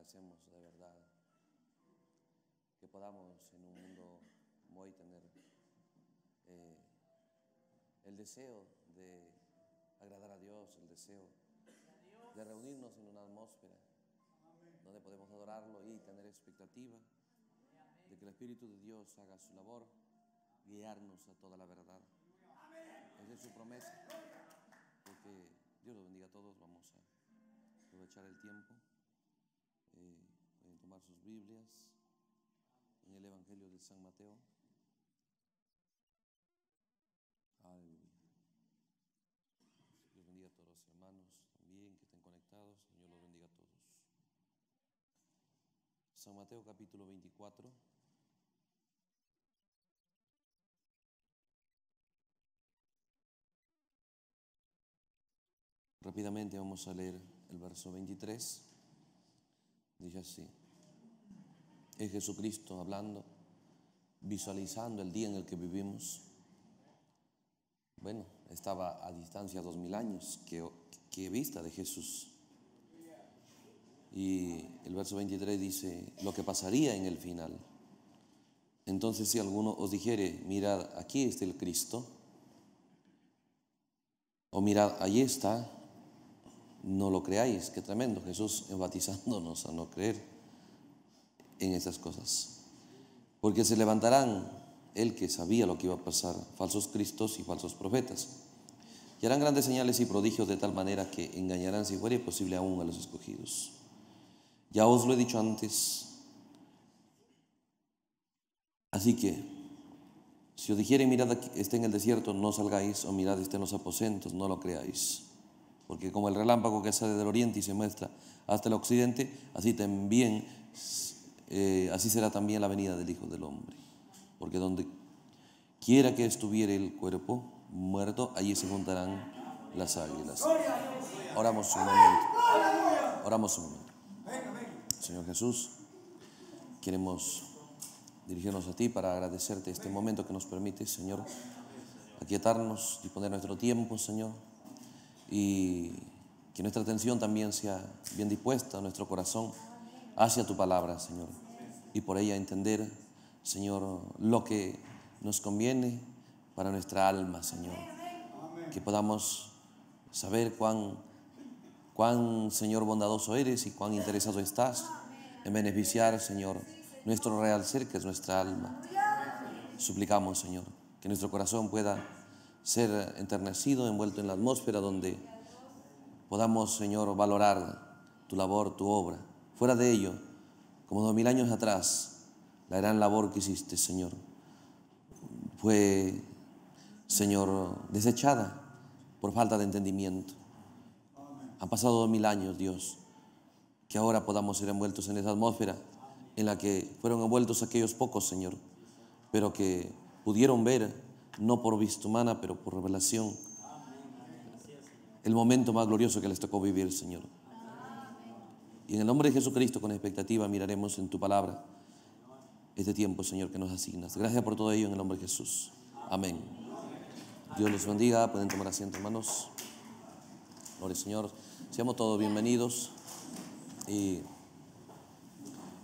agradecemos de verdad que podamos en un mundo como hoy tener eh, el deseo de agradar a Dios, el deseo de reunirnos en una atmósfera donde podemos adorarlo y tener expectativa de que el Espíritu de Dios haga su labor, guiarnos a toda la verdad. Esa es su promesa. Porque Dios los bendiga a todos. Vamos a aprovechar el tiempo. Sus Biblias en el Evangelio de San Mateo. Dios bendiga a todos los hermanos también que estén conectados. Señor los bendiga a todos. San Mateo capítulo 24. Rápidamente vamos a leer el verso 23. Dice así. Es Jesucristo hablando, visualizando el día en el que vivimos. Bueno, estaba a distancia dos mil años que, vista de Jesús. Y el verso 23 dice lo que pasaría en el final. Entonces si alguno os dijere, mirad, aquí está el Cristo, o mirad, allí está, no lo creáis, qué tremendo, Jesús enfatizándonos a no creer en esas cosas. Porque se levantarán el que sabía lo que iba a pasar, falsos cristos y falsos profetas. Y harán grandes señales y prodigios de tal manera que engañarán, si fuera posible, aún a los escogidos. Ya os lo he dicho antes. Así que, si os dijere, mirad, está en el desierto, no salgáis, o mirad, está en los aposentos, no lo creáis. Porque como el relámpago que sale del oriente y se muestra hasta el occidente, así también, eh, así será también la venida del Hijo del Hombre. Porque donde quiera que estuviere el cuerpo muerto, allí se juntarán las águilas. Oramos un momento. Oramos un momento. Señor Jesús, queremos dirigirnos a ti para agradecerte este momento que nos permite, Señor, aquietarnos, disponer nuestro tiempo, Señor, y que nuestra atención también sea bien dispuesta, nuestro corazón, hacia tu palabra, Señor, y por ella entender, Señor, lo que nos conviene para nuestra alma, Señor, que podamos saber cuán cuán, Señor, bondadoso eres y cuán interesado estás en beneficiar, Señor, nuestro real ser, que es nuestra alma. Suplicamos, Señor, que nuestro corazón pueda ser enternecido, envuelto en la atmósfera donde podamos, Señor, valorar tu labor, tu obra. Fuera de ello, como dos mil años atrás, la gran labor que hiciste, Señor, fue, Señor, desechada por falta de entendimiento. Han pasado dos mil años, Dios, que ahora podamos ser envueltos en esa atmósfera en la que fueron envueltos aquellos pocos, Señor, pero que pudieron ver, no por vista humana, pero por revelación, el momento más glorioso que les tocó vivir, Señor. Y en el nombre de Jesucristo, con expectativa, miraremos en tu palabra este tiempo, Señor, que nos asignas. Gracias por todo ello en el nombre de Jesús. Amén. Dios los bendiga. Pueden tomar asiento, hermanos. Gloria Señor. Seamos todos bienvenidos. Y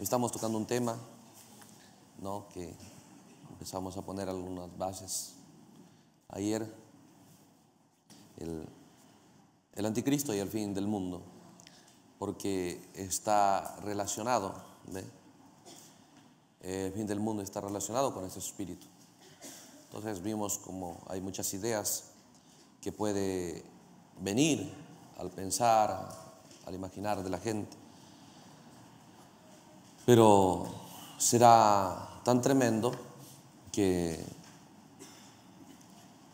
estamos tocando un tema, ¿no? Que empezamos a poner algunas bases ayer. El, el anticristo y el fin del mundo. Porque está relacionado. El fin del mundo está relacionado con ese espíritu. Entonces vimos como hay muchas ideas que puede venir al pensar, al imaginar de la gente. Pero será tan tremendo que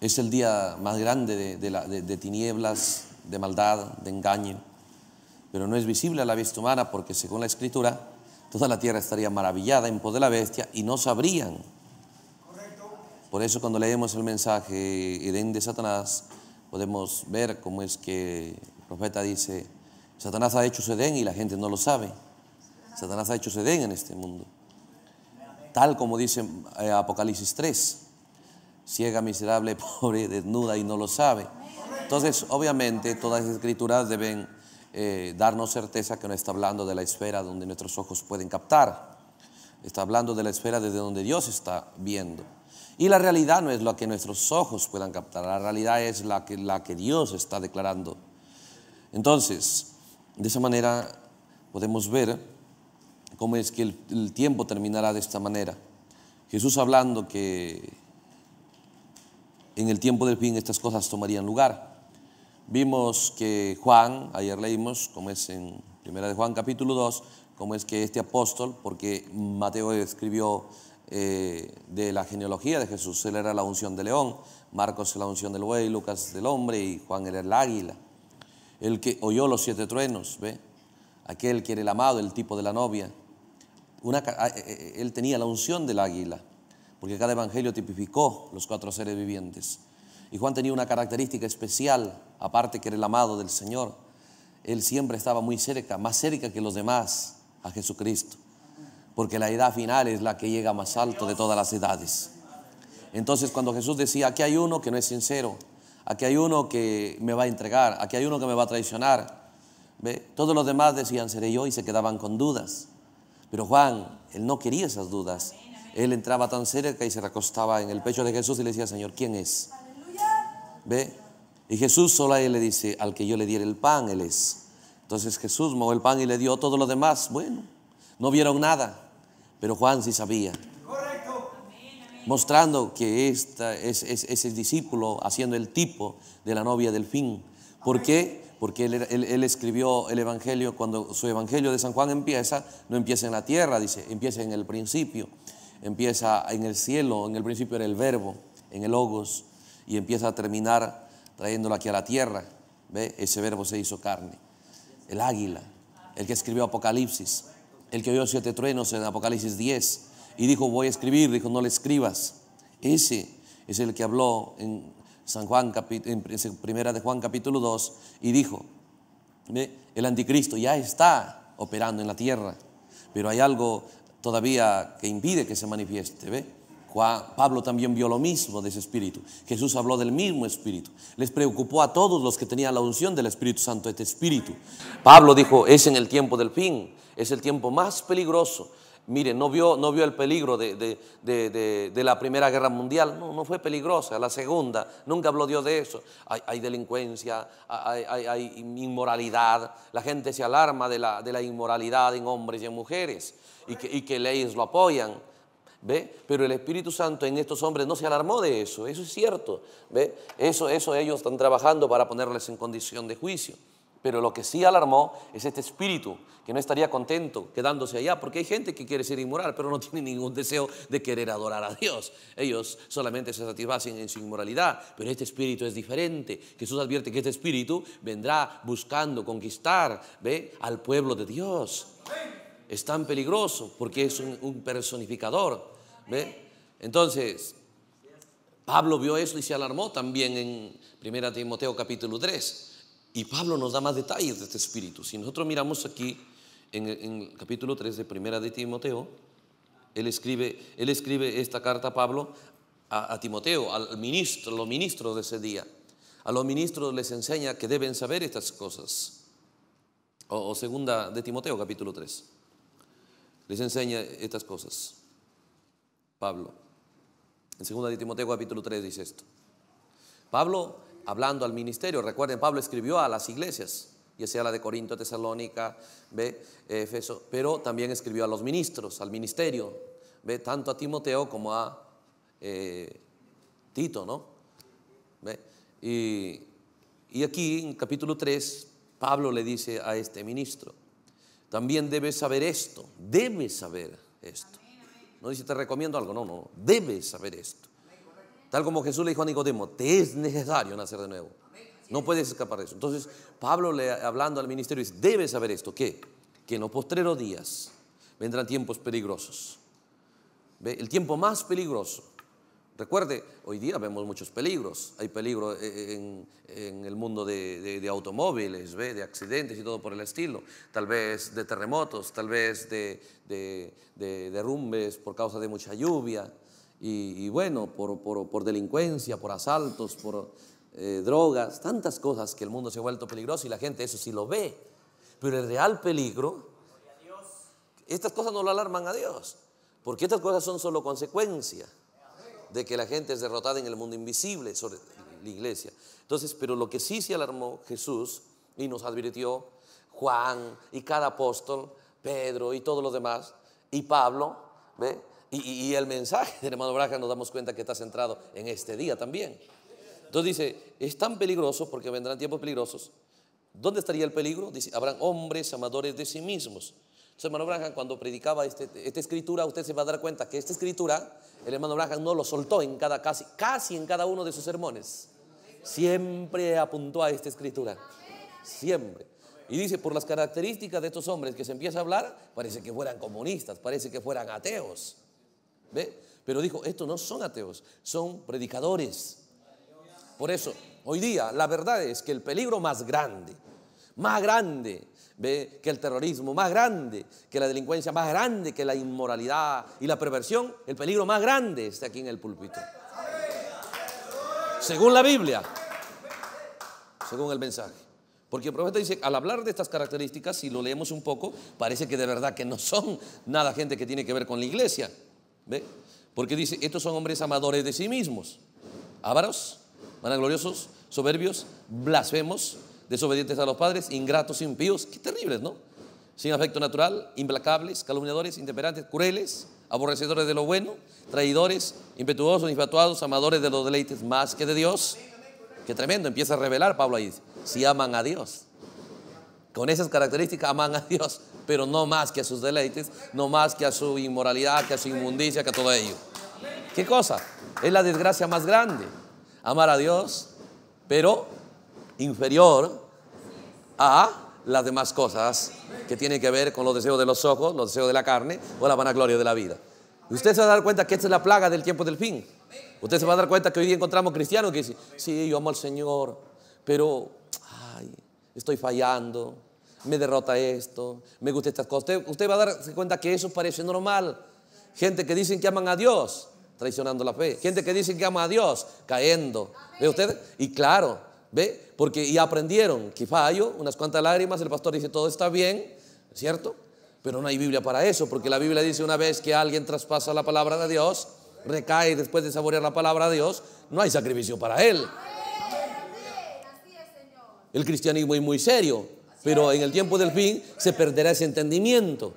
es el día más grande de, tinieblas, de maldad, de engaño, pero no es visible a la vista humana porque según la escritura, toda la tierra estaría maravillada en poder de la bestia y no sabrían. Por eso cuando leemos el mensaje Edén de Satanás, podemos ver cómo es que el profeta dice, Satanás ha hecho su Edén y la gente no lo sabe. Satanás ha hecho su Edén en este mundo. Tal como dice eh, Apocalipsis 3, ciega, miserable, pobre, desnuda y no lo sabe. Entonces, obviamente, todas las escrituras deben eh, darnos certeza que no está hablando de la esfera donde nuestros ojos pueden captar. Está hablando de la esfera desde donde Dios está viendo. Y la realidad no es lo que nuestros ojos puedan captar, la realidad es la que, la que Dios está declarando. Entonces, de esa manera podemos ver cómo es que el, tiempo terminará de esta manera. Jesús hablando que en el tiempo del fin estas cosas tomarían lugar. Vimos que Juan, ayer leímos, como es en Primera de Juan capítulo 2, como es que este apóstol, porque Mateo escribió eh, de la genealogía de Jesús, él era la unción de león, Marcos la unción del buey, Lucas del hombre y Juan era el águila. El que oyó los siete truenos, ¿ve? Aquel que era el amado, el tipo de la novia. Ah, eh, eh, él tenía la unción del águila, porque cada evangelio tipificó los cuatro seres vivientes. Y Juan tenía una característica especial, aparte que era el amado del Señor. Él siempre estaba muy cerca, más cerca que los demás a Jesucristo, porque la edad final es la que llega más alto de todas las edades. Entonces cuando Jesús decía, aquí hay uno que no es sincero, aquí hay uno que me va a entregar, aquí hay uno que me va a traicionar, ¿Ve? todos los demás decían, seré yo y se quedaban con dudas. Pero Juan, él no quería esas dudas. Él entraba tan cerca y se recostaba en el pecho de Jesús y le decía, Señor, ¿quién es? ¿Ve? Y Jesús solo a él le dice, al que yo le diera el pan, él es. Entonces Jesús movió el pan y le dio todo lo demás. Bueno, no vieron nada, pero Juan sí sabía. Mostrando que esta es, es, el discípulo haciendo el tipo de la novia del fin. ¿Por qué? porque él, escribió el Evangelio, cuando su Evangelio de San Juan empieza, no empieza en la tierra, dice, empieza en el principio, empieza en el cielo, en el principio era el verbo, en el logos, y empieza a terminar trayéndolo aquí a la tierra. ¿Ve? Ese verbo se hizo carne. El águila, el que escribió Apocalipsis, el que oyó siete truenos en Apocalipsis 10 y dijo, voy a escribir, dijo, no le escribas. Ese es el que habló en San Juan, primera de Juan capítulo 2, y dijo, el anticristo ya está operando en la tierra, pero hay algo todavía que impide que se manifieste. ¿ve? Pablo también vio lo mismo de ese espíritu. Jesús habló del mismo espíritu. Les preocupó a todos los que tenían la unción del Espíritu Santo este espíritu. Pablo dijo, es en el tiempo del fin, es el tiempo más peligroso Mire, no vio, no vio el peligro de, la Primera Guerra Mundial, no, no fue peligrosa, la Segunda, nunca habló Dios de eso. Hay, delincuencia, hay, inmoralidad, la gente se alarma de la, inmoralidad en hombres y en mujeres y que leyes lo apoyan. ¿Ve? Pero el Espíritu Santo en estos hombres no se alarmó de eso, eso es cierto. ¿Ve? Eso, eso ellos están trabajando para ponerles en condición de juicio. Pero lo que sí alarmó es este espíritu, que no estaría contento quedándose allá, porque hay gente que quiere ser inmoral, pero no tiene ningún deseo de querer adorar a Dios. Ellos solamente se satisfacen en su inmoralidad, pero este espíritu es diferente. Jesús advierte que este espíritu vendrá buscando conquistar ¿ve? al pueblo de Dios. Es tan peligroso porque es un, personificador. ¿ve? Entonces, Pablo vio eso y se alarmó también en 1 Timoteo capítulo 3. Y Pablo nos da más detalles de este espíritu. Si nosotros miramos aquí en, el capítulo 3 de Primera de Timoteo, él escribe, él escribe esta carta a Pablo a, Timoteo, al ministro, a los ministros de ese día. A los ministros les enseña que deben saber estas cosas. O, o segunda de Timoteo, capítulo 3. Les enseña estas cosas. Pablo. En segunda de Timoteo, capítulo 3 dice esto. Pablo hablando al ministerio. Recuerden, Pablo escribió a las iglesias, ya sea la de Corinto, Tesalónica, ¿ve? Efeso, pero también escribió a los ministros, al ministerio, ¿ve? tanto a Timoteo como a eh, Tito, ¿no? ¿Ve? Y, y aquí en capítulo 3, Pablo le dice a este ministro, también debes saber esto, debes saber esto. No dice te recomiendo algo, no, no, debes saber esto. Tal como Jesús le dijo a Nicodemo, te es necesario nacer de nuevo. No puedes escapar de eso. Entonces, Pablo le, hablando al ministerio dice, debes saber esto, ¿qué? Que en los postreros días vendrán tiempos peligrosos. El tiempo más peligroso. Recuerde, hoy día vemos muchos peligros. Hay peligro en, el mundo de, automóviles, ¿ve? de accidentes y todo por el estilo. Tal vez de terremotos, tal vez de, de derrumbes por causa de mucha lluvia y, bueno, por, delincuencia, por asaltos, por eh, drogas, tantas cosas que el mundo se ha vuelto peligroso y la gente eso sí lo ve, Pero el real peligro, estas cosas no lo alarman a Dios, porque estas cosas son solo consecuencia de que la gente es derrotada en el mundo invisible sobre la iglesia. Entonces, pero lo que sí se alarmó Jesús y nos advirtió Juan y cada apóstol, Pedro y todos los demás, y Pablo, ¿ve? Y, el mensaje del hermano Braga nos damos cuenta que está centrado en este día también. Entonces dice, es tan peligroso porque vendrán tiempos peligrosos. ¿Dónde estaría el peligro? Dice, habrán hombres amadores de sí mismos. Entonces, hermano Branham, cuando predicaba este, esta escritura, usted se va a dar cuenta que esta escritura, el hermano Branham no lo soltó en cada, casi, casi en cada uno de sus sermones. Siempre apuntó a esta escritura. Siempre. Y dice, por las características de estos hombres que se empieza a hablar, parece que fueran comunistas, parece que fueran ateos. ¿Ve? Pero dijo, estos no son ateos, son predicadores. Por eso, hoy día la verdad es que el peligro más grande, más grande, ve que el terrorismo, más grande que la delincuencia, más grande que la inmoralidad y la perversión, el peligro más grande está aquí en el púlpito. Según la Biblia, según el mensaje. Porque el profeta dice, al hablar de estas características, si lo leemos un poco, parece que de verdad que no son nada gente que tiene que ver con la iglesia. ¿Ve? Porque dice, estos son hombres amadores de sí mismos, ávaros, vanagloriosos, soberbios, blasfemos, desobedientes a los padres, ingratos, impíos, qué terribles, ¿no? Sin afecto natural, implacables, calumniadores, intemperantes, crueles, aborrecedores de lo bueno, traidores, impetuosos, infatuados, amadores de los deleites más que de Dios. Qué tremendo, empieza a revelar Pablo ahí, si aman a Dios. Con esas características aman a Dios, pero no más que a sus deleites, no más que a su inmoralidad, que a su inmundicia, que a todo ello. ¿Qué cosa? Es la desgracia más grande amar a Dios, pero inferior a las demás cosas que tienen que ver con los deseos de los ojos, los deseos de la carne o la vanagloria de la vida. usted se va a dar cuenta que esta es la plaga del tiempo del fin. Usted se va a dar cuenta que hoy día encontramos cristianos que dicen, sí, yo amo al Señor, pero ay, estoy fallando, me derrota esto, me gusta estas cosas. Usted, va a darse cuenta que eso parece normal. Gente que dicen que aman a Dios, traicionando la fe. Gente que dice que ama a Dios, cayendo. ¿Ve usted? Y claro, ¿ve? Porque y aprendieron que fallo, unas cuantas lágrimas, el pastor dice, todo está bien, ¿cierto? Pero no hay Biblia para eso, porque la Biblia dice una vez que alguien traspasa la palabra de Dios, recae después de saborear la palabra de Dios, no hay sacrificio para él. El cristianismo es muy serio, pero en el tiempo del fin se perderá ese entendimiento.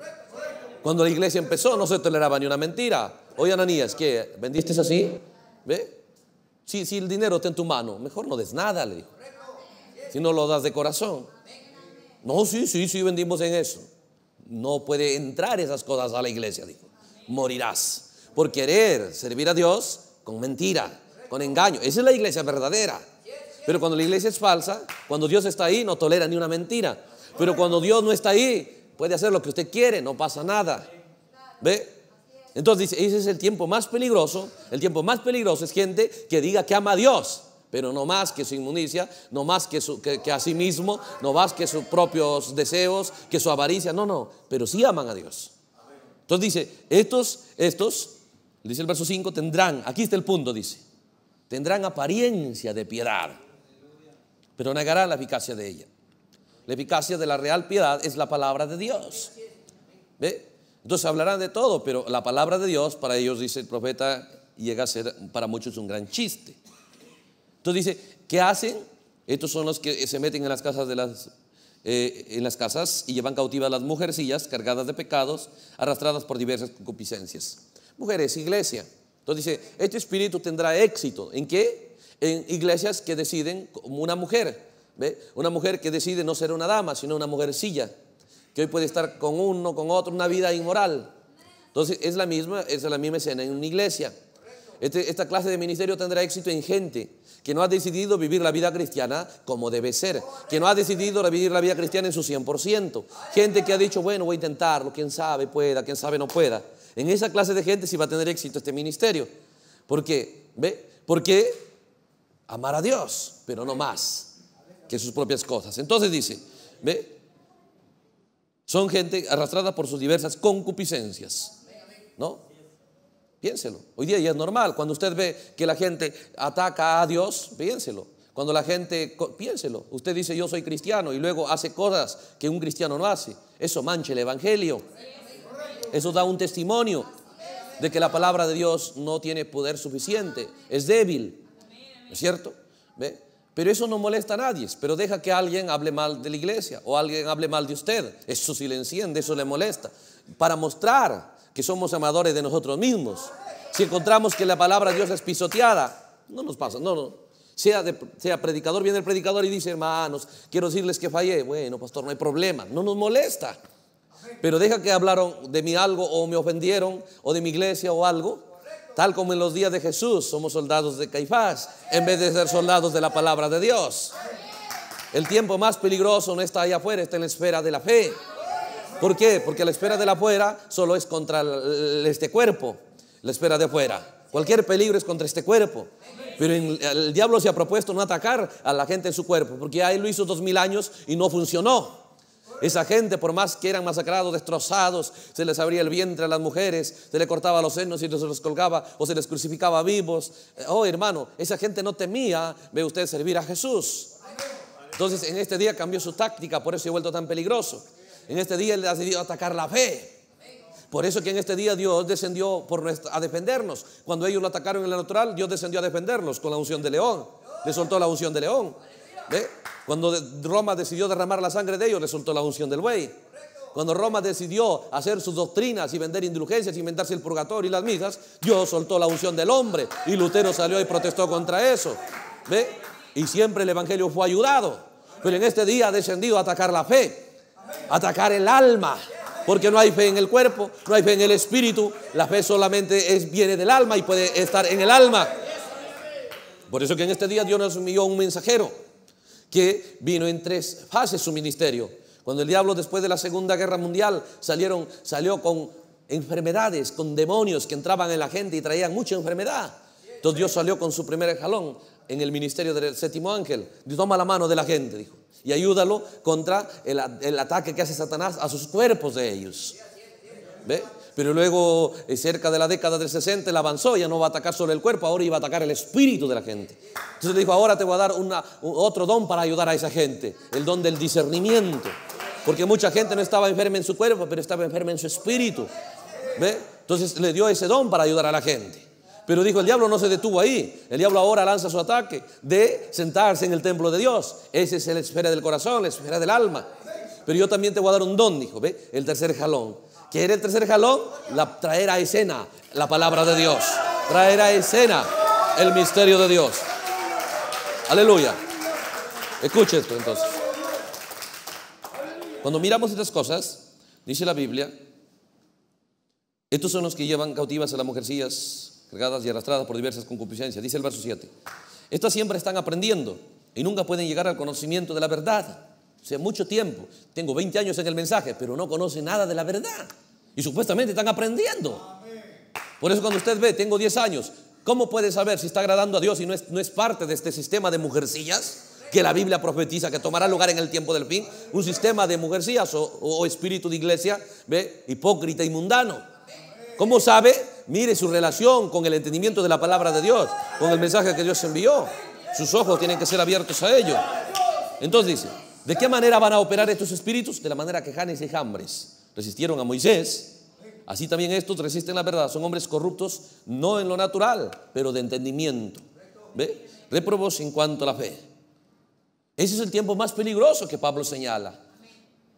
Cuando la iglesia empezó no se toleraba ni una mentira. Oye, Ananías, ¿qué? ¿Vendiste así? ¿Ve? Si, el dinero está en tu mano, mejor no des nada, le dijo. Si no lo das de corazón. No, sí, sí, sí, vendimos en eso. No puede entrar esas cosas a la iglesia, dijo. Morirás por querer servir a Dios con mentira, con engaño. Esa es la iglesia verdadera. Pero cuando la iglesia es falsa, cuando Dios está ahí, no tolera ni una mentira. Pero cuando Dios no está ahí, puede hacer lo que usted quiere, no pasa nada. ¿Ve? Entonces dice, ese es el tiempo más peligroso. El tiempo más peligroso es gente que diga que ama a Dios, pero no más que su inmunicia, no más que, su, que, a sí mismo, no más que sus propios deseos, que su avaricia, no, no, pero sí aman a Dios. Entonces dice, estos, estos, dice el verso 5, tendrán, aquí está el punto, dice, tendrán apariencia de piedad, pero negarán la eficacia de ella. La eficacia de la real piedad es la palabra de Dios. ¿Ve? Entonces hablarán de todo, pero la palabra de Dios para ellos, dice el profeta, llega a ser para muchos un gran chiste. Entonces dice, ¿qué hacen? Estos son los que se meten en las casas de las eh, en las casas y llevan cautivas las mujercillas cargadas de pecados, arrastradas por diversas concupiscencias. Mujeres, iglesia. Entonces dice, este espíritu tendrá éxito. ¿En qué? En iglesias que deciden como una mujer. ¿ve? Una mujer que decide no ser una dama, sino una mujercilla que hoy puede estar con uno, con otro, una vida inmoral. Entonces es la misma, es la misma escena en una iglesia. Este, esta clase de ministerio tendrá éxito en gente que no ha decidido vivir la vida cristiana como debe ser, que no ha decidido vivir la vida cristiana en su 100%. Gente que ha dicho, bueno, voy a intentarlo, quién sabe pueda, quién sabe no pueda. En esa clase de gente sí va a tener éxito este ministerio. ¿Por qué? ¿Ve? Porque amar a Dios, pero no más que sus propias cosas. Entonces dice, ¿ve? Son gente arrastrada por sus diversas concupiscencias. ¿No? Piénselo. Hoy día ya es normal. Cuando usted ve que la gente ataca a Dios, piénselo. Cuando la gente, piénselo, usted dice yo soy cristiano y luego hace cosas que un cristiano no hace. Eso mancha el Evangelio. Eso da un testimonio de que la palabra de Dios no tiene poder suficiente, es débil. ¿No es cierto? ¿Ve? Pero eso no molesta a nadie, pero deja que alguien hable mal de la iglesia o alguien hable mal de usted. Eso sí le enciende, eso le molesta. Para mostrar que somos amadores de nosotros mismos. Si encontramos que la palabra de Dios es pisoteada, no nos pasa, no, no. Sea, sea predicador, viene el predicador y dice, hermanos, quiero decirles que fallé. Bueno, pastor, no hay problema, no nos molesta. Pero deja que hablaron de mí algo o me ofendieron o de mi iglesia o algo. Tal como en los días de Jesús somos soldados de Caifás en vez de ser soldados de la palabra de Dios. El tiempo más peligroso no está allá afuera, está en la esfera de la fe. ¿Por qué? Porque la esfera de la afuera solo es contra este cuerpo, la esfera de afuera. Cualquier peligro es contra este cuerpo. Pero el diablo se ha propuesto no atacar a la gente en su cuerpo, porque él lo hizo dos mil años y no funcionó. Esa gente, por más que eran masacrados, destrozados, se les abría el vientre a las mujeres, se les cortaba los senos y se los colgaba o se les crucificaba vivos. Oh, hermano, esa gente no temía, ve usted, servir a Jesús. Entonces, en este día cambió su táctica, por eso se ha vuelto tan peligroso. En este día él ha decidido atacar la fe. Por eso que en este día Dios descendió a defendernos. Cuando ellos lo atacaron en la natural, Dios descendió a defenderlos con la unción de león. Le soltó la unción de león. Cuando Roma decidió derramar la sangre de ellos, le soltó la unción del buey. Cuando Roma decidió hacer sus doctrinas y vender indulgencias, inventarse el purgatorio y las misas, Dios soltó la unción del hombre. Y Lutero salió y protestó contra eso. ¿Ve? Y siempre el Evangelio fue ayudado. Pero en este día ha descendido a atacar la fe, atacar el alma. Porque no hay fe en el cuerpo, no hay fe en el espíritu. La fe solamente viene del alma y puede estar en el alma. Por eso que en este día Dios nos envió un mensajero que vino en tres fases su ministerio. Cuando el diablo después de la Segunda Guerra Mundial salieron, salió con enfermedades, con demonios que entraban en la gente y traían mucha enfermedad. Entonces Dios salió con su primer jalón en el ministerio del séptimo ángel. Dios toma la mano de la gente, dijo, y ayúdalo contra el, el ataque que hace Satanás a sus cuerpos de ellos. ¿Ve? Pero luego, eh, cerca de la década del 60, él avanzó, ya no va a atacar solo el cuerpo, ahora iba a atacar el espíritu de la gente. Entonces le dijo, ahora te voy a dar una, otro don para ayudar a esa gente, el don del discernimiento. Porque mucha gente no estaba enferma en su cuerpo, pero estaba enferma en su espíritu. ¿Ve? Entonces le dio ese don para ayudar a la gente. Pero dijo, el diablo no se detuvo ahí. El diablo ahora lanza su ataque de sentarse en el templo de Dios. Esa es la esfera del corazón, la esfera del alma. Pero yo también te voy a dar un don, dijo, ¿ve? El tercer jalón. ¿Qué era el tercer jalón? Traer a escena la palabra de Dios. Traer a escena el misterio de Dios. Aleluya. Escuche esto entonces. Cuando miramos estas cosas, dice la Biblia, estos son los que llevan cautivas a las mujercillas cargadas y arrastradas por diversas concupiscencias. Dice el verso 7. Estas siempre están aprendiendo y nunca pueden llegar al conocimiento de la verdad. O sea, mucho tiempo. Tengo 20 años en el mensaje, pero no conoce nada de la verdad. Y supuestamente están aprendiendo. Por eso cuando usted ve, tengo 10 años, ¿cómo puede saber si está agradando a Dios y no es, no es parte de este sistema de mujercillas que la Biblia profetiza que tomará lugar en el tiempo del fin? Un sistema de mujercillas o, espíritu de iglesia, ¿ve? Hipócrita y mundano. ¿Cómo sabe? Mire su relación con el entendimiento de la palabra de Dios, con el mensaje que Dios envió. Sus ojos tienen que ser abiertos a ello. Entonces dice, ¿de qué manera van a operar estos espíritus? De la manera que Janes y Jambres resistieron a Moisés, así también estos resisten la verdad. Son hombres corruptos, no en lo natural, pero de entendimiento. ¿Ve? Reprobos en cuanto a la fe. Ese es el tiempo más peligroso que Pablo señala.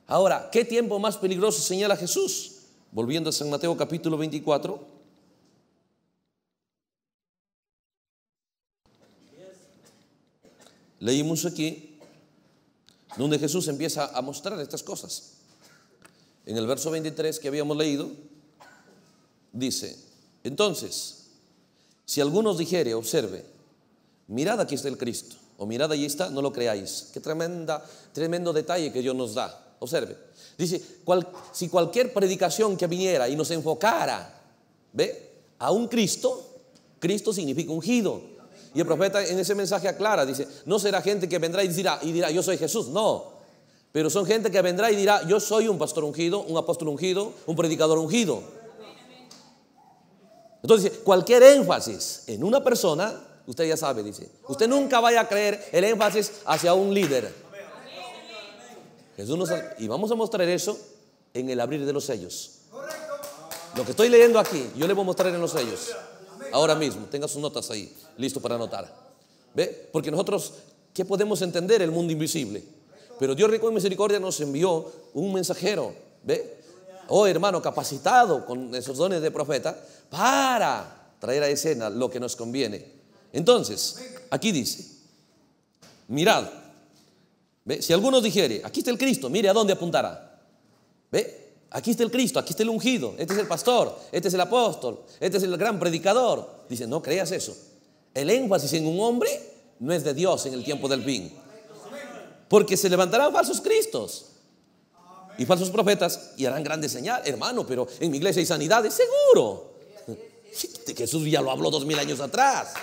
Ahora, ¿qué tiempo más peligroso señala Jesús? Volviendo a San Mateo capítulo 24. Leímos aquí donde Jesús empieza a mostrar estas cosas en el verso 23 que habíamos leído, dice, entonces, si algunos dijere, observe, mirad aquí está el Cristo, o mirad allí está, no lo creáis. Qué tremenda, tremendo detalle que Dios nos da. Observe. Dice, si cualquier predicación que viniera y nos enfocara, ¿ve? A un Cristo, Cristo significa ungido. Y el profeta en ese mensaje aclara, dice, no será gente que vendrá y dirá, y dirá, yo soy Jesús. No, pero son gente que vendrá y dirá, yo soy un pastor ungido, un apóstol ungido, un predicador ungido. Entonces, cualquier énfasis en una persona usted ya sabe, dice. Usted nunca vaya a creer el énfasis hacia un líder. Jesús nos, y vamos a mostrar eso en el abrir de los sellos. Lo que estoy leyendo aquí, yo le voy a mostrar en los sellos. Ahora mismo, tenga sus notas ahí, listo para anotar. ¿Ve? Porque nosotros, ¿qué podemos entender el mundo invisible? Pero Dios rico en misericordia nos envió un mensajero, ¿ve? Oh hermano, capacitado con esos dones de profeta para traer a escena lo que nos conviene. Entonces, aquí dice, mirad, ¿ve? si alguno dijere, aquí está el Cristo, mire a dónde apuntará. ¿Ve? Aquí está el Cristo, aquí está el ungido, este es el pastor, este es el apóstol, este es el gran predicador. Dice, no creas eso. El énfasis en un hombre no es de Dios en el tiempo del fin. Porque se levantarán falsos cristos y falsos profetas y harán grandes señales. Hermano, pero en mi iglesia hay sanidades, seguro. Jesús ya lo habló dos mil años atrás.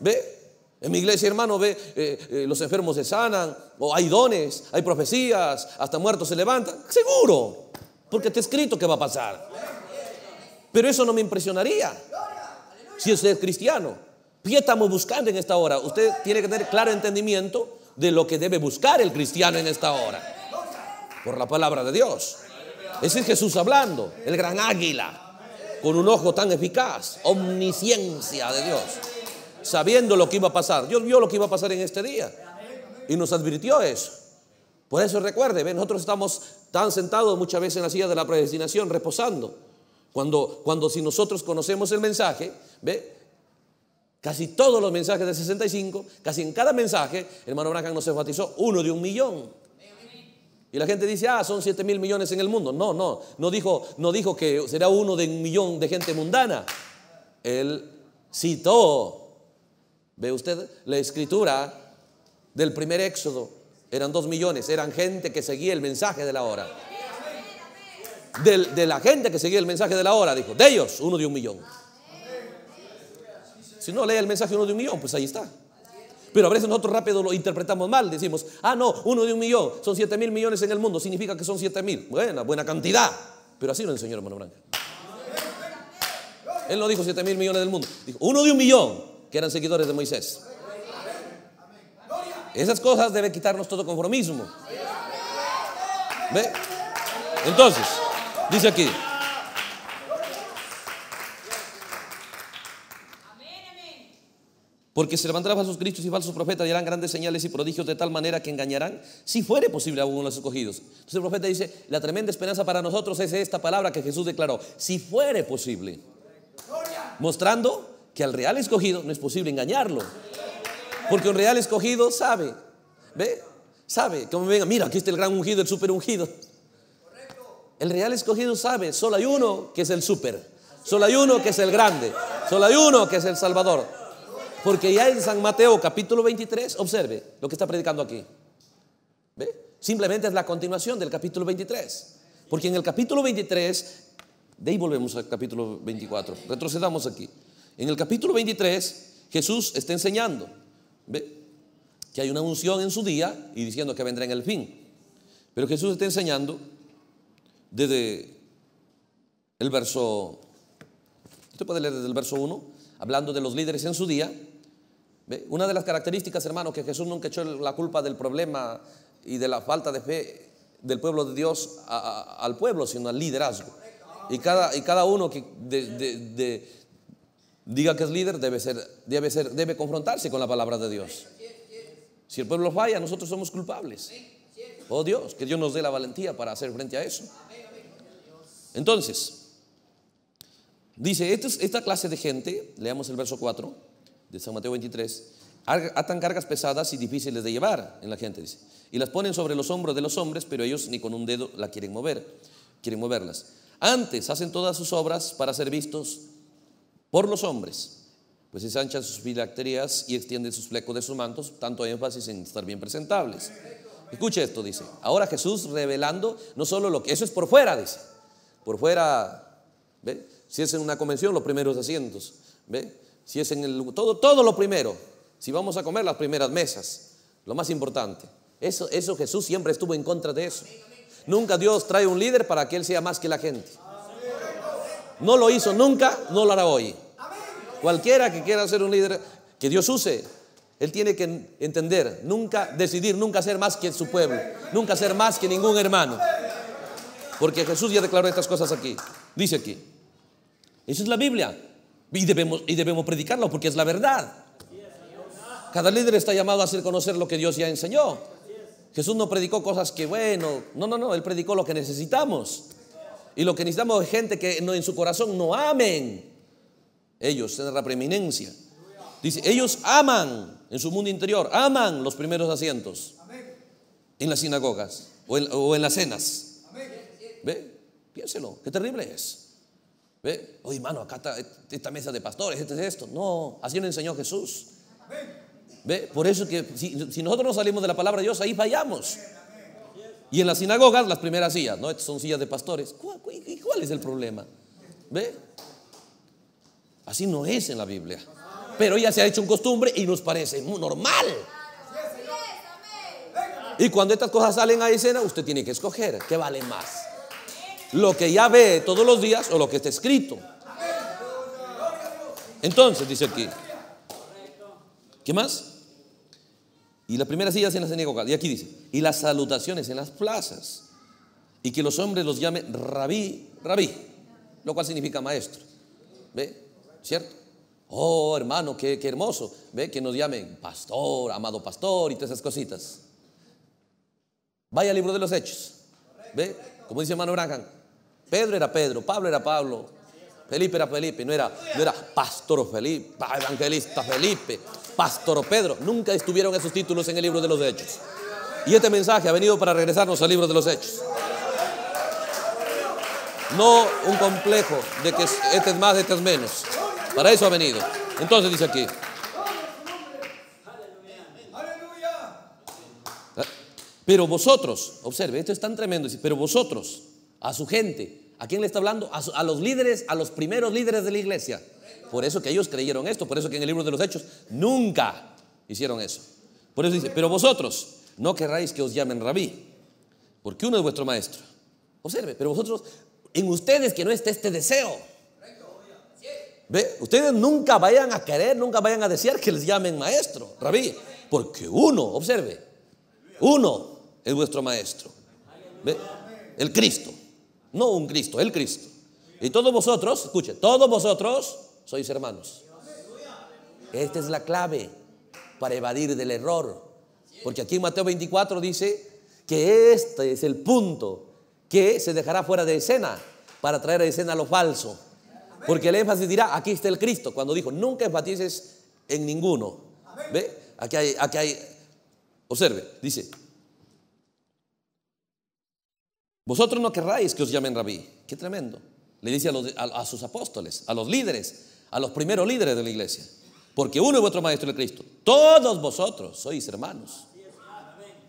¿Ve? En mi iglesia, hermano, ve, eh, eh, los enfermos se sanan, o hay dones, hay profecías, hasta muertos se levantan. Seguro, porque he escrito que va a pasar. Pero eso no me impresionaría si usted es cristiano. ¿Qué estamos buscando en esta hora? Usted tiene que tener claro entendimiento de lo que debe buscar el cristiano en esta hora. Por la palabra de Dios. Ese es Jesús hablando, el gran águila, con un ojo tan eficaz, omnisciencia de Dios sabiendo lo que iba a pasar. Dios vio lo que iba a pasar en este día y nos advirtió eso. Por eso recuerde, nosotros estamos tan sentados muchas veces en la silla de la predestinación, reposando. Cuando, cuando si nosotros conocemos el mensaje, ¿ve? Casi todos los mensajes de 65, casi en cada mensaje, hermano Branham nos enfatizó uno de un millón. Y la gente dice, ah, son 7 mil millones en el mundo. No, no, no dijo, no dijo que será uno de un millón de gente mundana. Él citó Ve usted la escritura del primer éxodo. Eran dos millones, eran gente que seguía el mensaje de la hora. De, la gente que seguía el mensaje de la hora, dijo, de ellos, uno de un millón. Si no lee el mensaje uno de un millón, pues ahí está. Pero a veces nosotros rápido lo interpretamos mal. Decimos, ah, no, uno de un millón, son siete mil millones en el mundo, significa que son siete mil. Buena, buena cantidad. Pero así lo enseñó hermano Branca. Él no dijo siete mil millones del mundo, dijo uno de un millón que eran seguidores de Moisés. Esas cosas deben quitarnos todo conformismo. ¿Ve? Entonces, dice aquí. Porque se levantarán falsos cristos y falsos profetas y harán grandes señales y prodigios de tal manera que engañarán, si fuere posible, a los escogidos. Entonces el profeta dice, la tremenda esperanza para nosotros es esta palabra que Jesús declaró, si fuere posible. Mostrando que al real escogido no es posible engañarlo. Porque un real escogido sabe, ¿ve? Sabe, como venga, mira, aquí está el gran ungido, el super ungido. El real escogido sabe, solo hay uno que es el super, solo hay uno que es el grande, solo hay uno que es el Salvador. Porque ya en San Mateo capítulo 23, observe lo que está predicando aquí. ¿Ve? Simplemente es la continuación del capítulo 23. Porque en el capítulo 23, de ahí volvemos al capítulo 24, retrocedamos aquí. En el capítulo 23, Jesús está enseñando que hay una unción en su día y diciendo que vendrá en el fin. Pero Jesús está enseñando desde el verso, usted puede leer desde el verso 1, hablando de los líderes en su día. Una de las características, hermano, que Jesús nunca echó la culpa del problema y de la falta de fe del pueblo de Dios al pueblo, sino al liderazgo. Y cada, y cada uno que de diga que es líder, debe, ser, debe, ser, debe confrontarse con la palabra de Dios. Si el pueblo falla, nosotros somos culpables. Oh Dios, que Dios nos dé la valentía para hacer frente a eso. Entonces, dice, esta clase de gente, leamos el verso 4 de San Mateo 23, atan cargas pesadas y difíciles de llevar en la gente, dice, y las ponen sobre los hombros de los hombres, pero ellos ni con un dedo la quieren mover, quieren moverlas. Antes hacen todas sus obras para ser vistos por los hombres, pues ensanchan sus filacterías y extienden sus flecos de sus mantos, tanto énfasis en estar bien presentables. Escuche esto, dice. Ahora Jesús revelando no solo lo que, eso es por fuera, dice. Por fuera, ¿ve? Si es en una convención, los primeros asientos, ¿ve? Si es en el, todo, todo lo primero. Si vamos a comer las primeras mesas, lo más importante. Eso, eso Jesús siempre estuvo en contra de eso. Nunca Dios trae un líder para que Él sea más que la gente. No lo hizo nunca, no lo hará hoy. Cualquiera que quiera ser un líder, que Dios use, él tiene que entender, nunca decidir, nunca ser más que su pueblo, nunca ser más que ningún hermano. Porque Jesús ya declaró estas cosas aquí. Dice aquí. Esa es la Biblia. Y debemos, y debemos predicarlo porque es la verdad. Cada líder está llamado a hacer conocer lo que Dios ya enseñó. Jesús no predicó cosas que, bueno, no, no, no, Él predicó lo que necesitamos. Y lo que necesitamos es gente que en su corazón no amen. Ellos en la preeminencia. Dice, ellos aman en su mundo interior, aman los primeros asientos en las sinagogas o en, las cenas. ¿Ve? Piénselo, qué terrible es. ¿Ve? Oye, hermano, acá está esta mesa de pastores, este es esto. No, así lo enseñó Jesús. ¿Ve? Por eso que si, nosotros no salimos de la palabra de Dios, ahí fallamos. Y en las sinagogas, las primeras sillas, ¿no? Estas son sillas de pastores. ¿Cuál, cuál es el problema? ¿Ve? Así no es en la Biblia. Pero ya se ha hecho un costumbre y nos parece muy normal. Y cuando estas cosas salen a escena, usted tiene que escoger qué vale más. Lo que ya ve todos los días o lo que está escrito. Entonces, dice aquí. ¿Qué más? Y la primera silla en la sinagoga. Y aquí dice, y las salutaciones en las plazas. Y que los hombres los llamen rabí, rabí, lo cual significa maestro. ¿Ve? ¿Cierto? Oh, hermano, qué, hermoso. ¿Ve? Que nos llamen pastor, amado pastor y todas esas cositas. Vaya al libro de los hechos. ¿Ve? Como dice hermano Branham, Pedro era Pedro, Pablo era Pablo, Felipe era Felipe, no era, no era pastor Felipe, evangelista Felipe, pastor Pedro. Nunca estuvieron esos títulos en el libro de los hechos. Y este mensaje ha venido para regresarnos al libro de los hechos. No un complejo de que este es más, este es menos. Para eso ha venido. Entonces dice aquí. Pero vosotros, observe, esto es tan tremendo, pero vosotros, a su gente, ¿a quién le está hablando? A, a los líderes, a los primeros líderes de la iglesia. Por eso que ellos creyeron esto, por eso que en el libro de los Hechos nunca hicieron eso. Por eso dice, pero vosotros no querráis que os llamen rabí, porque uno es vuestro maestro. Observe, pero vosotros, en ustedes que no esté este deseo. Ustedes nunca vayan a querer, nunca vayan a desear que les llamen maestro, rabí, porque uno, observe, uno es vuestro maestro. ¿Ve? El Cristo, no un Cristo, el Cristo. Y todos vosotros, escuche, todos vosotros sois hermanos. Esta es la clave para evadir del error. Porque aquí en Mateo 24 dice que este es el punto que se dejará fuera de escena para traer a escena lo falso. Porque el énfasis dirá, aquí está el Cristo. Cuando dijo, nunca enfatices en ninguno. ¿Ve? Aquí hay, aquí hay, observe, dice, vosotros no querráis que os llamen rabí. Qué tremendo. Le dice a, sus apóstoles, a los líderes, a los primeros líderes de la iglesia. Porque uno es vuestro maestro de Cristo. Todos vosotros sois hermanos.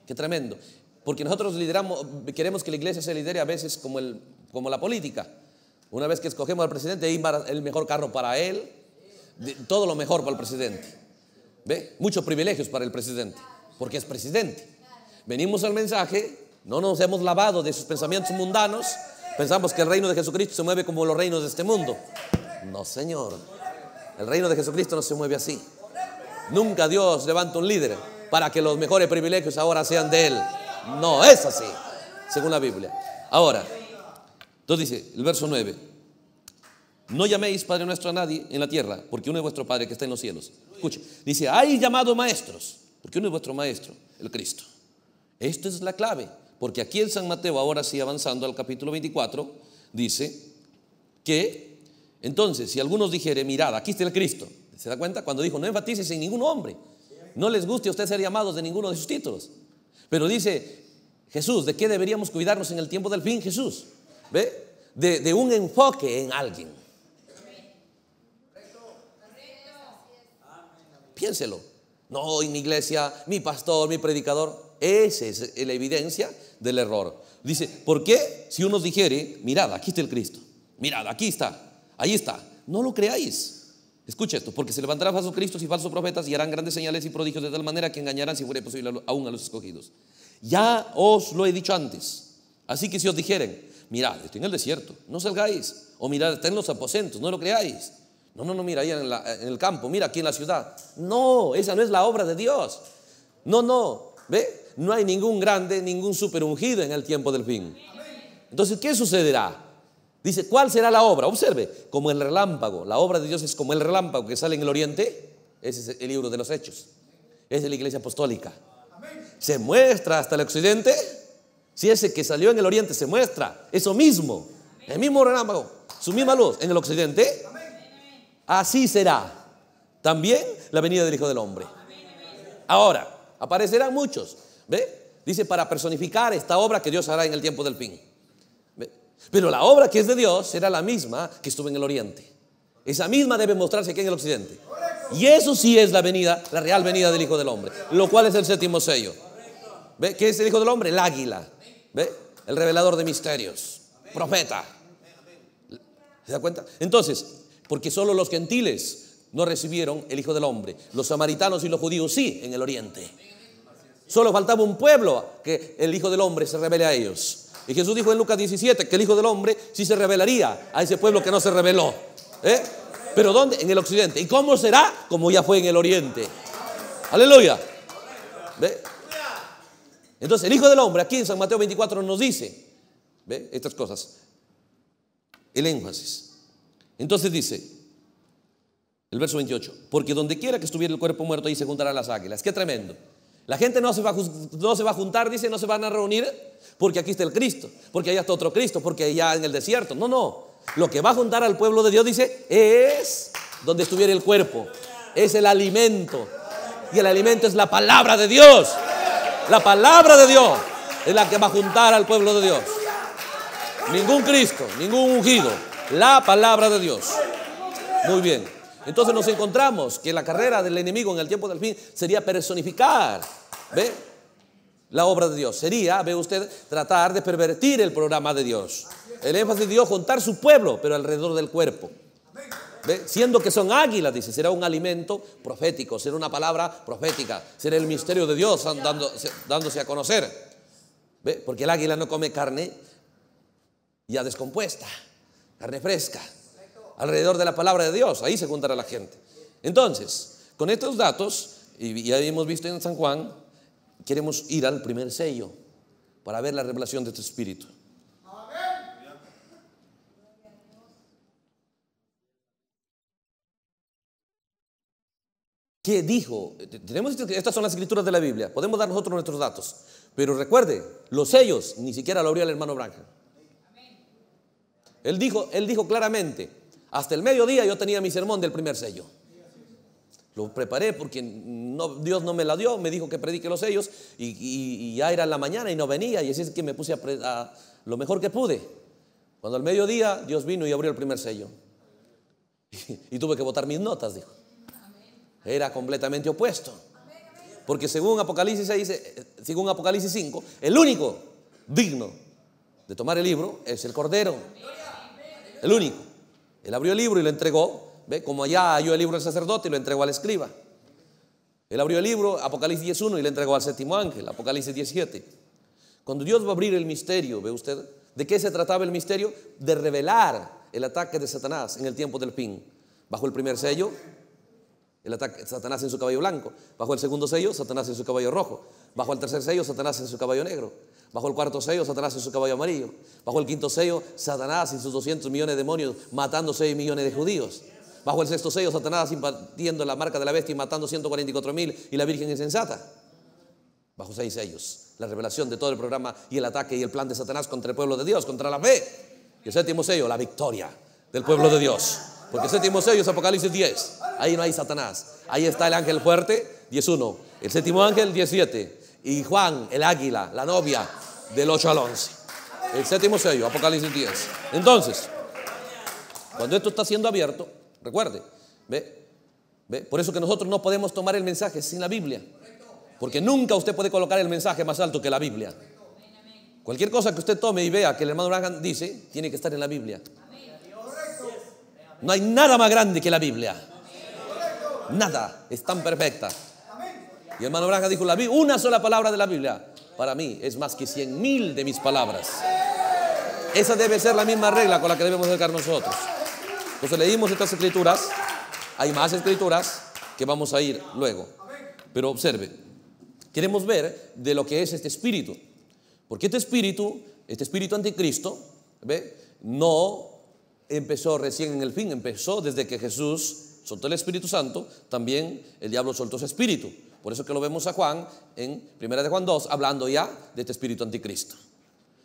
Qué tremendo. Porque nosotros lideramos, queremos que la iglesia se lidere a veces como, el, como la política. Una vez que escogemos al presidente, el mejor carro para él, todo lo mejor para el presidente. ¿Ve? Muchos privilegios para el presidente, porque es presidente. Venimos al mensaje, no nos hemos lavado de sus pensamientos mundanos, pensamos que el reino de Jesucristo se mueve como los reinos de este mundo. No, Señor. El reino de Jesucristo no se mueve así. Nunca Dios levanta un líder para que los mejores privilegios ahora sean de Él. No es así, según la Biblia. Ahora, entonces dice el verso 9, no llaméis Padre nuestro a nadie en la tierra, porque uno es vuestro Padre que está en los cielos. Escuche, dice, hay llamado maestros, porque uno es vuestro Maestro, el Cristo. Esto es la clave, porque aquí en San Mateo, ahora sí avanzando al capítulo 24, dice que entonces, si algunos dijere, mirad, aquí está el Cristo, ¿se da cuenta? Cuando dijo, no enfatices en ningún hombre, no les guste a usted ser llamados de ninguno de sus títulos. Pero dice Jesús, ¿de qué deberíamos cuidarnos en el tiempo del fin, Jesús? ¿Ve? De, un enfoque en alguien. Piénselo. No, en mi iglesia, mi pastor, mi predicador. Esa es la evidencia del error. Dice, ¿por qué? Si uno dijere, mirad, aquí está el Cristo. Mirad, aquí está. Ahí está. No lo creáis. Escuche esto, porque se levantarán falsos cristos y falsos profetas y harán grandes señales y prodigios de tal manera que engañarán si fuera posible aún a los escogidos. Ya os lo he dicho antes. Así que si os dijeren, mirad, estoy en el desierto, no salgáis. O mirad, está en los aposentos, no lo creáis. No, no, no, mira, ahí en, el campo, mira aquí en la ciudad. No, esa no es la obra de Dios. No, no, ¿ve? No hay ningún grande, ningún super ungido en el tiempo del fin. Entonces, ¿qué sucederá? Dice, ¿cuál será la obra? Observe, como el relámpago. La obra de Dios es como el relámpago que sale en el oriente. Ese es el libro de los hechos. Es la iglesia apostólica. Se muestra hasta el occidente. Si ese que salió en el oriente se muestra, eso mismo, el mismo relámpago, su misma luz en el occidente, así será también la venida del Hijo del Hombre. Ahora, aparecerán muchos. ¿Ve? Dice para personificar esta obra que Dios hará en el tiempo del fin. Pero la obra que es de Dios será la misma que estuvo en el oriente. Esa misma debe mostrarse aquí en el occidente. Y eso sí es la venida, la real venida del Hijo del Hombre, lo cual es el séptimo sello. ¿Ve? ¿Qué es el Hijo del Hombre? El águila. ¿Ve? El revelador de misterios. Profeta. ¿Se da cuenta? Entonces, porque solo los gentiles no recibieron el Hijo del Hombre. Los samaritanos y los judíos sí en el oriente. Solo faltaba un pueblo que el Hijo del Hombre se revele a ellos. Y Jesús dijo en Lucas 17 que el Hijo del Hombre sí se revelaría a ese pueblo que no se reveló. ¿Eh? ¿Pero dónde? En el occidente. ¿Y cómo será? Como ya fue en el oriente. Aleluya. ¿Ve? Entonces el Hijo del Hombre aquí en San Mateo 24 nos dice, ¿ve? Estas cosas. El énfasis. Entonces dice, el verso 28, porque donde quiera que estuviera el cuerpo muerto ahí se juntarán las águilas. Qué tremendo. La gente no se, va a, no se va a juntar, dice, no se van a reunir porque aquí está el Cristo, porque allá está otro Cristo, porque allá en el desierto. No, no. Lo que va a juntar al pueblo de Dios, dice, es donde estuviera el cuerpo. Es el alimento. Y el alimento es la palabra de Dios. La palabra de Dios es la que va a juntar al pueblo de Dios. Ningún Cristo, ningún ungido. La palabra de Dios. Muy bien. Entonces nos encontramos que la carrera del enemigo en el tiempo del fin sería personificar, ¿ve? La obra de Dios. Sería, ve usted, tratar de pervertir el programa de Dios. El énfasis de Dios, juntar su pueblo, pero alrededor del cuerpo. Siendo que son águilas, dice, será un alimento profético, será una palabra profética, será el misterio de Dios dándose a conocer. ¿Ve? Porque el águila no come carne ya descompuesta, carne fresca alrededor de la palabra de Dios. Ahí se juntará la gente. Entonces, con estos datos, y ya hemos visto en San Juan, queremos ir al primer sello para ver la revelación de este Espíritu. ¿Qué dijo? Tenemos estas son las escrituras de la Biblia. Podemos dar nosotros nuestros datos. Pero recuerde, los sellos ni siquiera lo abrió el hermano Branca. Él dijo, él dijo claramente, hasta el mediodía yo tenía mi sermón del primer sello. Lo preparé porque no, Dios no me la dio, me dijo que predique los sellos y, ya era la mañana y no venía y así es que me puse a, lo mejor que pude. Cuando al mediodía Dios vino y abrió el primer sello. Y, tuve que votar mis notas, dijo. Era completamente opuesto. Porque según Apocalipsis, dice, según Apocalipsis 5, el único digno de tomar el libro es el Cordero. El único. Él abrió el libro y lo entregó. ¿Ve? Como allá halló el libro del sacerdote y lo entregó al escriba. Él abrió el libro, Apocalipsis 10.1, y le entregó al séptimo ángel, Apocalipsis 17. Cuando Dios va a abrir el misterio, ¿ve usted? ¿De qué se trataba el misterio? De revelar el ataque de Satanás en el tiempo del fin. Bajo el primer sello, el ataque, Satanás en su caballo blanco. Bajo el segundo sello, Satanás en su caballo rojo. Bajo el tercer sello, Satanás en su caballo negro. Bajo el cuarto sello, Satanás en su caballo amarillo. Bajo el quinto sello, Satanás y sus 200 millones de demonios matando 6 millones de judíos. Bajo el sexto sello, Satanás impartiendo la marca de la bestia y matando 144 mil y la Virgen insensata. Bajo seis sellos, la revelación de todo el programa y el ataque y el plan de Satanás contra el pueblo de Dios, contra la fe. Y el séptimo sello, la victoria del pueblo de Dios. Porque séptimo sello es Apocalipsis 10. Ahí no hay Satanás. Ahí está el ángel fuerte, 10.1. El séptimo ángel, 17. Y Juan, el águila, la novia, del 8 al 11. El séptimo sello, Apocalipsis 10. Entonces, cuando esto está siendo abierto, recuerde, ¿ve? ¿ve? Por eso que nosotros no podemos tomar el mensaje sin la Biblia. Porque nunca usted puede colocar el mensaje más alto que la Biblia. Cualquier cosa que usted tome y vea que el hermano Branham dice, tiene que estar en la Biblia. No hay nada más grande que la Biblia. Nada es tan perfecta. Y hermano Branham dijo la una sola palabra de la Biblia para mí es más que cien mil de mis palabras. Esa debe ser la misma regla con la que debemos dedicar nosotros. Entonces leímos estas escrituras hay más escrituras que vamos a ir luego. Pero observe, queremos ver de lo que es este espíritu. Porque este espíritu, este espíritu anticristo, ¿ve? no empezó recién en el fin, empezó desde que Jesús soltó el Espíritu Santo, también el diablo soltó su espíritu. Por eso que lo vemos a Juan en 1 de Juan 2, hablando ya de este espíritu anticristo.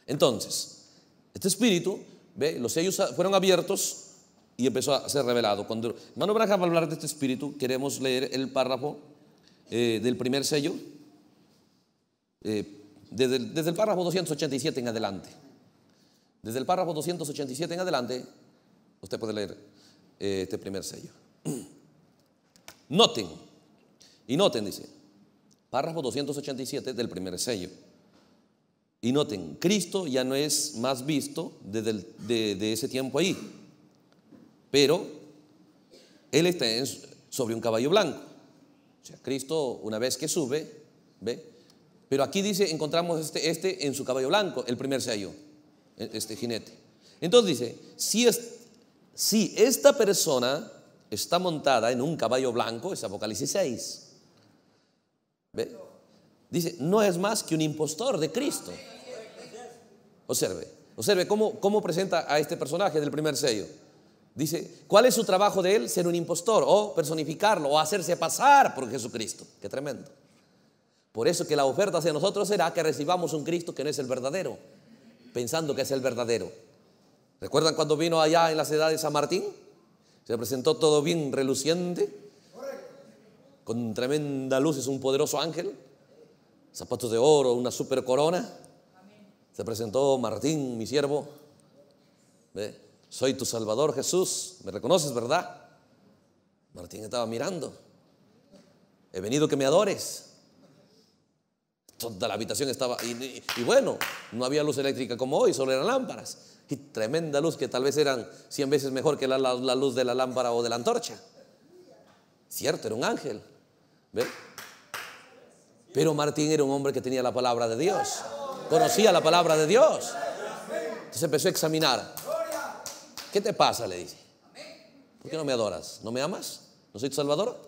Entonces, este espíritu, ¿ve? los sellos fueron abiertos y empezó a ser revelado. Cuando hermano Branham va a hablar de este espíritu, queremos leer el párrafo eh, del primer sello, eh, desde, desde el párrafo 287 en adelante. Desde el párrafo 287 en adelante, usted puede leer eh, este primer sello. Noten, y noten, dice, párrafo 287 del primer sello. Y noten, Cristo ya no es más visto desde de, de, ese tiempo ahí, pero Él está sobre un caballo blanco. O sea, Cristo una vez que sube, ¿ve? Pero aquí dice, encontramos este, este en su caballo blanco, el primer sello, e, este jinete. Entonces dice, si, es, si esta persona está montada en un caballo blanco, es Apocalipsis 6. ¿Ve? Dice, no es más que un impostor de Cristo. Observe, observe cómo, cómo presenta a este personaje del primer sello. Dice, ¿cuál es su trabajo de él? Ser un impostor o personificarlo o hacerse pasar por Jesucristo. Qué tremendo. Por eso que la oferta hacia nosotros será que recibamos un Cristo que no es el verdadero, pensando que es el verdadero. ¿Recuerdan cuando vino allá en la ciudad de San Martín? Se presentó todo bien reluciente, con tremenda luz, es un poderoso ángel, zapatos de oro, una super corona. Se presentó Martín, mi siervo. Soy tu Salvador Jesús, me reconoces, ¿verdad? Martín estaba mirando. He venido que me adores. Toda la habitación estaba, y, y, bueno, no había luz eléctrica como hoy, solo eran lámparas y tremenda luz que tal vez eran 100 veces mejor que la, luz de la lámpara o de la antorcha. Cierto, era un ángel. ¿Ve? Pero Martín era un hombre que tenía la palabra de Dios. Conocía la palabra de Dios. Entonces empezó a examinar. ¿Qué te pasa? Le dice. ¿Por qué no me adoras? ¿No me amas? ¿No soy tu salvador?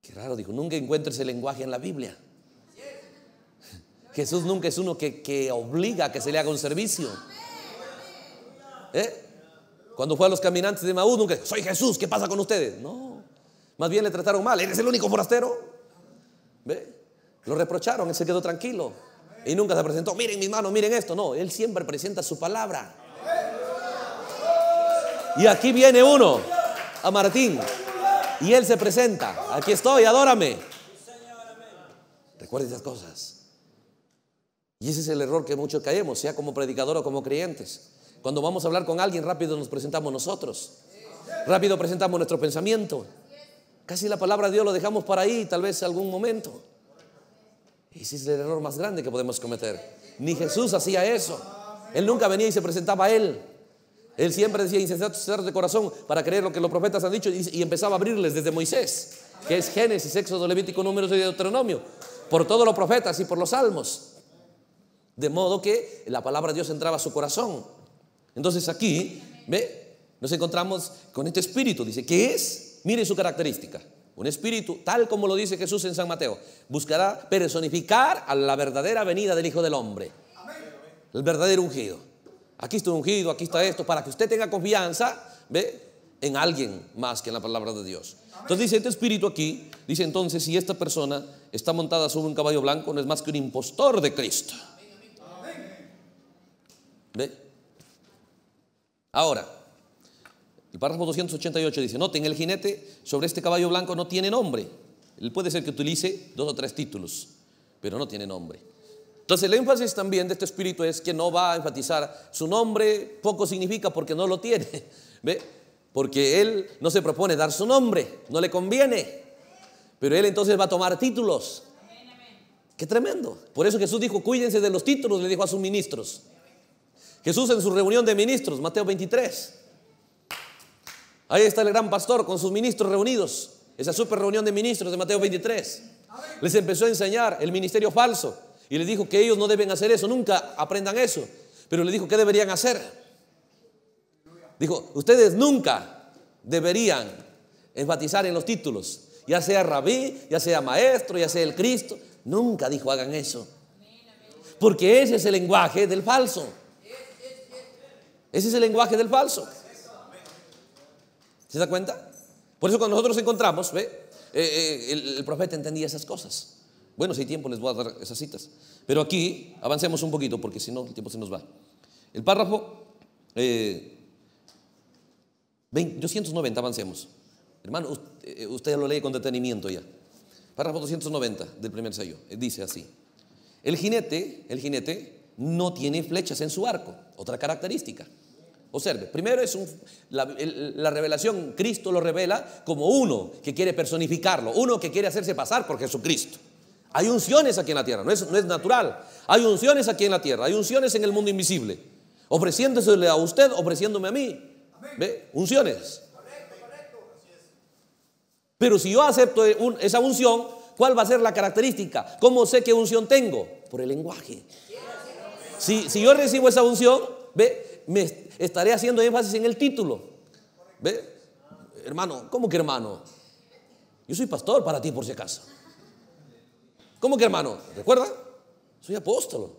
Qué raro, dijo. Nunca encuentres el lenguaje en la Biblia. Jesús nunca es uno que, obliga a que se le haga un servicio. ¿Eh? Cuando fue a los caminantes de Maús, nunca, soy Jesús, ¿qué pasa con ustedes? No, más bien le trataron mal, eres el único forastero. ¿Ve? Lo reprocharon, él se quedó tranquilo. Y nunca se presentó, miren mis manos, miren esto. No, él siempre presenta su palabra. Y aquí viene uno, a Martín, y él se presenta, aquí estoy, adórame. Recuerda esas cosas. Y ese es el error que muchos caemos, sea como predicador o como creyentes. Cuando vamos a hablar con alguien, rápido nos presentamos nosotros. Rápido presentamos nuestro pensamiento. Casi la palabra de Dios lo dejamos para ahí, tal vez algún momento. Ese es el error más grande que podemos cometer. Ni Jesús hacía eso. Él nunca venía y se presentaba a Él. Él siempre decía insensato de corazón para creer lo que los profetas han dicho y empezaba a abrirles desde Moisés, que es Génesis, Éxodo, Levítico, Números y Deuteronomio, por todos los profetas y por los salmos. De modo que la palabra de Dios entraba a su corazón. Entonces aquí, ¿ve? Nos encontramos con este espíritu. Dice, ¿qué es? Mire su característica. Un espíritu, tal como lo dice Jesús en San Mateo, buscará personificar a la verdadera venida del Hijo del Hombre. El verdadero ungido. Aquí está ungido, aquí está esto, para que usted tenga confianza, ¿ve? En alguien más que en la palabra de Dios. Entonces dice este espíritu aquí, dice entonces, si esta persona está montada sobre un caballo blanco, no es más que un impostor de Cristo. ¿Ve? Ahora, el párrafo 288 dice, noten, el jinete sobre este caballo blanco no tiene nombre. Él puede ser que utilice dos o tres títulos, pero no tiene nombre. Entonces el énfasis también de este espíritu es que no va a enfatizar su nombre, poco significa porque no lo tiene. ¿Ve? Porque él no se propone dar su nombre, no le conviene. Pero él entonces va a tomar títulos. Qué tremendo. Por eso Jesús dijo, cuídense de los títulos, le dijo a sus ministros. Jesús en su reunión de ministros, Mateo 23. Ahí está el gran pastor con sus ministros reunidos. Esa super reunión de ministros de Mateo 23. Les empezó a enseñar el ministerio falso. Y les dijo que ellos no deben hacer eso, nunca aprendan eso. Pero le dijo, ¿qué deberían hacer? Dijo, ustedes nunca deberían enfatizar en los títulos, ya sea rabí, ya sea maestro, ya sea el Cristo. Nunca dijo hagan eso. Porque ese es el lenguaje del falso. Ese es el lenguaje del falso. ¿Se da cuenta? Por eso cuando nosotros encontramos, ¿ve? Eh, eh, el, profeta entendía esas cosas. Bueno, si hay tiempo les voy a dar esas citas. Pero aquí avancemos un poquito porque si no el tiempo se nos va. El párrafo eh, 290, avancemos. Hermano, usted, usted lo lee con detenimiento ya. Párrafo 290 del primer sello. Dice así. El jinete, el jinete no tiene flechas en su arco. Otra característica. Observe, primero es la, revelación, Cristo lo revela como uno que quiere personificarlo, uno que quiere hacerse pasar por Jesucristo. Hay unciones aquí en la tierra, no es, no es natural. Hay unciones aquí en la tierra, hay unciones en el mundo invisible. Ofreciéndosele a usted, ofreciéndome a mí. ¿Ve? Unciones. Pero si yo acepto esa unción, ¿cuál va a ser la característica? ¿Cómo sé qué unción tengo? Por el lenguaje. Si, si yo recibo esa unción, ¿ve? Me, estaré haciendo énfasis en el título. ¿Ve? Hermano, ¿cómo que hermano? Yo soy pastor para ti por si acaso. ¿Cómo que hermano? ¿Recuerda? Soy apóstol.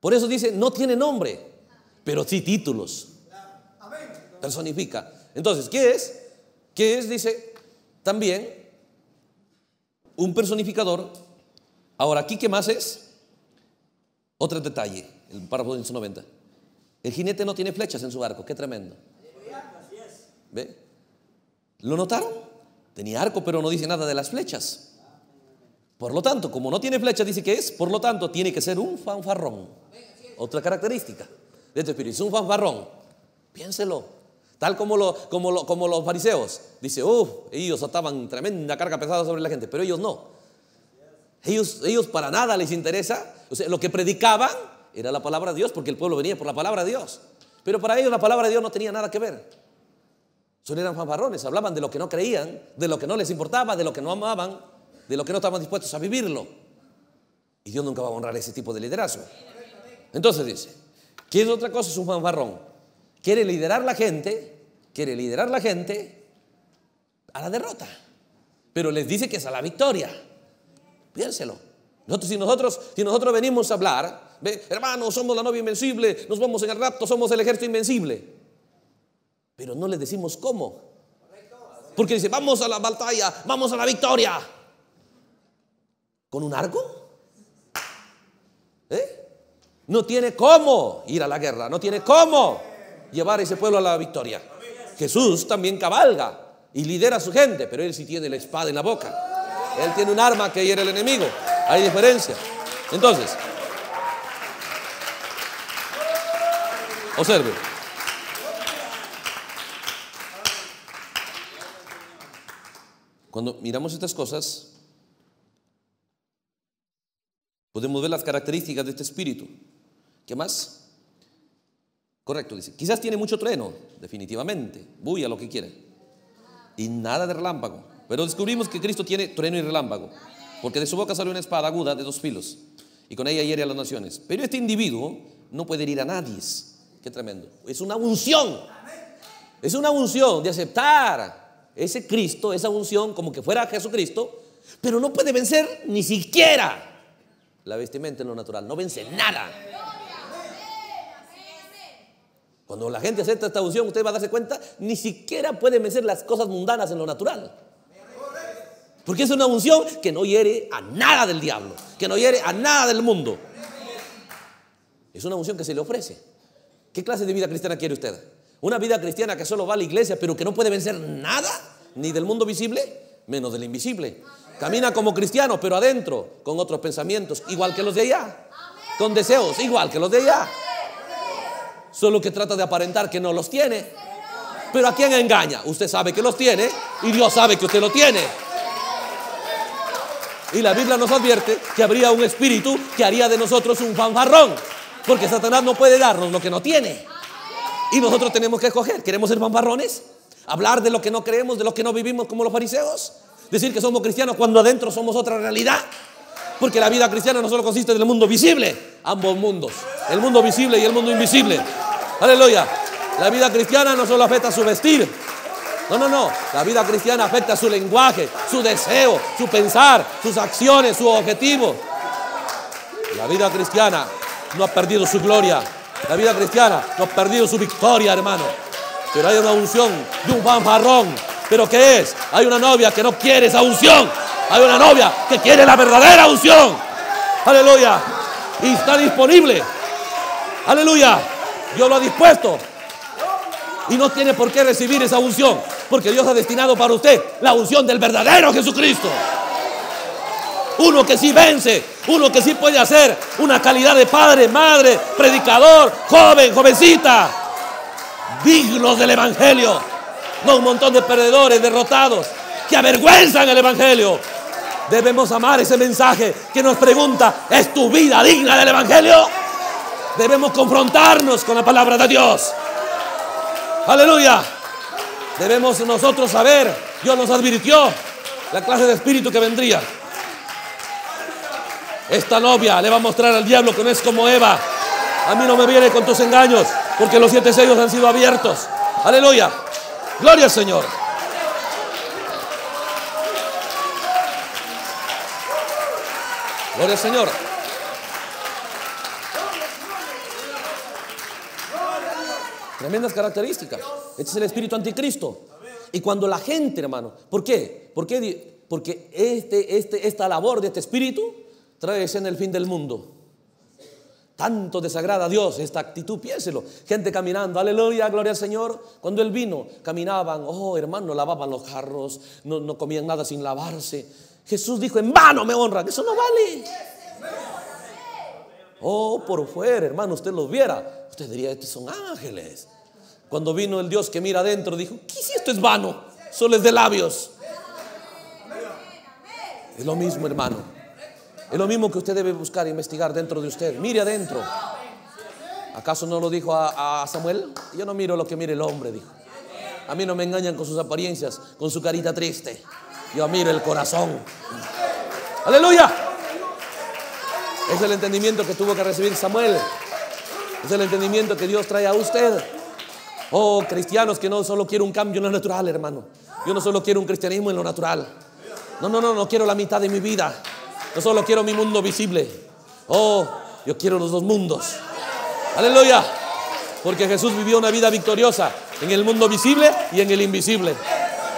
Por eso dice, no tiene nombre, pero sí títulos. Personifica. Entonces, ¿qué es? ¿Qué es? Dice también un personificador. Ahora, ¿aquí qué más es? Otro detalle, el párrafo 190. El jinete no tiene flechas en su arco, qué tremendo. ¿Ve? ¿Lo notaron? Tenía arco, pero no dice nada de las flechas. Por lo tanto, como no tiene flechas, dice que es, por lo tanto, tiene que ser un fanfarrón. Otra característica de este espíritu, es un fanfarrón. Piénselo. Tal como, lo, como, como los fariseos. Dice, uff, ellos ataban tremenda carga pesada sobre la gente, pero ellos no. Ellos, ellos para nada les interesa. O sea, lo que predicaban era la palabra de Dios porque el pueblo venía por la palabra de Dios. Pero para ellos la palabra de Dios no tenía nada que ver. Solo eran fanfarrones, hablaban de lo que no creían, de lo que no les importaba, de lo que no amaban, de lo que no estaban dispuestos a vivirlo. Y Dios nunca va a honrar ese tipo de liderazgo. Entonces dice, ¿qué es otra cosa? Es un fanfarrón. Quiere liderar la gente, quiere liderar la gente a la derrota. Pero les dice que es a la victoria. Piénselo. Si, nosotros, si nosotros venimos a hablar Ve, hermanos, somos la novia invencible, nos vamos en el rapto, somos el ejército invencible. Pero no les decimos cómo. Porque dice, vamos a la batalla, vamos a la victoria. ¿Con un arco? ¿Eh? No tiene cómo ir a la guerra, no tiene cómo llevar a ese pueblo a la victoria. Jesús también cabalga y lidera a su gente, pero él sí tiene la espada en la boca. Él tiene un arma que hiere al enemigo. Hay diferencia. Entonces, Observe. Cuando miramos estas cosas, podemos ver las características de este espíritu. ¿Qué más? Correcto, dice. Quizás tiene mucho trueno, definitivamente. Bulla lo que quiere. Y nada de relámpago. Pero descubrimos que Cristo tiene trueno y relámpago. Porque de su boca sale una espada aguda de dos filos. Y con ella hiere a las naciones. Pero este individuo no puede herir a nadie Qué tremendo. Es una unción. Es una unción de aceptar ese Cristo, esa unción como que fuera Jesucristo, pero no puede vencer ni siquiera la vestimenta en lo natural. No vence nada. Cuando la gente acepta esta unción, usted va a darse cuenta, ni siquiera puede vencer las cosas mundanas en lo natural. Porque es una unción que no hiere a nada del diablo, que no hiere a nada del mundo. Es una unción que se le ofrece. ¿Qué clase de vida cristiana quiere usted? ¿Una vida cristiana que solo va a la iglesia pero que no puede vencer nada? Ni del mundo visible, menos del invisible. Camina como cristiano pero adentro con otros pensamientos, igual que los de allá. Con deseos, igual que los de allá. Solo que trata de aparentar que no los tiene. Pero ¿a quién engaña? Usted sabe que los tiene y Dios sabe que usted lo tiene. Y la Biblia nos advierte que habría un espíritu que haría de nosotros un fanfarrón. Porque Satanás no puede darnos lo que no tiene. Y nosotros tenemos que escoger. ¿Queremos ser fanfarrones? ¿Hablar de lo que no creemos, de lo que no vivimos como los fariseos? ¿Decir que somos cristianos cuando adentro somos otra realidad? Porque la vida cristiana no solo consiste en el mundo visible, ambos mundos, el mundo visible y el mundo invisible. Aleluya. La vida cristiana no solo afecta a su vestir, No, no, no. La vida cristiana afecta su lenguaje, su deseo, su pensar, sus acciones, su objetivo. La vida cristiana no ha perdido su gloria. La vida cristiana no ha perdido su victoria, hermano. Pero hay una unción de un fanfarrón. ¿Pero qué es? Hay una novia que no quiere esa unción. Hay una novia que quiere la verdadera unción. Aleluya. Y está disponible. Aleluya. Dios lo ha dispuesto. Y no tiene por qué recibir esa unción. Porque Dios ha destinado para usted la unción del verdadero Jesucristo. Uno que sí vence, uno que sí puede hacer una calidad de padre, madre, predicador, joven, jovencita, dignos del Evangelio. No un montón de perdedores, derrotados, que avergüenzan el Evangelio. Debemos amar ese mensaje que nos pregunta, ¿es tu vida digna del Evangelio? Debemos confrontarnos con la palabra de Dios. Aleluya. Debemos nosotros saber, Dios nos advirtió la clase de espíritu que vendría. Esta novia le va a mostrar al diablo que no es como Eva. A mí no me viene con tus engaños, porque los siete sellos han sido abiertos. Aleluya. Gloria al Señor. Gloria al Señor. Tremendas características. Este es el espíritu anticristo. Y cuando la gente, hermano, ¿por qué? ¿Por qué? Porque este, este, esta labor de este espíritu trae en el fin del mundo. Tanto desagrada a Dios esta actitud, piénselo. Gente caminando, aleluya, gloria al Señor. Cuando Él vino, caminaban, oh hermano, lavaban los jarros, no, no comían nada sin lavarse. Jesús dijo, en vano me honran, eso no vale. Oh, por fuera, hermano, usted los viera. Usted diría, estos son ángeles. Cuando vino el Dios que mira adentro, dijo, ¿qué si esto es vano? Solo es de labios. Es lo mismo, hermano. Es lo mismo que usted debe buscar e investigar dentro de usted. Mire adentro. ¿Acaso no lo dijo a, Samuel? Yo no miro lo que mire el hombre, dijo. A mí no me engañan con sus apariencias, con su carita triste. Yo miro el corazón. Aleluya. Es el entendimiento que tuvo que recibir Samuel. Es el entendimiento que Dios trae a usted. Oh, cristianos que no solo quiero un cambio en lo natural, hermano. Yo no solo quiero un cristianismo en lo natural. No, no, no, no quiero la mitad de mi vida. No solo quiero mi mundo visible. Oh, yo quiero los dos mundos. Aleluya. Porque Jesús vivió una vida victoriosa en el mundo visible y en el invisible.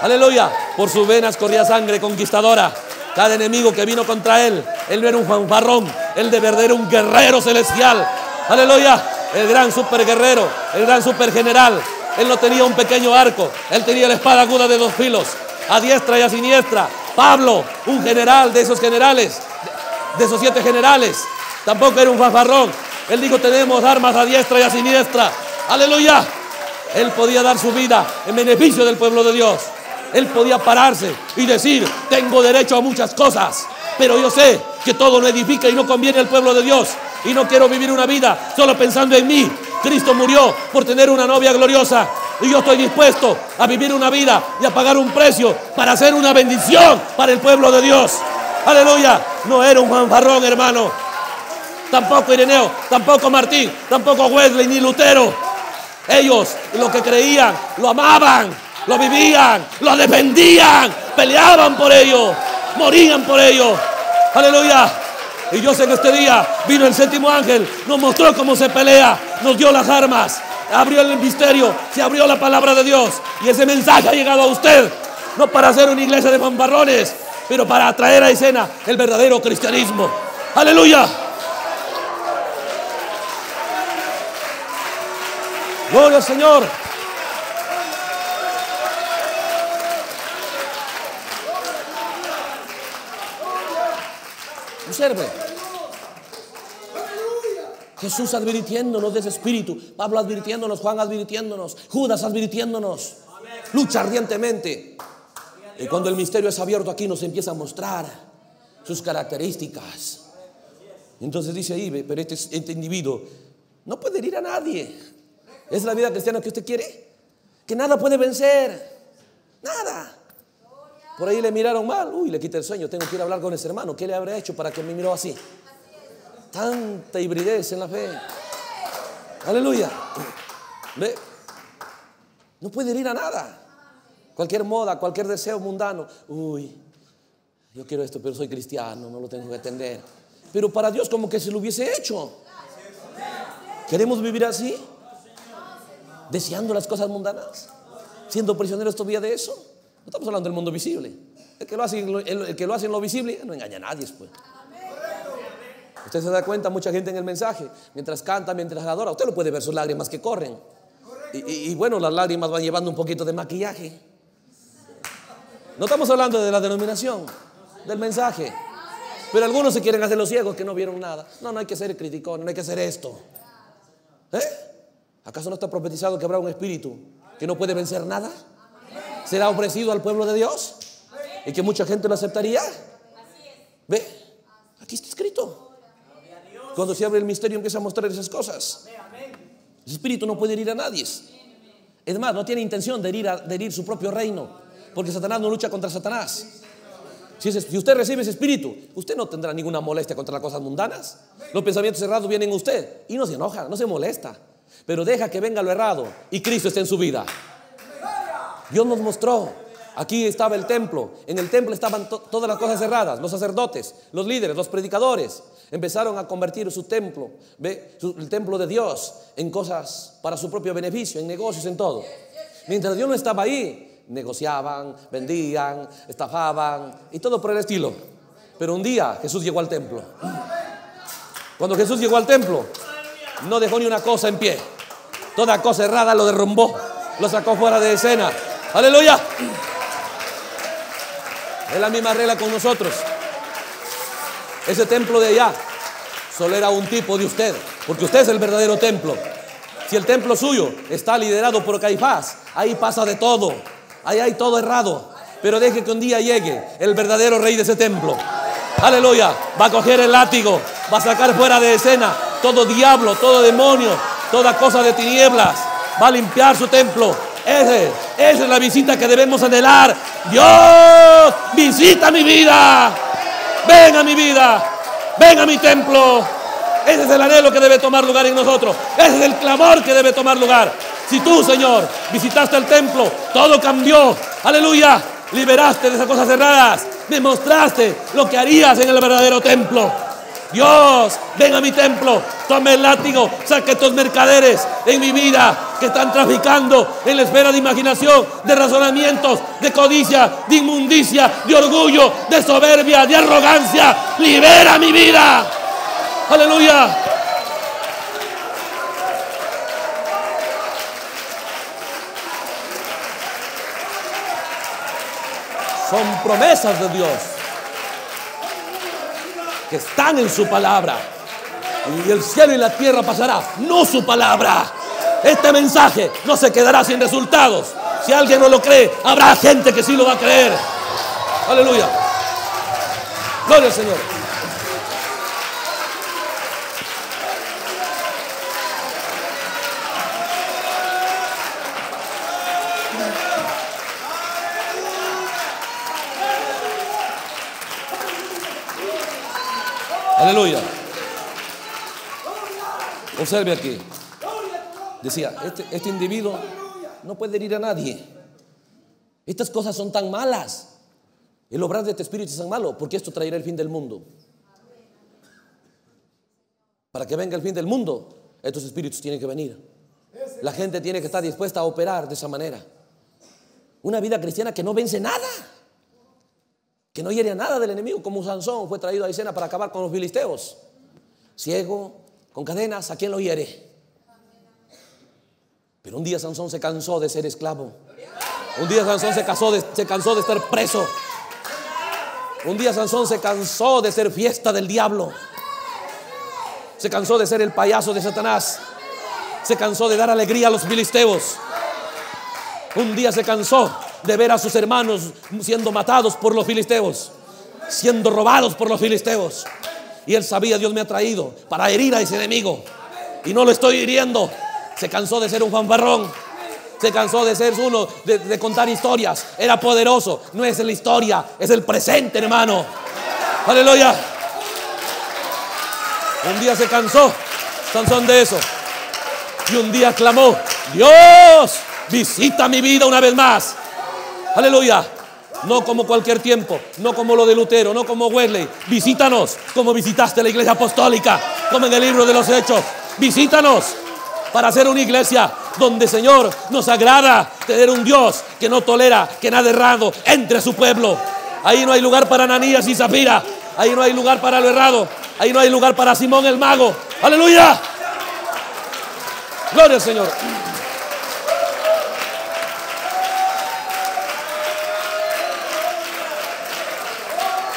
Aleluya. Por sus venas corría sangre conquistadora. Cada enemigo que vino contra él, él no era un fanfarrón, él de verdad era un guerrero celestial. Aleluya el gran super guerrero, el gran super general. Él no tenía un pequeño arco, él tenía la espada aguda de dos filos, a diestra y a siniestra. Pablo, un general de esos generales, de esos siete generales, tampoco era un fanfarrón. Él dijo, tenemos armas a diestra y a siniestra. Aleluya. Él podía dar su vida en beneficio del pueblo de Dios. Él podía pararse y decir, tengo derecho a muchas cosas, pero yo sé que todo no edifica y no conviene al pueblo de Dios y no quiero vivir una vida solo pensando en mí. Cristo murió por tener una novia gloriosa y yo estoy dispuesto a vivir una vida y a pagar un precio para hacer una bendición para el pueblo de Dios. Aleluya. No era un fanfarrón, hermano. Tampoco Ireneo, tampoco Martín, tampoco Wesley ni Lutero. Ellos lo que creían, lo amaban, lo vivían, lo defendían, peleaban por ello, morían por ello. Aleluya. Y yo sé que este día vino el séptimo ángel, nos mostró cómo se pelea, nos dio las armas, abrió el misterio, se abrió la palabra de Dios. Y ese mensaje ha llegado a usted, no para hacer una iglesia de fanfarrones, pero para traer a escena el verdadero cristianismo. Aleluya. Gloria al Señor. Observe. Jesús advirtiéndonos de ese espíritu. Pablo advirtiéndonos, Juan advirtiéndonos, Judas advirtiéndonos. Lucha ardientemente. Y cuando el misterio es abierto aquí nos empieza a mostrar sus características. Entonces dice ahí, pero este, este individuo no puede herir a nadie. ¿Es la vida cristiana que usted quiere? Que nada puede vencer. Nada. Por ahí le miraron mal. Uy, le quita el sueño. Tengo que ir a hablar con ese hermano. ¿Qué le habrá hecho para que me miró así? Tanta hibridez en la fe. Aleluya. ¿Ve? No puede herir a nada. Cualquier moda, cualquier deseo mundano. Uy, yo quiero esto, pero soy cristiano, no lo tengo que atender. Pero para Dios como que se lo hubiese hecho. ¿Queremos vivir así? Deseando las cosas mundanas, siendo prisioneros todavía de eso. No estamos hablando del mundo visible. El que lo hace, el, que lo hace en lo visible no engaña a nadie después. Usted se da cuenta, mucha gente en el mensaje, mientras canta, mientras adora, usted lo puede ver sus lágrimas que corren. Y, bueno, las lágrimas van llevando un poquito de maquillaje. No estamos hablando de la denominación, del mensaje. Pero algunos se quieren hacer los ciegos que no vieron nada. No, no hay que ser criticón, no hay que hacer esto. ¿Eh? ¿Acaso no está profetizado que habrá un espíritu que no puede vencer nada? ¿Será ofrecido al pueblo de Dios? ¿Y que mucha gente lo aceptaría? ¿Ve? Aquí está escrito. Cuando se abre el misterio empieza a mostrar esas cosas. El espíritu no puede herir a nadie. Es más, no tiene intención de herir, de herir su propio reino. Porque Satanás no lucha contra Satanás. Si, usted recibe ese espíritu, usted no tendrá ninguna molestia contra las cosas mundanas. Los pensamientos errados vienen a usted y no se enoja, no se molesta. Pero deja que venga lo errado y Cristo esté en su vida. Dios nos mostró. Aquí estaba el templo. En el templo estaban todas las cosas cerradas. Los sacerdotes, los líderes, los predicadores. Empezaron a convertir su templo, el templo de Dios, en cosas para su propio beneficio, en negocios, en todo. Mientras Dios no estaba ahí, negociaban, vendían, estafaban y todo por el estilo. Pero un día Jesús llegó al templo. Cuando Jesús llegó al templo, no dejó ni una cosa en pie. Toda cosa errada lo derrumbó, lo sacó fuera de escena. Aleluya. Es la misma regla con nosotros. Ese templo de allá solo era un tipo de usted, porque usted es el verdadero templo. Si el templo suyo está liderado por Caifás, ahí pasa de todo. Ahí hay todo errado. Pero deje que un día llegue el verdadero rey de ese templo. Aleluya. Va a coger el látigo. Va a sacar fuera de escena todo diablo, todo demonio, toda cosa de tinieblas. Va a limpiar su templo. Ese, esa es la visita que debemos anhelar. Dios, visita mi vida. Ven a mi vida. Ven a mi templo. Ese es el anhelo que debe tomar lugar en nosotros. Ese es el clamor que debe tomar lugar. Si tú, Señor, visitaste el templo, todo cambió. Aleluya. Liberaste de esas cosas cerradas. Me mostraste lo que harías en el verdadero templo. Dios, ven a mi templo, tome el látigo, saque estos mercaderes en mi vida que están traficando en la esfera de imaginación, de razonamientos, de codicia, de inmundicia, de orgullo, de soberbia, de arrogancia. Libera mi vida. Aleluya. Son promesas de Dios que están en su palabra. Y el cielo y la tierra pasará, no su palabra. Este mensaje no se quedará sin resultados. Si alguien no lo cree, habrá gente que sí lo va a creer. Aleluya. Gloria al Señor. Aleluya. Observe aquí. Decía, este, este, individuo no puede herir a nadie. Estas cosas son tan malas. El obrar de este espíritu es tan malo porque esto traerá el fin del mundo. Para que venga el fin del mundo, estos espíritus tienen que venir. La gente tiene que estar dispuesta a operar de esa manera. Una vida cristiana que no vence nada que no hiere a nada del enemigo, como Sansón fue traído a escena para acabar con los filisteos. Ciego, con cadenas, ¿a quién lo hiere? Pero un día Sansón se cansó de ser esclavo. Un día Sansón se, de, se cansó de estar preso. Un día Sansón se cansó de ser fiesta del diablo. Se cansó de ser el payaso de Satanás. Se cansó de dar alegría a los filisteos. Un día se cansó de ver a sus hermanos siendo matados por los filisteos, siendo robados por los filisteos. Y él sabía, Dios me ha traído para herir a ese enemigo. Y no lo estoy hiriendo. Se cansó de ser un fanfarrón. Se cansó de ser uno, de, contar historias. Era poderoso. No es la historia, es el presente, hermano. Aleluya. Un día se cansó, Sansón de eso. Y un día clamó, Dios, visita mi vida una vez más. Aleluya. No como cualquier tiempo, no como lo de Lutero, no como Wesley. Visítanos como visitaste la iglesia apostólica, como en el libro de los Hechos. Visítanos para hacer una iglesia donde, Señor, nos agrada tener un Dios que no tolera que nada errado entre su pueblo. Ahí no hay lugar para Ananías y Zafira. Ahí no hay lugar para lo errado. Ahí no hay lugar para Simón el mago. Aleluya. Gloria al Señor.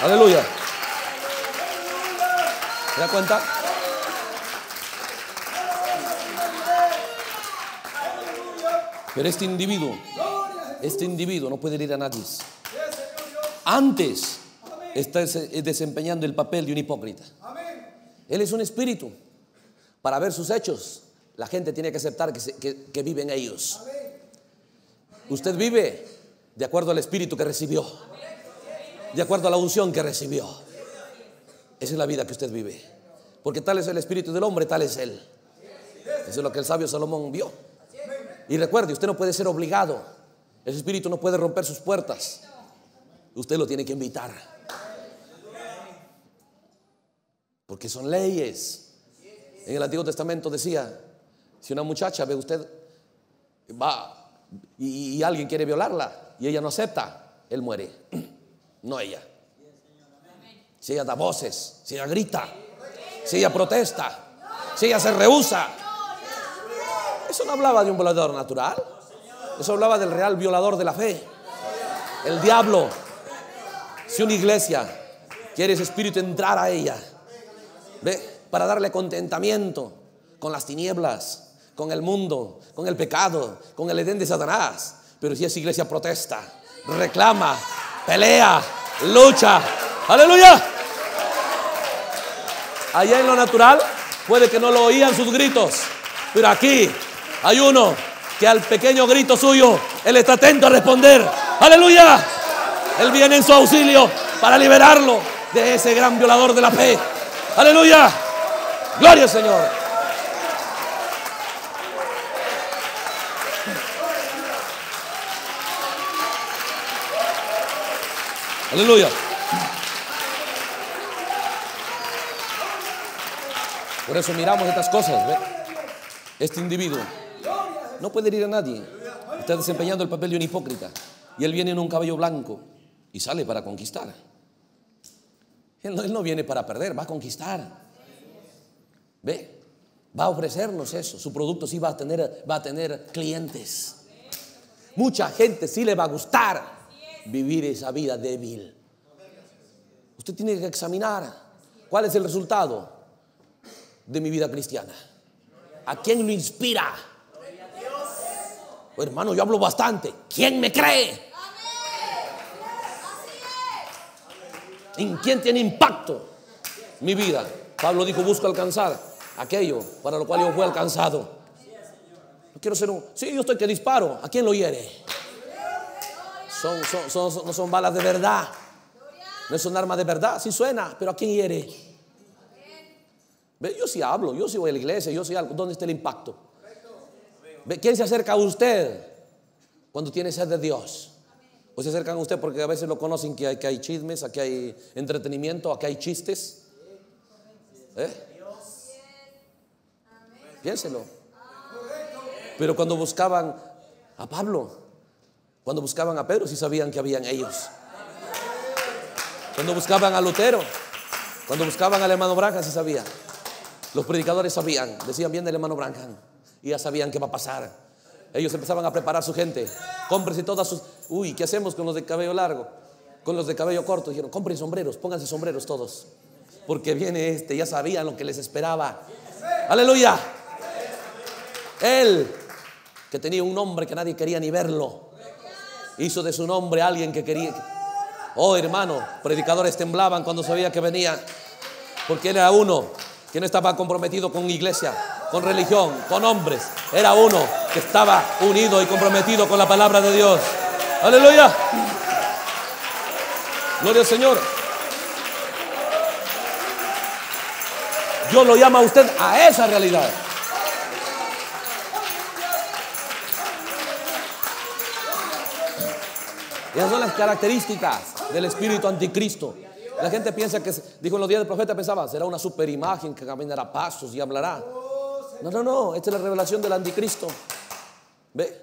Aleluya. ¿Se da cuenta? Pero este individuo, este individuo no puede ir a nadie. Antes está desempeñando el papel de un hipócrita. Él es un espíritu. Para ver sus hechos, la gente tiene que aceptar que, que vive en ellos. Usted vive de acuerdo al espíritu que recibió de acuerdo a la unción que recibió. Esa es la vida que usted vive. Porque tal es el espíritu del hombre, tal es él. Eso es lo que el sabio Salomón vio. Y recuerde, usted no puede ser obligado. Ese espíritu no puede romper sus puertas. Usted lo tiene que invitar. Porque son leyes. En el Antiguo Testamento decía, si una muchacha ve usted va y alguien quiere violarla y ella no acepta, él muere no ella. Si ella da voces, si ella grita, si ella protesta, si ella se rehúsa. Eso no hablaba de un violador natural. Eso hablaba del real violador de la fe. El diablo. Si una iglesia quiere ese espíritu entrar a ella, ¿ve? Para darle contentamiento con las tinieblas, con el mundo, con el pecado, con el edén de Satanás. Pero si esa iglesia protesta, reclama, pelea, lucha. Aleluya. Allá en lo natural puede que no lo oían sus gritos, pero aquí hay uno que al pequeño grito suyo, él está atento a responder. Aleluya. Él viene en su auxilio para liberarlo de ese gran violador de la fe. Aleluya. Gloria al Señor. Aleluya. Por eso miramos estas cosas. ¿ve? Este individuo no puede ir a nadie. Está desempeñando el papel de un hipócrita. Y él viene en un caballo blanco y sale para conquistar. Él no, viene para perder, va a conquistar. ¿Ve? Va a ofrecernos eso. Su producto sí va a tener, va a tener clientes. Mucha gente sí le va a gustar vivir esa vida débil. Usted tiene que examinar cuál es el resultado de mi vida cristiana. ¿A quién lo inspira? Oh, hermano, yo hablo bastante. ¿Quién me cree? ¿En quién tiene impacto mi vida? Pablo dijo, busco alcanzar aquello para lo cual yo fui alcanzado. No quiero ser un... Sí, yo estoy que disparo. ¿A quién lo hiere? No son balas de verdad. No es un arma de verdad. Sí suena, pero ¿a quién hiere? Yo sí hablo, yo sí voy a la iglesia, yo sí algo. ¿Dónde está el impacto? ¿Quién se acerca a usted cuando tiene sed de Dios? ¿O se acercan a usted porque a veces lo conocen que hay, hay chismes, aquí hay entretenimiento, aquí hay chistes? ¿Eh? Piénselo. Pero cuando buscaban a Pablo, cuando buscaban a Pedro, sí sabían que habían ellos. Cuando buscaban a Lutero, cuando buscaban al hermano Branham, sí sabían. Los predicadores sabían, decían bien del hermano Branham, y ya sabían qué va a pasar. Ellos empezaban a preparar su gente. Cómprense todas sus. Uy, ¿qué hacemos con los de cabello largo? Con los de cabello corto. Dijeron, compren sombreros, pónganse sombreros todos. Porque viene este, ya sabían lo que les esperaba. Aleluya. Él, que tenía un nombre que nadie quería ni verlo hizo de su nombre alguien que quería. Oh, hermano, predicadores temblaban cuando sabía que venía, porque era uno que no estaba comprometido con iglesia, con religión, con hombres. Era uno que estaba unido y comprometido con la palabra de Dios. Aleluya. Gloria al Señor. Dios lo llama a usted a esa realidad. Esas son las características del espíritu anticristo. La gente piensa que, dijo en los días del profeta, pensaba, será una super imagen que caminará pasos y hablará. No, no, no, esta es la revelación del anticristo. ¿Ve?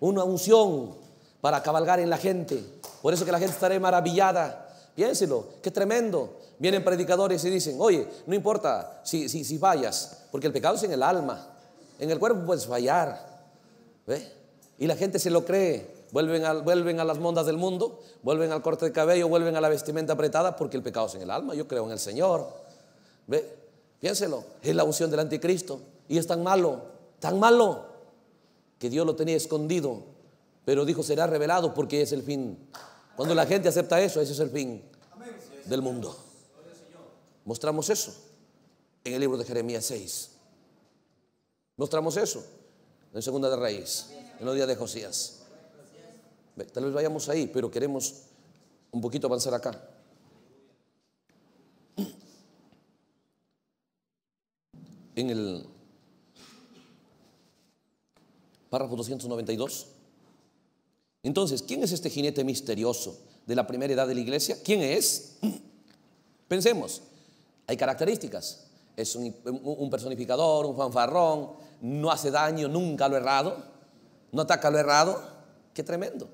Una unción para cabalgar en la gente. Por eso que la gente estará maravillada. Piénselo, qué tremendo. Vienen predicadores y dicen, oye, no importa si, si, si fallas, porque el pecado es en el alma. En el cuerpo puedes fallar. ¿Ve? Y la gente se lo cree. Vuelven a, vuelven a las mondas del mundo, vuelven al corte de cabello, vuelven a la vestimenta apretada porque el pecado es en el alma. Yo creo en el Señor. ¿Ve? Piénselo, es la unción del anticristo. Y es tan malo, tan malo, que Dios lo tenía escondido. Pero dijo, será revelado porque es el fin. Cuando la gente acepta eso, ese es el fin del mundo. Mostramos eso en el libro de Jeremías 6. Mostramos eso en Segunda de Reyes, en los días de Josías. Tal vez vayamos ahí, pero queremos un poquito avanzar acá. En el párrafo 292. Entonces, ¿quién es este jinete misterioso de la primera edad de la iglesia? ¿Quién es? Pensemos, hay características. Es un, personificador, un fanfarrón, no hace daño nunca lo errado, no ataca lo errado. Qué tremendo.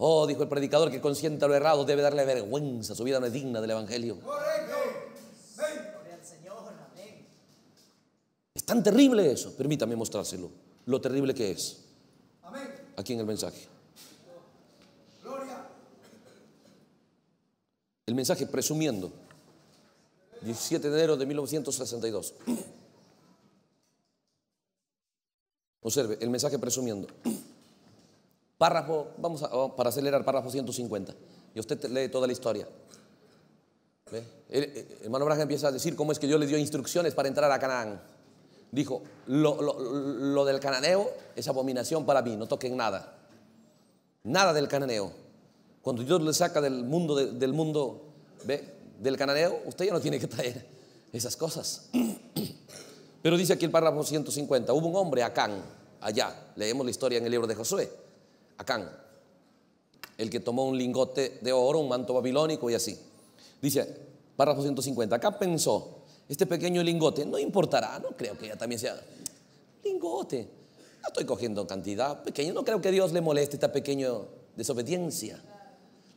Oh, dijo el predicador que consienta lo errado debe darle vergüenza, su vida no es digna del Evangelio. Es tan terrible eso, permítame mostrárselo, lo terrible que es. Aquí en el mensaje. El mensaje presumiendo. 17 de enero de 1962. Observe, el mensaje presumiendo. Párrafo, vamos a, para acelerar, párrafo 150. Y usted lee toda la historia. ¿Ve? El, hermano Braga empieza a decir cómo es que Dios le dio instrucciones para entrar a Canaán. Dijo, lo, del cananeo es abominación para mí, no toquen nada. Nada del cananeo. Cuando Dios le saca del mundo, del mundo, ¿ve? Del cananeo, usted ya no tiene que traer esas cosas. Pero dice aquí el párrafo 150, hubo un hombre, Acán, allá, leemos la historia en el libro de Josué Acán, el que tomó un lingote de oro, un manto babilónico y así. Dice, párrafo 150, acá pensó, este pequeño lingote no importará, no creo que ya también sea lingote. No estoy cogiendo cantidad pequeña, no creo que Dios le moleste esta pequeña desobediencia.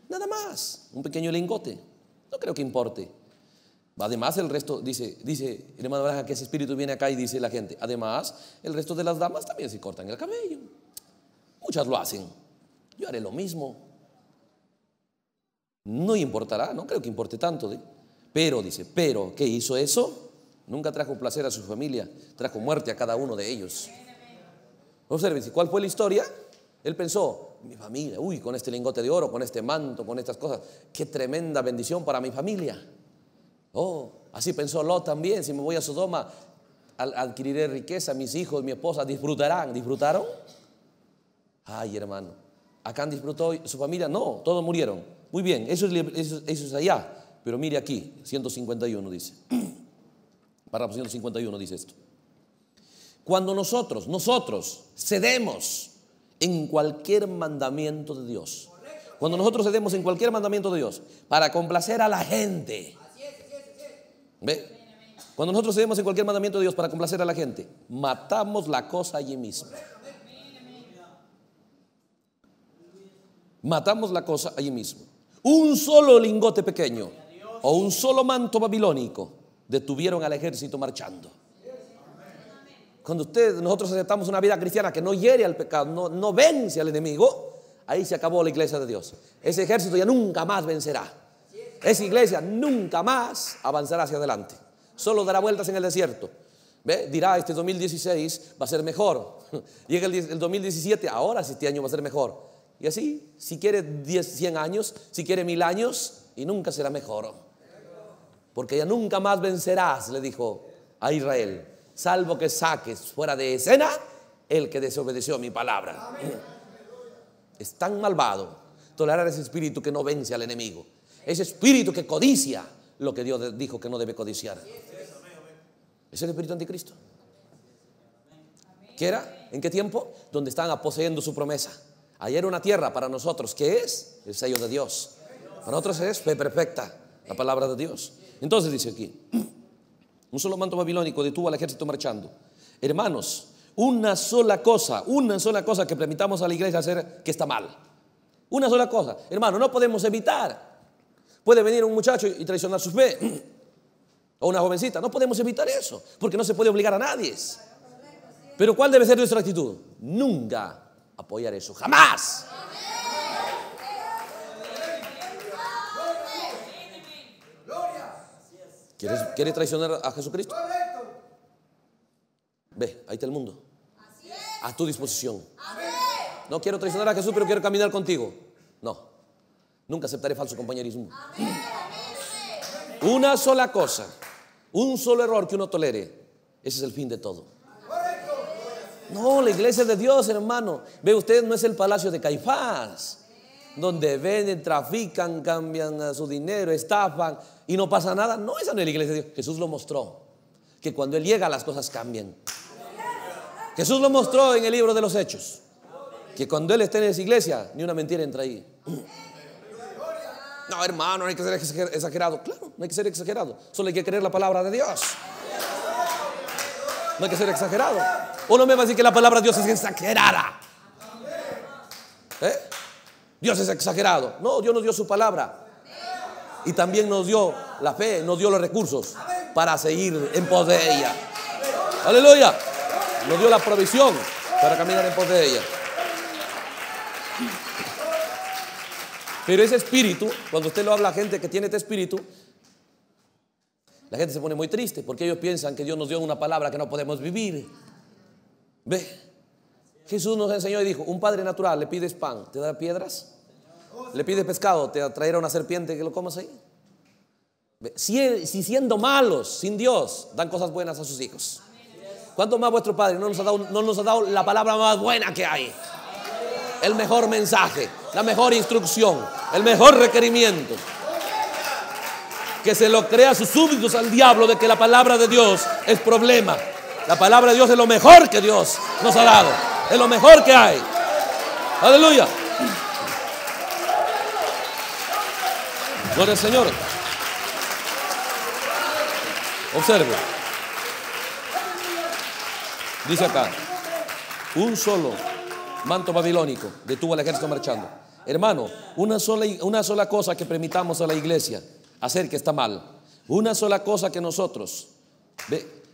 Nada más, un pequeño lingote, no creo que importe. Además, el resto, dice, dice el hermano Braja que ese espíritu viene acá y dice la gente, además, el resto de las damas también se cortan el cabello. Muchas lo hacen. Yo haré lo mismo. No importará, no creo que importe tanto. Pero, dice, pero, ¿qué hizo eso? Nunca trajo placer a su familia, trajo muerte a cada uno de ellos. Observen, ¿cuál fue la historia? Él pensó, mi familia, uy, con este lingote de oro, con este manto, con estas cosas, qué tremenda bendición para mi familia. Oh, así pensó Lot también, si me voy a Sodoma, adquiriré riqueza, mis hijos, mi esposa disfrutarán. ¿Disfrutaron? Ay, hermano, Acán disfrutó su familia. No, todos murieron. Muy bien, eso es, allá. Pero mire aquí, 151 dice. Párrafo 151 dice esto. Cuando nosotros, nosotros cedemos en cualquier mandamiento de Dios. Cuando nosotros cedemos en cualquier mandamiento de Dios para complacer a la gente. ¿Ve? Cuando nosotros cedemos en cualquier mandamiento de Dios para complacer a la gente, matamos la cosa allí mismo. Matamos la cosa allí mismo. Un solo lingote pequeño o un solo manto babilónico detuvieron al ejército marchando. Cuando usted, nosotros aceptamos una vida cristiana que no hiere al pecado, no, no vence al enemigo, ahí se acabó la iglesia de Dios. Ese ejército ya nunca más vencerá. Esa iglesia nunca más avanzará hacia adelante. Solo dará vueltas en el desierto. Dirá, este 2016 va a ser mejor. Llega el, el 2017, ahora este año va a ser mejor. Y así, si quiere 10, 100 años, si quiere mil años, y nunca será mejor. Porque ya nunca más vencerás, le dijo a Israel, salvo que saques fuera de escena el que desobedeció mi palabra. Es tan malvado tolerar ese espíritu que no vence al enemigo. Ese espíritu que codicia lo que Dios dijo que no debe codiciar. Es el espíritu anticristo. ¿Qué era? ¿En qué tiempo? Donde estaban poseyendo su promesa Ahí era una tierra para nosotros. ¿Qué es? El sello de Dios. Para nosotros es fe perfecta, la palabra de Dios. Entonces dice aquí, un solo manto babilónico detuvo al ejército marchando. Hermanos, una sola cosa, una sola cosa que permitamos a la iglesia hacer que está mal. Una sola cosa. Hermano, no podemos evitar. Puede venir un muchacho y traicionar su fe. O una jovencita. No podemos evitar eso. Porque no se puede obligar a nadie. Pero ¿cuál debe ser nuestra actitud? Nunca apoyar eso. Jamás. ¿Quieres, traicionar a Jesucristo? Ve, ahí está el mundo. A tu disposición. No quiero traicionar a Jesús, pero quiero caminar contigo. No. Nunca aceptaré falso compañerismo. Una sola cosa, un solo error que uno tolere, ese es el fin de todo. No, la iglesia de Dios, hermano. Ve usted, no es el palacio de Caifás, donde venden, trafican, cambian su dinero, estafan y no pasa nada. No, esa no es la iglesia de Dios. Jesús lo mostró, que cuando Él llega las cosas cambian. Jesús lo mostró en el libro de los Hechos, que cuando Él está en esa iglesia, ni una mentira entra ahí. No, hermano, no hay que ser exagerado. Claro, no hay que ser exagerado. Solo hay que creer la palabra de Dios. No hay que ser exagerado. Uno me va a decir que la palabra de Dios es exagerada. ¿Eh? Dios es exagerado. No, Dios nos dio su palabra. Y también nos dio la fe, nos dio los recursos para seguir en pos de ella. Aleluya. Nos dio la provisión para caminar en pos de ella. Pero ese espíritu, cuando usted lo habla a gente que tiene este espíritu, la gente se pone muy triste porque ellos piensan que Dios nos dio una palabra que no podemos vivir. Ve, Jesús nos enseñó y dijo, un padre natural le pides pan, ¿te da piedras? Le pides pescado, ¿te traerá una serpiente que lo comas ahí? Si, si, siendo malos, sin Dios, dan cosas buenas a sus hijos. ¿Cuánto más vuestro Padre no nos, ha dado, no nos ha dado la palabra más buena que hay? El mejor mensaje, la mejor instrucción, el mejor requerimiento que se lo crea a sus súbditos al diablo de que la palabra de Dios es problema. La palabra de Dios es lo mejor que Dios nos ha dado. Es lo mejor que hay. Aleluya. Gloria al Señor. Observe. Dice acá, un solo manto babilónico detuvo al ejército marchando. Hermano, una sola, una sola cosa que permitamos a la iglesia hacer que está mal. Una sola cosa que nosotros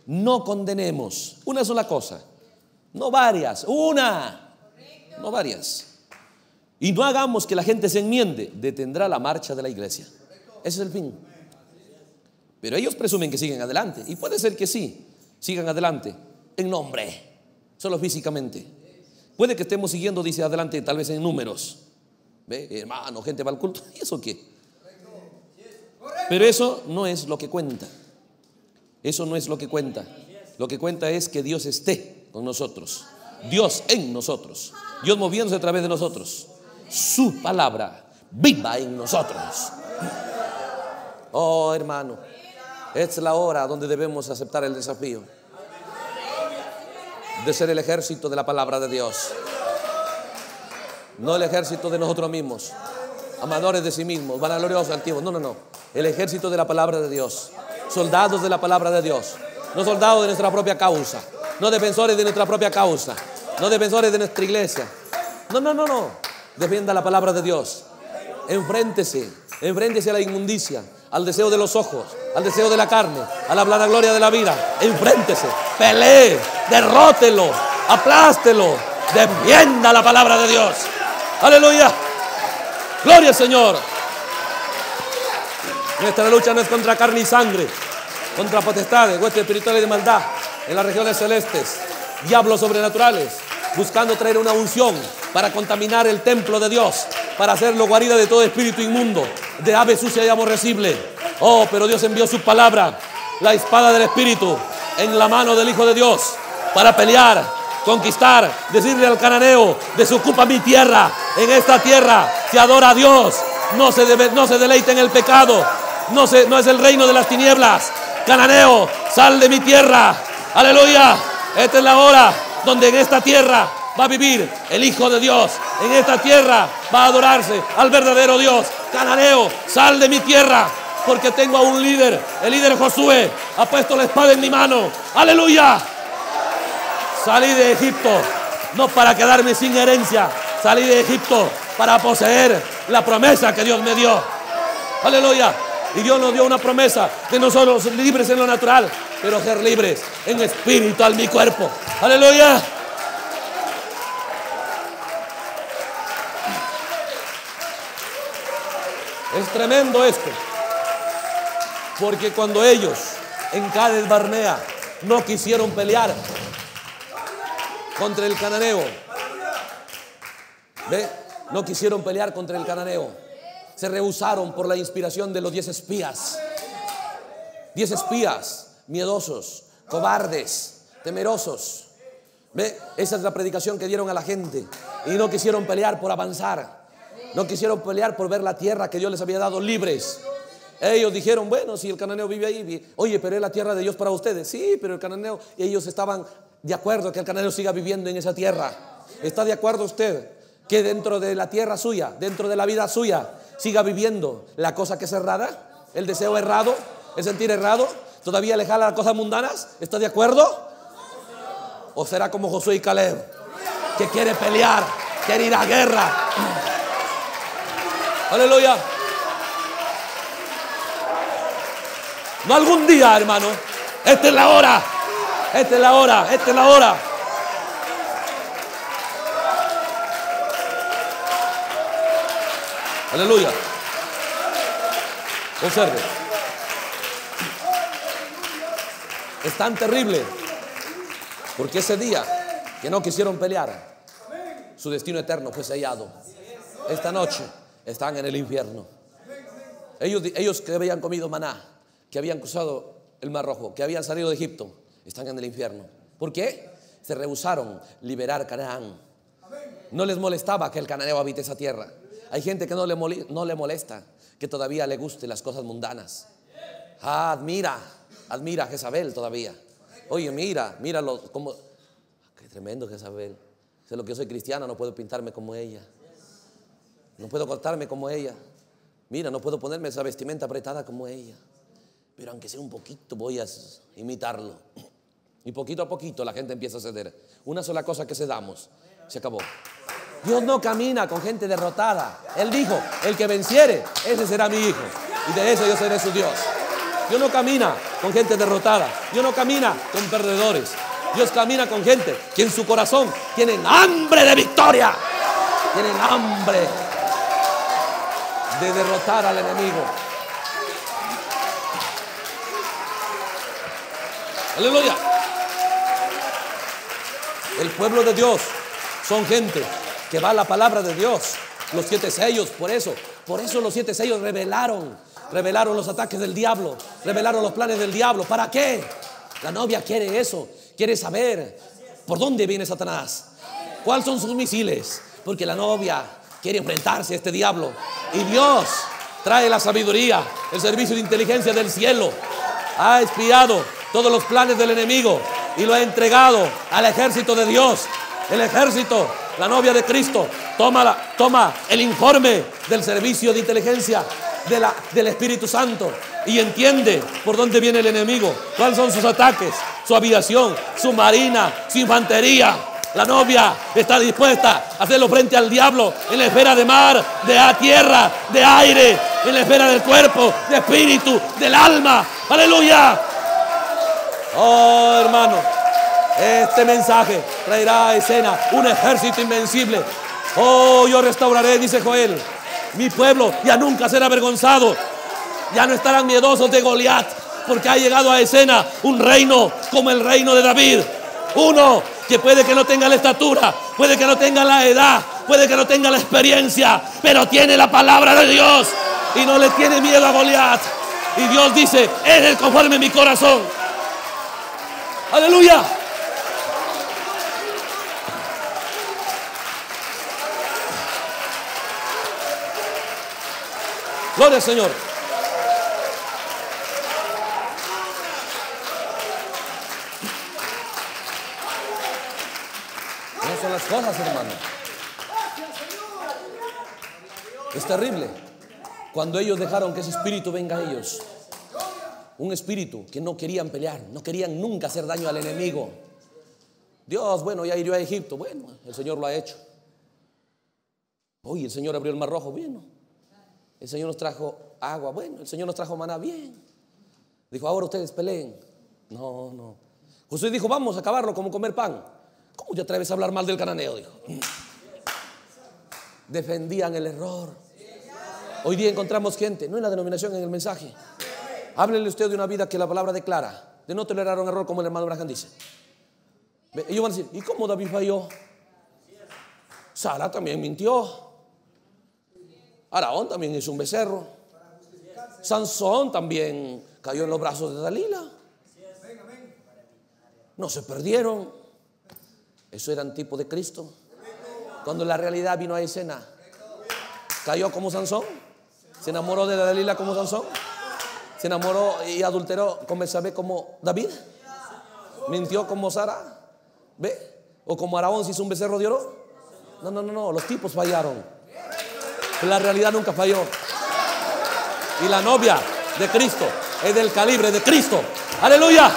no condenemos. Una sola cosa. No varias. Una. No varias. Y no hagamos que la gente se enmiende. Detendrá la marcha de la iglesia. Ese es el fin. Pero ellos presumen que siguen adelante. Y puede ser que sí. Sigan adelante. En nombre. Solo físicamente. Puede que estemos siguiendo, dice adelante, tal vez en números. ¿Ve? Hermano, gente va al culto. ¿Y eso qué? Pero eso no es lo que cuenta. Eso no es lo que cuenta. Lo que cuenta es que Dios esté con nosotros. Dios en nosotros. Dios moviéndose a través de nosotros. Su palabra viva en nosotros. Oh, hermano, es la hora donde debemos aceptar el desafío de ser el ejército de la palabra de Dios. No el ejército de nosotros mismos, amadores de sí mismos, vanagloriosos, antiguos. No, no, no el ejército de la palabra de Dios, soldados de la palabra de Dios, no soldados de nuestra propia causa, no defensores de nuestra propia causa, no defensores de nuestra iglesia. No, no, no, no. Defienda la palabra de Dios. Enfréntese, enfréntese a la inmundicia, al deseo de los ojos, al deseo de la carne, a la gloria de la vida. Enfréntese, pelee, derrótelo, aplástelo, defienda la palabra de Dios. Aleluya. Gloria al Señor. Nuestra lucha no es contra carne y sangre, contra potestades, huestes espirituales de maldad en las regiones celestes, diablos sobrenaturales, buscando traer una unción para contaminar el templo de Dios, para hacerlo guarida de todo espíritu inmundo, de ave sucia y aborrecible. Oh, pero Dios envió su palabra, la espada del Espíritu, en la mano del Hijo de Dios, para pelear, conquistar, decirle al cananeo, desocupa mi tierra, en esta tierra se adora a Dios, no se, debe, no se en el pecado, no, no es el reino de las tinieblas. Cananeo, sal de mi tierra. Aleluya. Esta es la hora donde en esta tierra va a vivir el Hijo de Dios. En esta tierra va a adorarse al verdadero Dios. Cananeo, sal de mi tierra, porque tengo a un líder. El líder Josué ha puesto la espada en mi mano. Aleluya. Salí de Egipto, no para quedarme sin herencia. Salí de Egipto para poseer la promesa que Dios me dio. Aleluya. Y Dios nos dio una promesa de nosotros libres en lo natural, pero ser libres en espíritu al mi cuerpo. Aleluya. Es tremendo esto. Porque cuando ellos en Cádiz Barnea no quisieron pelear contra el cananeo, ¿ve? No quisieron pelear contra el cananeo. Se rehusaron por la inspiración de los diez espías. Diez espías, miedosos, cobardes, temerosos. ¿Ve? Esa es la predicación que dieron a la gente. Y no quisieron pelear por avanzar. No quisieron pelear por ver la tierra que Dios les había dado libres. Ellos dijeron, bueno, si el cananeo vive ahí, oye, pero es la tierra de Dios para ustedes. Sí, pero el cananeo, ellos estaban de acuerdo que el cananeo siga viviendo en esa tierra. ¿Está de acuerdo usted que dentro de la tierra suya, dentro de la vida suya, siga viviendo la cosa que es errada? El deseo errado, el sentir errado, todavía le jala las cosas mundanas. ¿Está de acuerdo? ¿O será como Josué y Caleb, que quiere pelear, quiere ir a guerra? Aleluya. No algún día, hermano. Esta es la hora. Esta es la hora. Esta es la hora. Aleluya. Observe. Es tan terrible. Porque ese día que no quisieron pelear, su destino eterno fue sellado. Esta noche están en el infierno. Ellos, ellos que habían comido maná, que habían cruzado el Mar Rojo, que habían salido de Egipto, están en el infierno. ¿Por qué? Se rehusaron liberar Canaán. No les molestaba que el cananeo habite esa tierra. Hay gente que no le, no le molesta que todavía le gusten las cosas mundanas. Ah, admira, admira a Jezabel todavía. Oye, mira, míralo como... Qué tremendo Jezabel. Sé lo que yo soy cristiana, no puedo pintarme como ella. No puedo cortarme como ella. Mira, no puedo ponerme esa vestimenta apretada como ella. Pero aunque sea un poquito, voy a imitarlo. Y poquito a poquito la gente empieza a ceder. Una sola cosa que cedamos, se acabó. Dios no camina con gente derrotada. Él dijo, el que venciere, ese será mi hijo. Y de ese yo seré su Dios. Dios no camina con gente derrotada. Dios no camina con perdedores. Dios camina con gente que en su corazón tienen hambre de victoria. Tienen hambre de derrotar al enemigo. Aleluya. El pueblo de Dios son gente que va la palabra de Dios. Los siete sellos, por eso, por eso los siete sellos revelaron, revelaron los ataques del diablo, revelaron los planes del diablo. ¿Para qué? La novia quiere eso, quiere saber por dónde viene Satanás, cuáles son sus misiles, porque la novia quiere enfrentarse a este diablo. Y Dios trae la sabiduría, el servicio de inteligencia del cielo. Ha espiado todos los planes del enemigo y lo ha entregado al ejército de Dios. El ejército, la novia de Cristo, toma, toma el informe del servicio de inteligencia de la, del Espíritu Santo y entiende por dónde viene el enemigo, cuáles son sus ataques, su aviación, su marina, su infantería. La novia está dispuesta a hacerlo frente al diablo en la esfera de mar, de tierra, de aire, en la esfera del cuerpo, de espíritu, del alma. Aleluya. Oh, hermano, este mensaje traerá a escena un ejército invencible. Oh, yo restauraré, dice Joel. Mi pueblo ya nunca será avergonzado. Ya no estarán miedosos de Goliat, porque ha llegado a escena un reino como el reino de David. Uno que puede que no tenga la estatura, puede que no tenga la edad, puede que no tenga la experiencia, pero tiene la palabra de Dios y no le tiene miedo a Goliat. Y Dios dice, es conforme mi corazón. Aleluya. Gloria al Señor. cosas, hermano. Es terrible. Cuando ellos dejaron que ese espíritu venga a ellos. Un espíritu que no querían pelear, no querían nunca hacer daño al enemigo. Dios, bueno, ya hirió a Egipto. Bueno, el Señor lo ha hecho. Hoy el Señor abrió el mar rojo. Bueno, el Señor nos trajo agua. Bueno, el Señor nos trajo maná. Bien. Dijo, ahora ustedes peleen. No, no. José dijo, vamos a acabarlo como comer pan. ¿Cómo te atreves a hablar mal del cananeo? Dijo. Defendían el error. Hoy día encontramos gente, no en la denominación, en el mensaje. Háblele usted de una vida que la palabra declara, de no tolerar un error como el hermano Abraham dice. Ellos van a decir, ¿y cómo David falló? Sara también mintió. Araón también hizo un becerro. Sansón también cayó en los brazos de Dalila. No se perdieron. Eso eran tipo de Cristo. Cuando la realidad vino a escena, cayó como Sansón. Se enamoró de Dalila como Sansón. Se enamoró y adulteró con Besabé como David. Mintió como Sara. ¿Ve? O como Araón se hizo un becerro de oro. No, no, no, no. Los tipos fallaron. La realidad nunca falló. Y la novia de Cristo es del calibre de Cristo. Aleluya.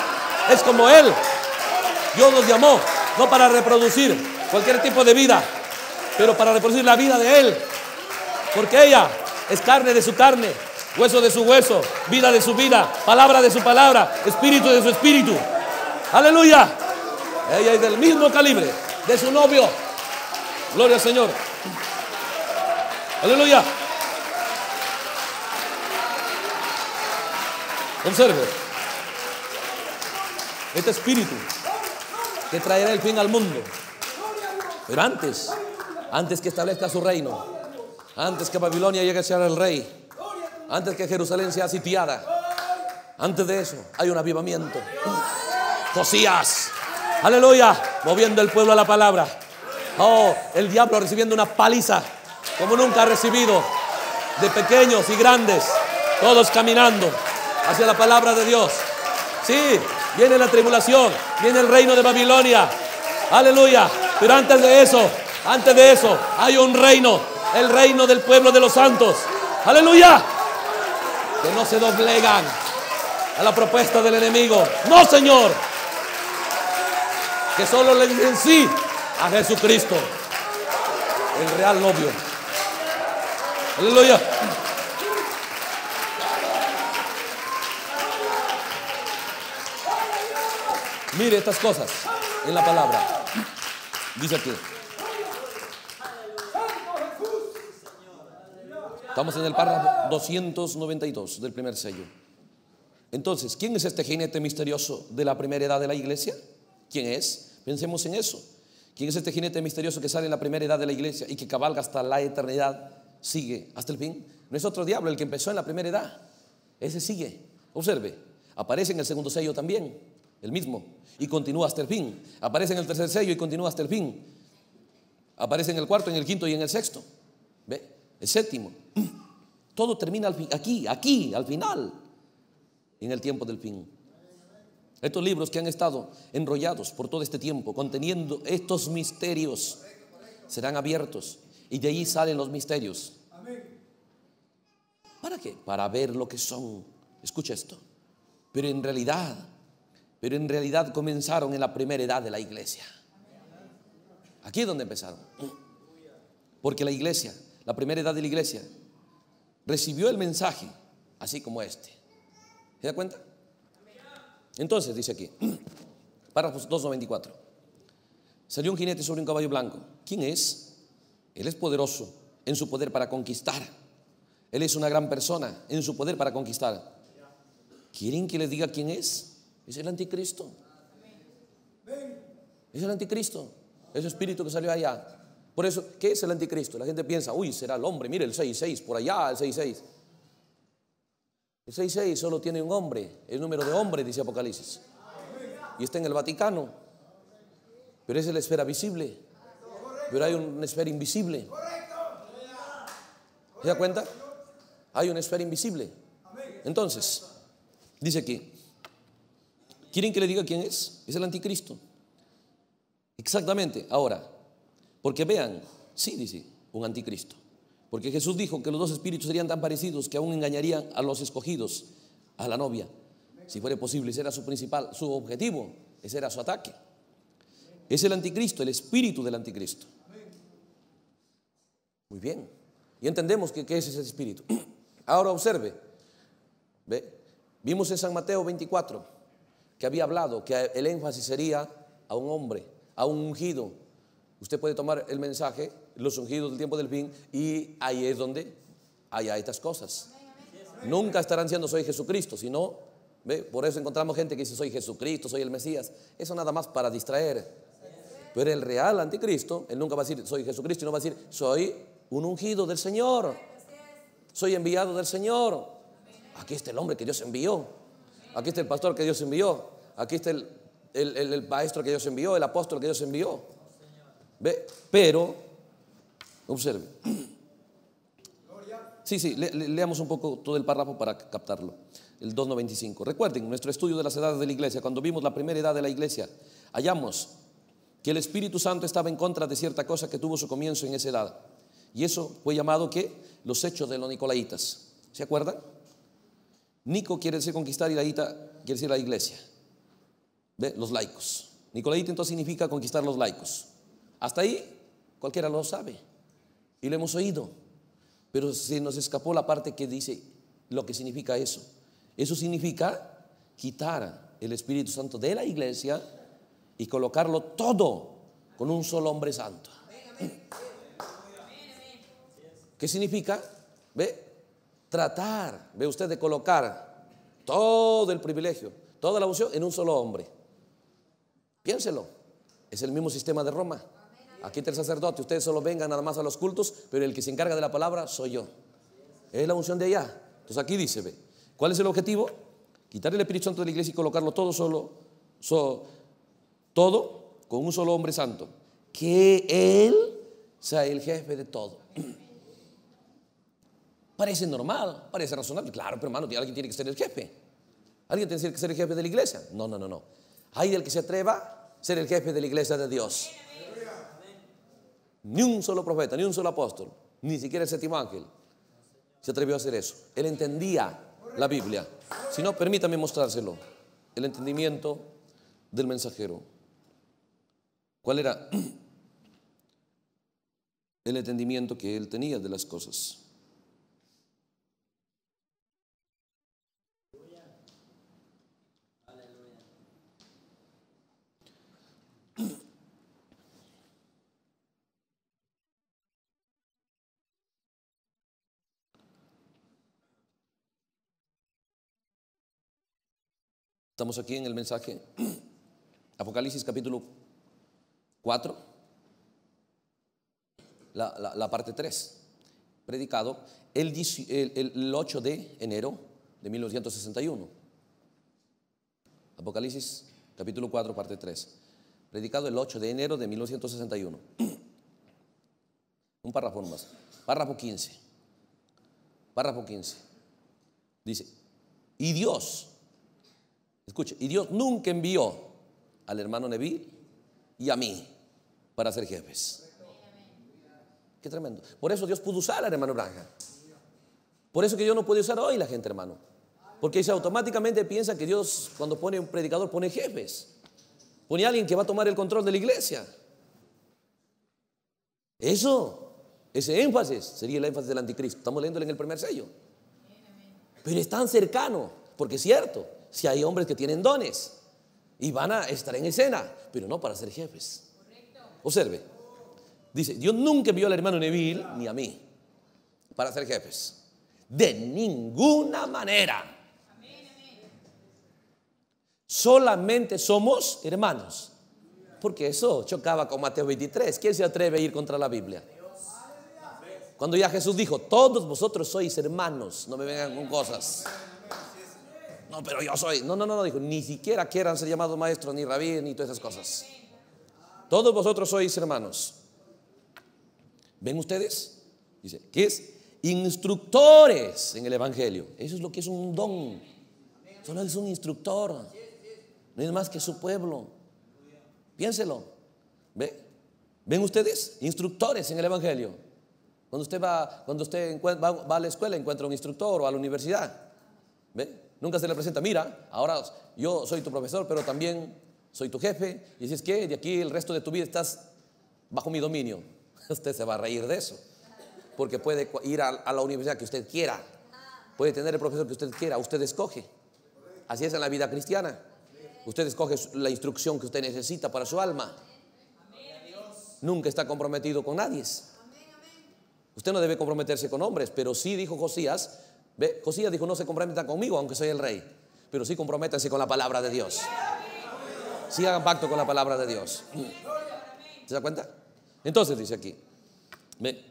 Es como Él. Dios nos llamó no para reproducir cualquier tipo de vida, pero para reproducir la vida de Él. Porque ella es carne de su carne, hueso de su hueso, vida de su vida, palabra de su palabra, espíritu de su espíritu. Aleluya. Ella es del mismo calibre de su novio. Gloria al Señor. Aleluya. Observe. Este espíritu que traerá el fin al mundo. Pero antes, antes que establezca su reino, antes que Babilonia llegue a ser el rey, antes que Jerusalén sea sitiada, antes de eso hay un avivamiento. Josías, aleluya, moviendo el pueblo a la palabra. Oh, el diablo recibiendo una paliza como nunca ha recibido, de pequeños y grandes, todos caminando hacia la palabra de Dios. Sí, viene la tribulación, viene el reino de Babilonia. Aleluya. Pero antes de eso, antes de eso, hay un reino, el reino del pueblo de los santos. Aleluya. Que no se doblegan a la propuesta del enemigo. No, Señor. Que solo le dicen sí a Jesucristo, el real novio. Aleluya. Mire estas cosas en la palabra. Dice aquí. Estamos en el párrafo 292 del primer sello. Entonces, ¿quién es este jinete misterioso de la primera edad de la iglesia? ¿Quién es? Pensemos en eso. ¿Quién es este jinete misterioso que sale en la primera edad de la iglesia y que cabalga hasta la eternidad? Sigue hasta el fin. No es otro diablo el que empezó en la primera edad. Ese sigue. Observe. Aparece en el segundo sello también. El mismo y continúa hasta el fin. Aparece en el tercer sello y continúa hasta el fin. Aparece en el cuarto, en el quinto y en el sexto. ¿Ve? El séptimo. Todo termina aquí, aquí, al final, en el tiempo del fin. Estos libros que han estado enrollados por todo este tiempo, conteniendo estos misterios, serán abiertos y de ahí salen los misterios. ¿Para qué? Para ver lo que son. Escucha esto. Pero en realidad pero en realidad comenzaron en la primera edad de la iglesia. Aquí es donde empezaron. Porque la iglesia, la primera edad de la iglesia, recibió el mensaje así como este. ¿Se da cuenta? Entonces, dice aquí, párrafos 294. Salió un jinete sobre un caballo blanco. ¿Quién es? Él es poderoso en su poder para conquistar. Él es una gran persona en su poder para conquistar. ¿Quieren que les diga quién es? Es el anticristo. Es el anticristo. Ese espíritu que salió allá. Por eso, ¿qué es el anticristo? La gente piensa, uy, será el hombre. Mire el 6-6, por allá el 6-6. El 6-6 solo tiene un hombre, el número de hombre, dice Apocalipsis. Y está en el Vaticano. Pero es la esfera visible. Pero hay una esfera invisible. ¿Se da cuenta? Hay una esfera invisible. Entonces, dice aquí, ¿Quieren que le diga quién es? Es el anticristo. Exactamente. Ahora, Porque vean, sí dice, un anticristo. Porque Jesús dijo que los dos espíritus serían tan parecidos que aún engañarían a los escogidos, a la novia. Si fuera posible, ese era su principal, su objetivo, ese era su ataque. Es el anticristo, el espíritu del anticristo. Muy bien. Y entendemos que, es ese espíritu. Ahora observe. ¿Ve? Vimos en San Mateo 24 que había hablado que el énfasis sería a un hombre, a un ungido. Usted puede tomar el mensaje, los ungidos del tiempo del fin, y ahí es donde hay estas cosas. Nunca estarán siendo soy Jesucristo, sino, ¿ve? por eso encontramos gente que dice soy Jesucristo, soy el Mesías. Eso nada más para distraer. Pero el real anticristo, él nunca va a decir soy Jesucristo, no va a decir soy un ungido del Señor. Soy enviado del Señor. Aquí está el hombre que Dios envió. Aquí está el pastor que Dios envió. Aquí está el, maestro que Dios envió, el apóstol que Dios envió. ¿Ve? Pero, observe. Sí, sí, leamos un poco todo el párrafo para captarlo. El 295. Recuerden, nuestro estudio de las edades de la iglesia, cuando vimos la primera edad de la iglesia, hallamos que el Espíritu Santo estaba en contra de cierta cosa que tuvo su comienzo en esa edad. Y eso fue llamado que los hechos de los nicolaitas. ¿Se acuerdan? Nico quiere decir conquistar y laíta quiere decir la iglesia. ¿Ve? Los laicos. Nicolaita entonces significa conquistar los laicos. Hasta ahí cualquiera lo sabe y lo hemos oído. Pero se nos escapó la parte que dice lo que significa eso. Eso significa quitar el Espíritu Santo de la iglesia y colocarlo todo con un solo hombre santo. ¿Qué significa? ¿Ve? Tratar, ve usted, de colocar todo el privilegio, toda la unción en un solo hombre. Piénselo. Es el mismo sistema de Roma. Aquí está el sacerdote, ustedes solo vengan nada más a los cultos, pero el que se encarga de la palabra soy yo. Es la unción de allá. Entonces aquí dice, ve, ¿cuál es el objetivo? Quitar el Espíritu Santo de la iglesia y colocarlo todo solo, todo con un solo hombre santo. Que Él sea el jefe de todo. Parece normal, parece razonable. Claro, pero hermano, alguien tiene que ser el jefe. Alguien tiene que ser el jefe de la iglesia. No, no, no, no. Hay del que se atreva a ser el jefe de la iglesia de Dios. Ni un solo profeta, ni un solo apóstol, ni siquiera el séptimo ángel se atrevió a hacer eso. Él entendía la Biblia. Si no, permítame mostrárselo. El entendimiento del mensajero. ¿Cuál era el entendimiento que él tenía de las cosas? Estamos aquí en el mensaje Apocalipsis capítulo 4, la, parte 3, predicado el, el 8 de enero de 1961. Apocalipsis capítulo 4, parte 3, predicado el 8 de enero de 1961. Un párrafo más. Párrafo 15. Párrafo 15. Dice, y Dios Escuche, y Dios nunca envió al hermano Neville y a mí para ser jefes. Qué tremendo. Por eso Dios pudo usar al hermano Branja. Por eso que Dios no puede usar hoy la gente, hermano. Porque dice automáticamente piensa que Dios cuando pone un predicador pone jefes. Pone a alguien que va a tomar el control de la iglesia. Eso, ese énfasis sería el énfasis del anticristo. Estamos leyéndolo en el primer sello. Pero es tan cercano, porque es cierto si hay hombres que tienen dones y van a estar en escena, pero no para ser jefes. Observe, dice, Dios nunca envió al hermano Neville ni a mí para ser jefes. De ninguna manera. Solamente somos hermanos. Porque eso chocaba con Mateo 23. ¿Quién se atreve a ir contra la Biblia? Cuando ya Jesús dijo, todos vosotros sois hermanos, no me vengan con cosas. No, pero yo soy. No, no, no, no, dijo, ni siquiera quieran ser llamados maestros, ni rabí, ni todas esas cosas. Todos vosotros sois hermanos. ¿Ven ustedes? Dice, ¿qué es? Instructores en el Evangelio. Eso es lo que es un don. Solo es un instructor. No es más que su pueblo. Piénselo. ¿Ve? ¿Ven ustedes? Instructores en el Evangelio. Cuando usted va, cuando usted va a la escuela, encuentra un instructor o a la universidad. ¿Ve? Nunca se le presenta, mira, ahora yo soy tu profesor, pero también soy tu jefe. Y si es que de aquí el resto de tu vida estás bajo mi dominio. Usted se va a reír de eso. Porque puede ir a, la universidad que usted quiera. Puede tener el profesor que usted quiera. Usted escoge. Así es en la vida cristiana. Usted escoge la instrucción que usted necesita para su alma. Nunca está comprometido con nadie. Usted no debe comprometerse con hombres, pero sí dijo Josías, ve, dijo, no se comprometan conmigo, aunque soy el rey, pero sí comprométanse con la palabra de Dios. Sí hagan pacto con la palabra de Dios. ¿Se da cuenta? Entonces dice aquí, ve,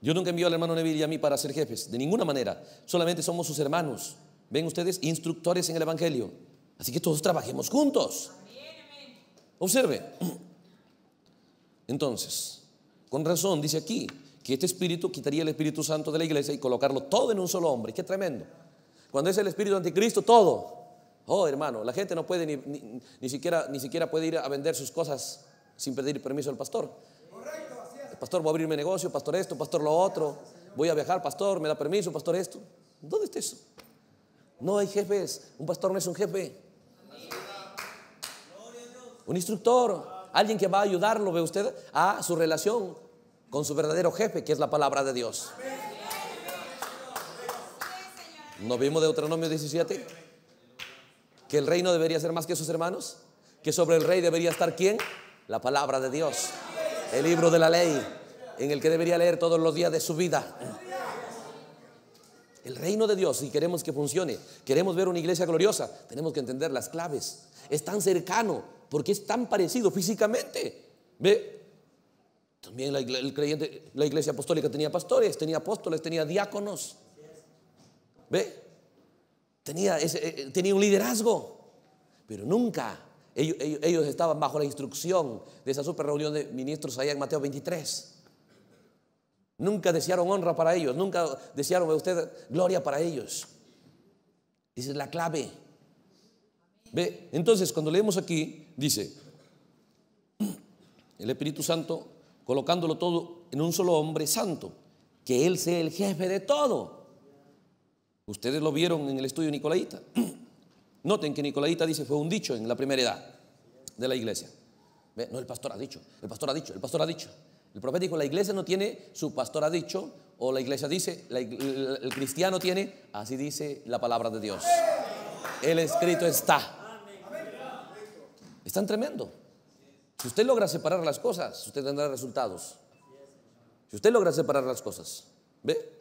Dios nunca envió al hermano Neville y a mí para ser jefes, de ninguna manera, solamente somos sus hermanos. Ven ustedes, instructores en el Evangelio. Así que todos trabajemos juntos. Observe. Entonces, con razón dice aquí que este espíritu quitaría el Espíritu Santo de la iglesia y colocarlo todo en un solo hombre. Qué tremendo. Cuando es el Espíritu Anticristo, todo. Oh, hermano, la gente no puede ni, ni- ni siquiera, ni siquiera puede ir a vender sus cosas sin pedir permiso al pastor. El pastor va a abrirme negocio, pastor esto, pastor lo otro. Voy a viajar, pastor, me da permiso, pastor esto. ¿Dónde está eso? No hay jefes. Un pastor no es un jefe. Un instructor, alguien que va a ayudarlo, ve usted, a su relación con su verdadero jefe, que es la palabra de Dios. ¿No vimos Deuteronomio 17? Que el reino debería ser más que sus hermanos. Que sobre el rey debería estar quién? La palabra de Dios. El libro de la ley, en el que debería leer todos los días de su vida. El reino de Dios, si queremos que funcione, queremos ver una iglesia gloriosa, tenemos que entender las claves. Es tan cercano, porque es tan parecido físicamente. ¿Ve? También la, el creyente, la iglesia apostólica tenía pastores, tenía apóstoles, tenía diáconos. ¿Ve? Tenía, ese- eh, tenía un liderazgo, pero nunca ellos, ellos- estaban bajo la instrucción de esa super reunión de ministros allá en Mateo 23. Nunca desearon honra para ellos, nunca desearon ve usted gloria para ellos. Esa es la clave. Ve, entonces cuando leemos aquí, dice, el Espíritu Santo colocándolo todo en un solo hombre santo, que Él sea el jefe de todo. Ustedes lo vieron en el estudio Nicolaita. Noten que Nicolaita dice fue un dicho en la primera edad de la iglesia. No, el pastor ha dicho, el pastor ha dicho, el pastor ha dicho. El profeta dijo, la iglesia no tiene, su pastor ha dicho, o la iglesia dice, el, cristiano tiene, así dice la palabra de Dios. El escrito está. Es tan tremendo. Si usted logra separar las cosas, usted tendrá resultados. Si usted logra separar las cosas, ¿ve?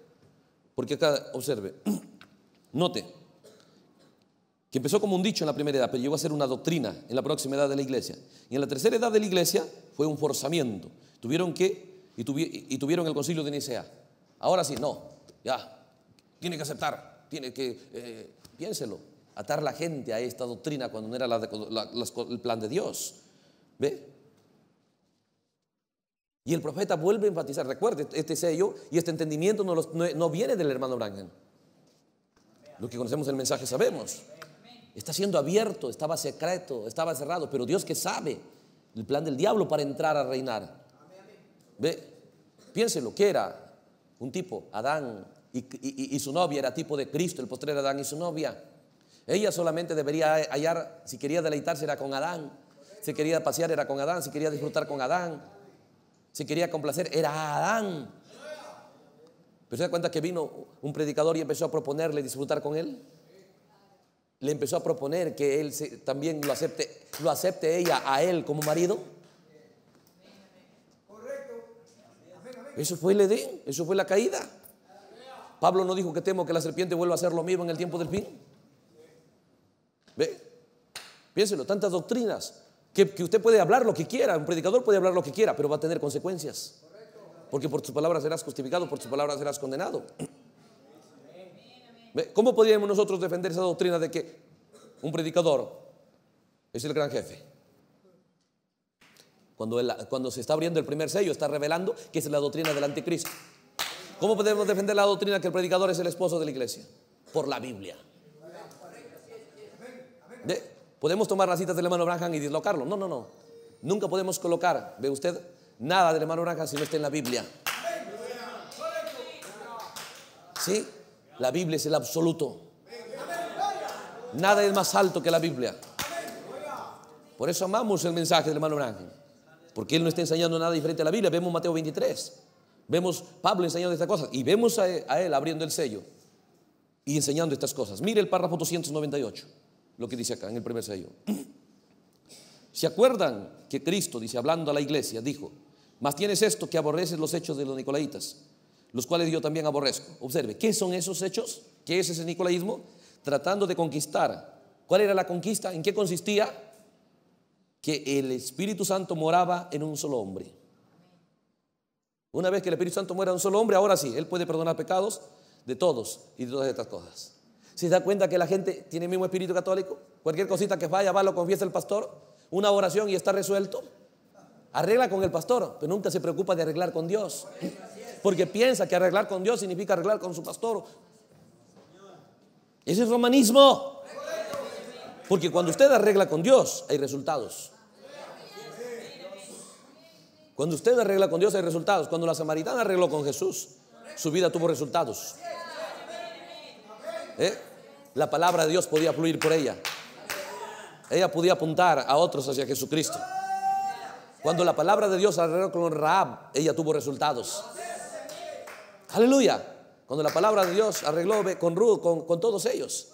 Porque acá, observe, note, que empezó como un dicho en la primera edad, pero llegó a ser una doctrina en la próxima edad de la iglesia. Y en la tercera edad de la iglesia fue un forzamiento. Tuvieron que, y, tuvi- y tuvieron el concilio de Nicea. Ahora sí, no, ya, tiene que aceptar, tiene que, eh, piénselo, atar la gente a esta doctrina cuando no era el plan de Dios. ¿Ve? Y el profeta vuelve a enfatizar, recuerde, este sello y este entendimiento no, no- no viene del hermano Branham. Lo que conocemos el mensaje sabemos. Está siendo abierto, estaba secreto, estaba cerrado, pero Dios que sabe el plan del diablo para entrar a reinar. Ve, piénselo, ¿qué era? Un tipo, Adán y, y- y su novia era tipo de Cristo, el postrer Adán y su novia. Ella solamente debería hallar, si quería deleitarse era con Adán, si quería pasear era con Adán, si quería disfrutar con Adán, si quería complacer era Adán. Pero se da cuenta que vino un predicador y empezó a proponerle disfrutar con él. Le empezó a proponer que él también lo acepte, lo acepte ella a él como marido. Eso fue el Edén, eso fue la caída. Pablo no dijo que temo que la serpiente vuelva a hacer lo mismo en el tiempo del fin. ¿Ve? Piénselo, tantas doctrinas que, usted puede hablar lo que quiera, un predicador puede hablar lo que quiera, pero va a tener consecuencias. Porque por tus palabras serás justificado, por tus palabras serás condenado. ¿Cómo podríamos nosotros defender esa doctrina de que un predicador es el gran jefe? Cuando, cuando se está abriendo el primer sello, está revelando que es la doctrina del anticristo. ¿Cómo podemos defender la doctrina que el predicador es el esposo de la iglesia? Por la Biblia. Podemos tomar las citas del hermano Branham y dislocarlo. No, no, no. Nunca podemos colocar, ve usted, nada del hermano Branham si no está en la Biblia. ¿Sí? La Biblia es el absoluto. Nada es más alto que la Biblia. Por eso amamos el mensaje del hermano Branham. Porque él no está enseñando nada diferente a la Biblia. Vemos Mateo 23. Vemos Pablo enseñando estas cosas. Y vemos a él, abriendo el sello y enseñando estas cosas. Mire el párrafo 298, lo que dice acá en el primer sello. ¿Se acuerdan que Cristo, dice, hablando a la iglesia, dijo, más tienes esto que aborreces los hechos de los nicolaitas, los cuales yo también aborrezco? Observe, ¿qué son esos hechos? ¿Qué es ese nicolaísmo? Tratando de conquistar. ¿Cuál era la conquista? ¿En qué consistía? Que el Espíritu Santo moraba en un solo hombre. Una vez que el Espíritu Santo muera en un solo hombre, ahora sí, Él puede perdonar pecados de todos y de todas estas cosas. ¿Se da cuenta que la gente tiene el mismo espíritu católico? Cualquier cosita que vaya, va, lo confiesa el pastor una oración y está resuelto. Arregla con el pastor, pero nunca se preocupa de arreglar con Dios. Porque piensa que arreglar con Dios significa arreglar con su pastor. Ese es romanismo. Porque cuando usted arregla con Dios, hay resultados. Cuando usted arregla con Dios, hay resultados. Cuando la samaritana arregló con Jesús, su vida tuvo resultados. ¿Eh? La palabra de Dios podía fluir por ella ella podía apuntar a otros hacia Jesucristo. Cuando la palabra de Dios arregló con Raab, ella tuvo resultados. Aleluya. Cuando la palabra de Dios arregló con Ruth, con, todos ellos.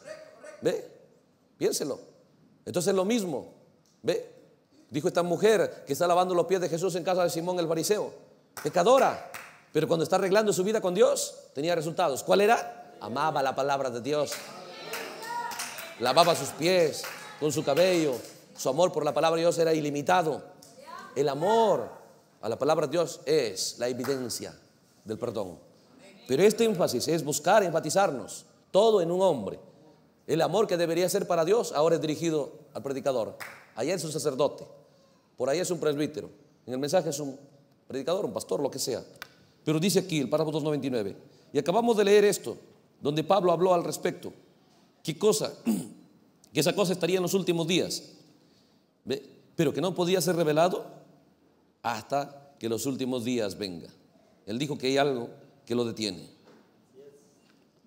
¿Ve? Piénselo. Entonces es lo mismo. ¿Ve? Dijo esta mujer que está lavando los pies de Jesús en casa de Simón el fariseo. Pecadora. Pero cuando está arreglando su vida con Dios, tenía resultados. ¿Cuál era? Amaba la palabra de Dios. Lavaba sus pies con su cabello. Su amor por la palabra de Dios era ilimitado. El amor a la palabra de Dios es la evidencia del perdón. Pero este énfasis es buscar enfatizarnos todo en un hombre. El amor que debería ser para Dios ahora es dirigido al predicador. Allá es un sacerdote, por ahí es un presbítero. En el mensaje es un predicador, un pastor, lo que sea. Pero dice aquí el párrafo 299, y acabamos de leer esto, donde Pablo habló al respecto. ¿Qué cosa? que esa cosa estaría en los últimos días, pero que no podía ser revelado hasta que los últimos días venga. Él dijo que hay algo que lo detiene.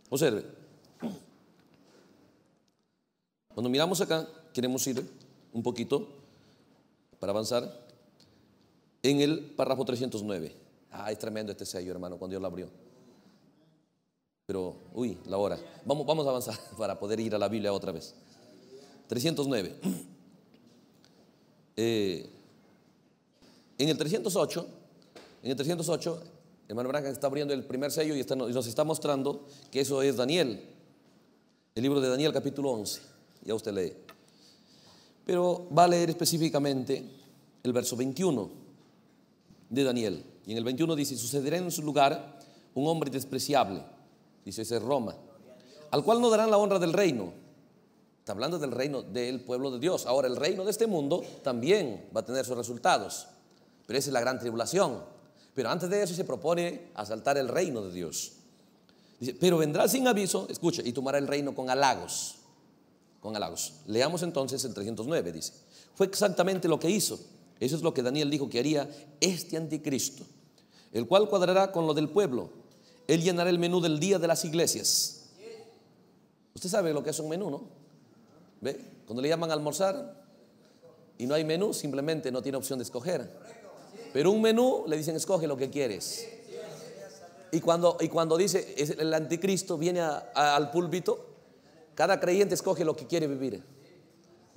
Observe, cuando miramos acá, queremos ir un poquito para avanzar en el párrafo 309. Ah, es tremendo este sello, hermano, cuando Dios lo abrió. Pero, uy, la hora. Vamos, vamos a avanzar para poder ir a la Biblia otra vez. 309. Eh, en el 308, en el 308, hermano Branham está abriendo el primer sello y, nos está mostrando que eso es Daniel, el libro de Daniel capítulo 11. Ya usted lee. Pero va a leer específicamente el verso 21 de Daniel. Y en el 21 dice, sucederá en su lugar un hombre despreciable, dice ese Roma, al cual no darán la honra del reino Está hablando del reino del pueblo de Dios. Ahora, el reino de este mundo también va a tener sus resultados. Pero esa es la gran tribulación. Pero antes de eso se propone asaltar el reino de Dios. Dice, pero vendrá sin aviso, escucha, y tomará el reino con halagos. Con halagos. Leamos entonces el 309, dice. Fue exactamente lo que hizo. Eso es lo que Daniel dijo que haría este anticristo, el cual cuadrará con lo del pueblo. Él llenará el menú del día de las iglesias. Usted sabe lo que es un menú, ¿no? ¿Ve? Cuando le llaman a almorzar y no hay menú, simplemente no tiene opción de escoger. Pero un menú le dicen escoge lo que quieres. Y cuando, y cuando dice el anticristo viene al púlpito, cada creyente escoge lo que quiere vivir.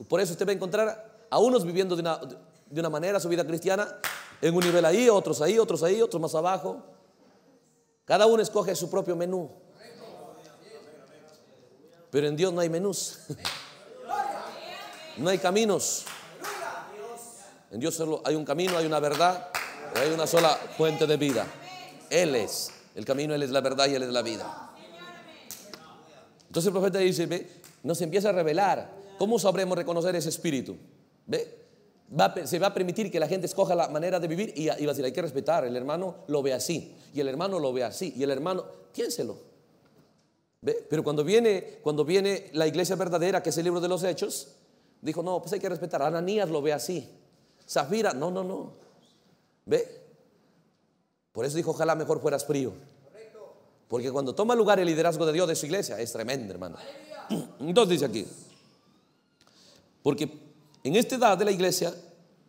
Por eso usted va a encontrar a unos viviendo de una, de una manera su vida cristiana, en un nivel ahí, otros ahí, otros ahí, otros más abajo. Cada uno escoge su propio menú. Pero en Dios no hay menús. No hay caminos. En Dios solo hay un camino, hay una verdad, hay una sola fuente de vida. Él es el camino, Él es la verdad y Él es la vida. Entonces el profeta dice, ve, nos empieza a revelar. ¿Cómo sabremos reconocer ese espíritu? ¿Ve? Se va a permitir que la gente escoja la manera de vivir y, va a decir, hay que respetar, el hermano lo ve así, y el hermano lo ve así, y el hermano, piénselo. ¿Ve? Pero cuando viene, cuando viene la iglesia verdadera, que es el libro de los hechos, Dijo, no, pues hay que respetar. Ananías lo ve así. Zafira, no, no, no. ¿Ve? Por eso dijo, ojalá mejor fueras frío. Porque cuando toma lugar el liderazgo de Dios de su iglesia, es tremendo, hermano. Entonces dice aquí, porque en esta edad de la iglesia,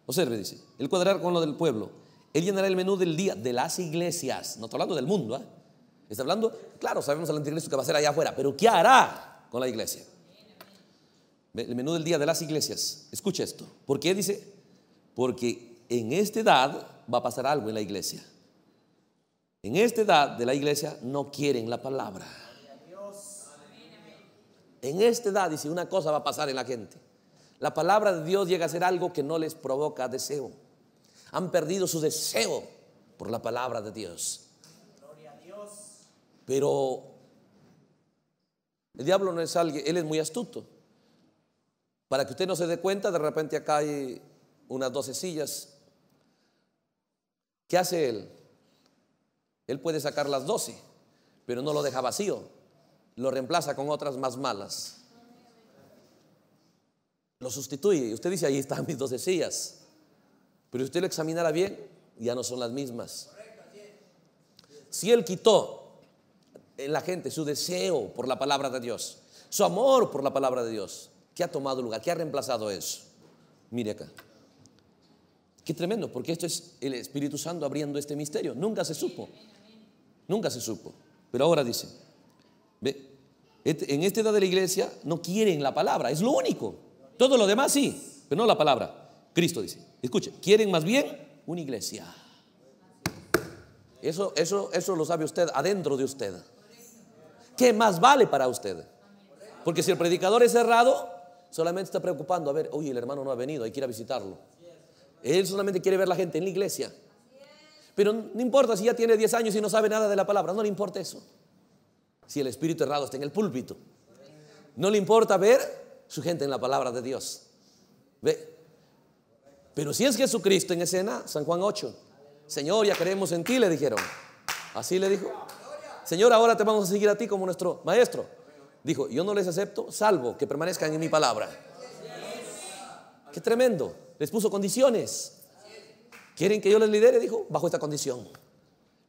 observe, dice, el cuadrar con lo del pueblo, él llenará el menú del día de las iglesias. No está hablando del mundo, ¿eh? está hablando, claro, sabemos al anticristo que va a ser allá afuera, pero ¿qué hará con la iglesia? El menú del día de las iglesias. Escucha esto. ¿Por qué dice? Porque en esta edad va a pasar algo en la iglesia. En esta edad de la iglesia no quieren la palabra. En esta edad, dice, una cosa va a pasar en la gente. La palabra de Dios llega a ser algo que no les provoca deseo. Han perdido su deseo por la palabra de Dios. Pero el diablo no es alguien, él es muy astuto. Para que usted no se dé cuenta, de repente acá hay unas doce sillas. ¿Qué hace él? Él puede sacar las doce, pero no lo deja vacío. Lo reemplaza con otras más malas. Lo sustituye. Y usted dice, ahí están mis doce sillas. Pero si usted lo examinara bien, ya no son las mismas. Si él quitó en la gente su deseo por la palabra de Dios, su amor por la palabra de Dios, ¿qué ha tomado lugar? ¿Qué ha reemplazado eso? Mire acá. Qué tremendo, porque esto es el Espíritu Santo abriendo este misterio. Nunca se supo. Nunca se supo. Pero ahora dice, ve, este, en esta edad de la iglesia no quieren la palabra, es lo único. Todo lo demás sí, pero no la palabra. Cristo dice, escuche, quieren más bien una iglesia. Eso, eso, eso lo sabe usted adentro de usted. ¿Qué más vale para usted? Porque si el predicador es cerrado, solamente está preocupando, a ver, oye, el hermano no ha venido, hay que ir a visitarlo. Él solamente quiere ver la gente en la iglesia. Pero no importa si ya tiene 10 años y no sabe nada de la palabra, no le importa eso. Si el espíritu errado está en el púlpito. No le importa ver su gente en la palabra de Dios. Ve. Pero si es Jesucristo en escena, San Juan 8. Señor, ya creemos en ti, le dijeron. Así le dijo. Señor, ahora te vamos a seguir a ti como nuestro maestro. Dijo, yo no les acepto, salvo que permanezcan en mi palabra. Qué tremendo. Les puso condiciones. ¿Quieren que yo les lidere? Dijo, bajo esta condición.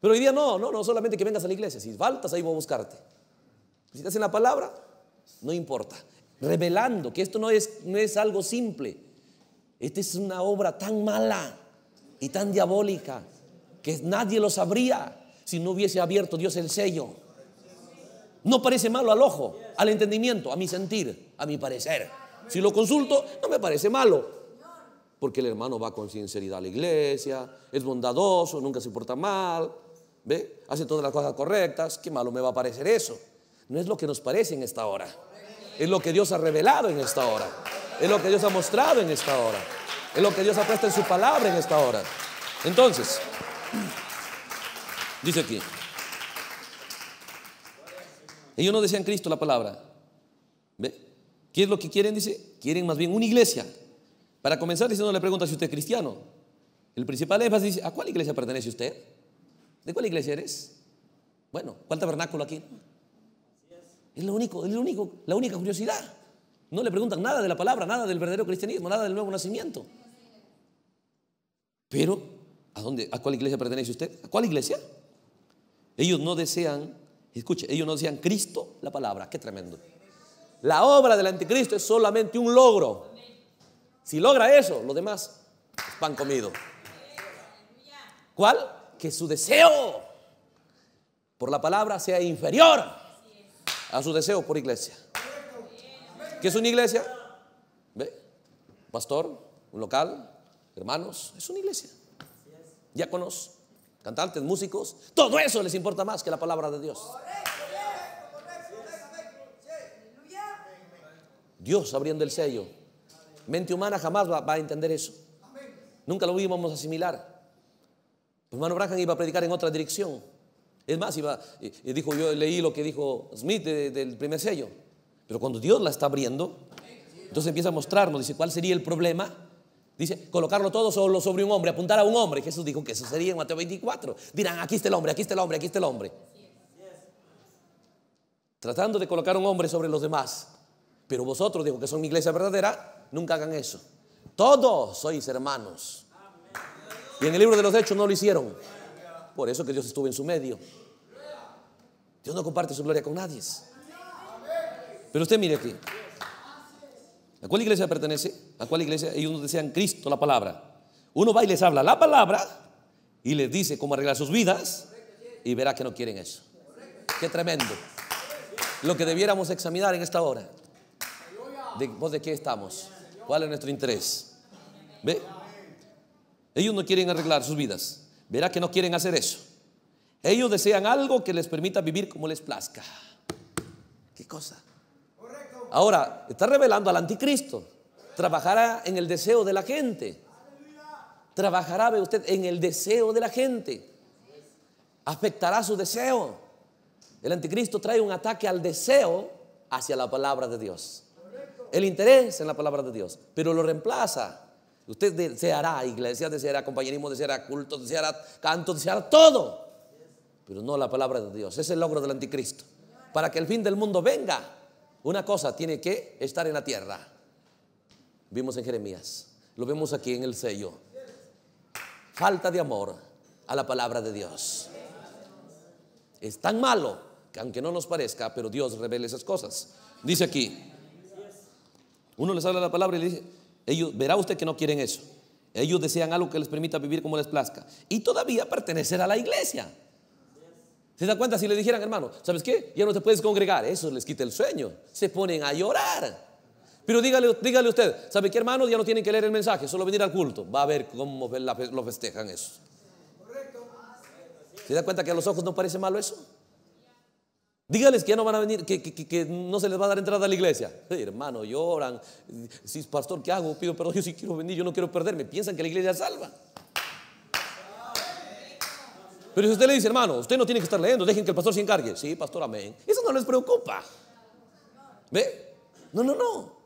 Pero hoy día no, no, no solamente que vengas a la iglesia. Si faltas, ahí voy a buscarte. Si estás en la palabra, no importa. Revelando que esto no es, no es algo simple. Esta es una obra tan mala y tan diabólica que nadie lo sabría si no hubiese abierto Dios el sello. No parece malo al ojo, al entendimiento, a mi sentir, a mi parecer. Si lo consulto, no me parece malo. Porque el hermano va con sinceridad a la iglesia, es bondadoso, nunca se porta mal, ¿ve? Hace todas las cosas correctas. Qué malo me va a parecer eso. No es lo que nos parece en esta hora. Es lo que Dios ha revelado en esta hora. Es lo que Dios ha mostrado en esta hora. Es lo que Dios ha puesto en su palabra en esta hora. Entonces, Dice aquí. Ellos no decían Cristo la palabra. ¿Ve? ¿Qué es lo que quieren? Dice, quieren más bien una iglesia. Para comenzar, dice, no le pregunta si usted es cristiano. El principal énfasis dice, ¿a cuál iglesia pertenece usted? ¿De cuál iglesia eres? Bueno, ¿cuál tabernáculo aquí? Es lo único, es lo único, la única curiosidad. No le preguntan nada de la palabra, nada del verdadero cristianismo, nada del nuevo nacimiento. Pero, ¿a dónde? ¿A cuál iglesia pertenece usted? ¿A cuál iglesia? Ellos no desean, escuche, ellos no desean Cristo, la palabra, qué tremendo. La obra del anticristo es solamente un logro. Si logra eso, lo demás es pan comido. ¿Cuál? Que su deseo por la palabra sea inferior a su deseo por iglesia. ¿Qué es una iglesia? ¿Ve? Pastor, un local, hermanos, es una iglesia. Diáconos, cantantes, músicos, todo eso les importa más que la palabra de Dios. Dios abriendo el sello. Mente humana jamás va, a entender eso. Nunca lo íbamos a asimilar. Hermano Branham iba a predicar en otra dirección. Es más, iba, dijo, yo leí lo que dijo Smith del primer sello. Pero cuando Dios la está abriendo, entonces empieza a mostrarnos, dice, ¿cuál sería el problema? Dice, colocarlo todo solo sobre un hombre, apuntar a un hombre. Jesús dijo que eso sería en Mateo 24. Dirán, aquí está el hombre, aquí está el hombre, aquí está el hombre. Tratando de colocar un hombre sobre los demás. Pero vosotros, digo que son mi iglesia verdadera, nunca hagan eso. Todos sois hermanos. Y en el libro de los Hechos no lo hicieron. Por eso que Dios estuvo en su medio. Dios no comparte su gloria con nadie. Pero usted mire aquí. ¿A cuál iglesia pertenece? ¿A cuál iglesia? Ellos desean Cristo, la palabra. Uno va y les habla la palabra y les dice cómo arreglar sus vidas y verá que no quieren eso. Qué tremendo. Lo que debiéramos examinar en esta hora. ¿De, ¿Vos de qué estamos? ¿Cuál es nuestro interés? ¿Ve? Ellos no quieren arreglar sus vidas. Verá que no quieren hacer eso. Ellos desean algo que les permita vivir como les plazca. ¿Qué cosa? Ahora, está revelando al anticristo. Trabajará en el deseo de la gente. Trabajará, ve usted, en el deseo de la gente. Afectará su deseo. El anticristo trae un ataque al deseo hacia la palabra de Dios. El interés en la palabra de Dios. Pero lo reemplaza. Usted deseará iglesia, deseará compañerismo, deseará culto, deseará canto, deseará todo. Pero no la palabra de Dios. Es el logro del anticristo. Para que el fin del mundo venga, una cosa tiene que estar en la tierra. Vimos en Jeremías. Lo vemos aquí en el sello. Falta de amor a la palabra de Dios. Es tan malo que aunque no nos parezca, pero Dios revela esas cosas. Dice aquí, uno les habla la palabra y le dice, ellos, verá usted que no quieren eso. Ellos desean algo que les permita vivir como les plazca. Y todavía pertenecer a la iglesia. ¿Se da cuenta si le dijeran, hermano, ¿sabes qué? Ya no te puedes congregar. Eso les quita el sueño. Se ponen a llorar. Pero dígale, dígale usted, ¿sabe qué, hermano? Ya no tienen que leer el mensaje, solo venir al culto. Va a ver cómo lo festejan eso. ¿Se da cuenta que a los ojos no parece malo eso? Dígales que ya no van a venir, que, no se les va a dar entrada a la iglesia. hermano, lloran. Si pastor, ¿qué hago? Pido perdón, yo sí quiero venir, yo no quiero perderme. Piensan que la iglesia salva. Pero si usted le dice, hermano, usted no tiene que estar leyendo, dejen que el pastor se encargue. Sí, pastor, amén. Eso no les preocupa. ¿Ve? No, no, no.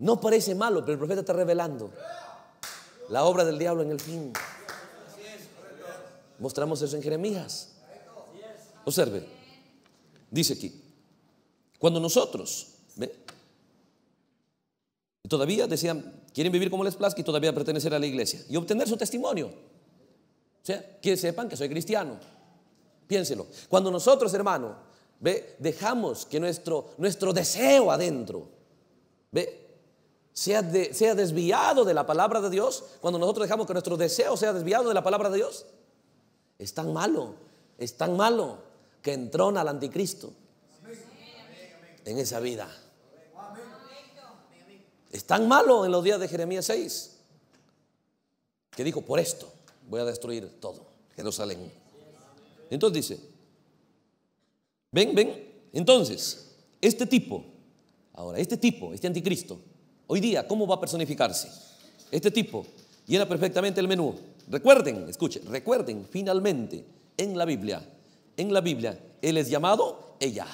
No parece malo, pero el profeta está revelando la obra del diablo en el fin. Mostramos eso en Jeremías. Observe. Dice aquí, cuando nosotros, ¿ve? Todavía decían, quieren vivir como les plazca y todavía pertenecer a la iglesia y obtener su testimonio. O sea, que sepan que soy cristiano. Piénselo. Cuando nosotros, hermano, ¿ve? dejamos que nuestro, nuestro deseo adentro, ¿ve? Sea, sea desviado de la palabra de Dios, cuando nosotros dejamos que nuestro deseo sea desviado de la palabra de Dios, es tan malo, es tan malo que entrona al anticristo en esa vida. Es tan malo en los días de Jeremías 6 que dijo, por esto voy a destruir todo, Jerusalén. Entonces dice, ven, ven, entonces, este tipo, ahora, este tipo, este anticristo, hoy día, ¿cómo va a personificarse? Este tipo llena perfectamente el menú. Recuerden, escuchen, recuerden finalmente en la Biblia en la Biblia, Él es llamado ella.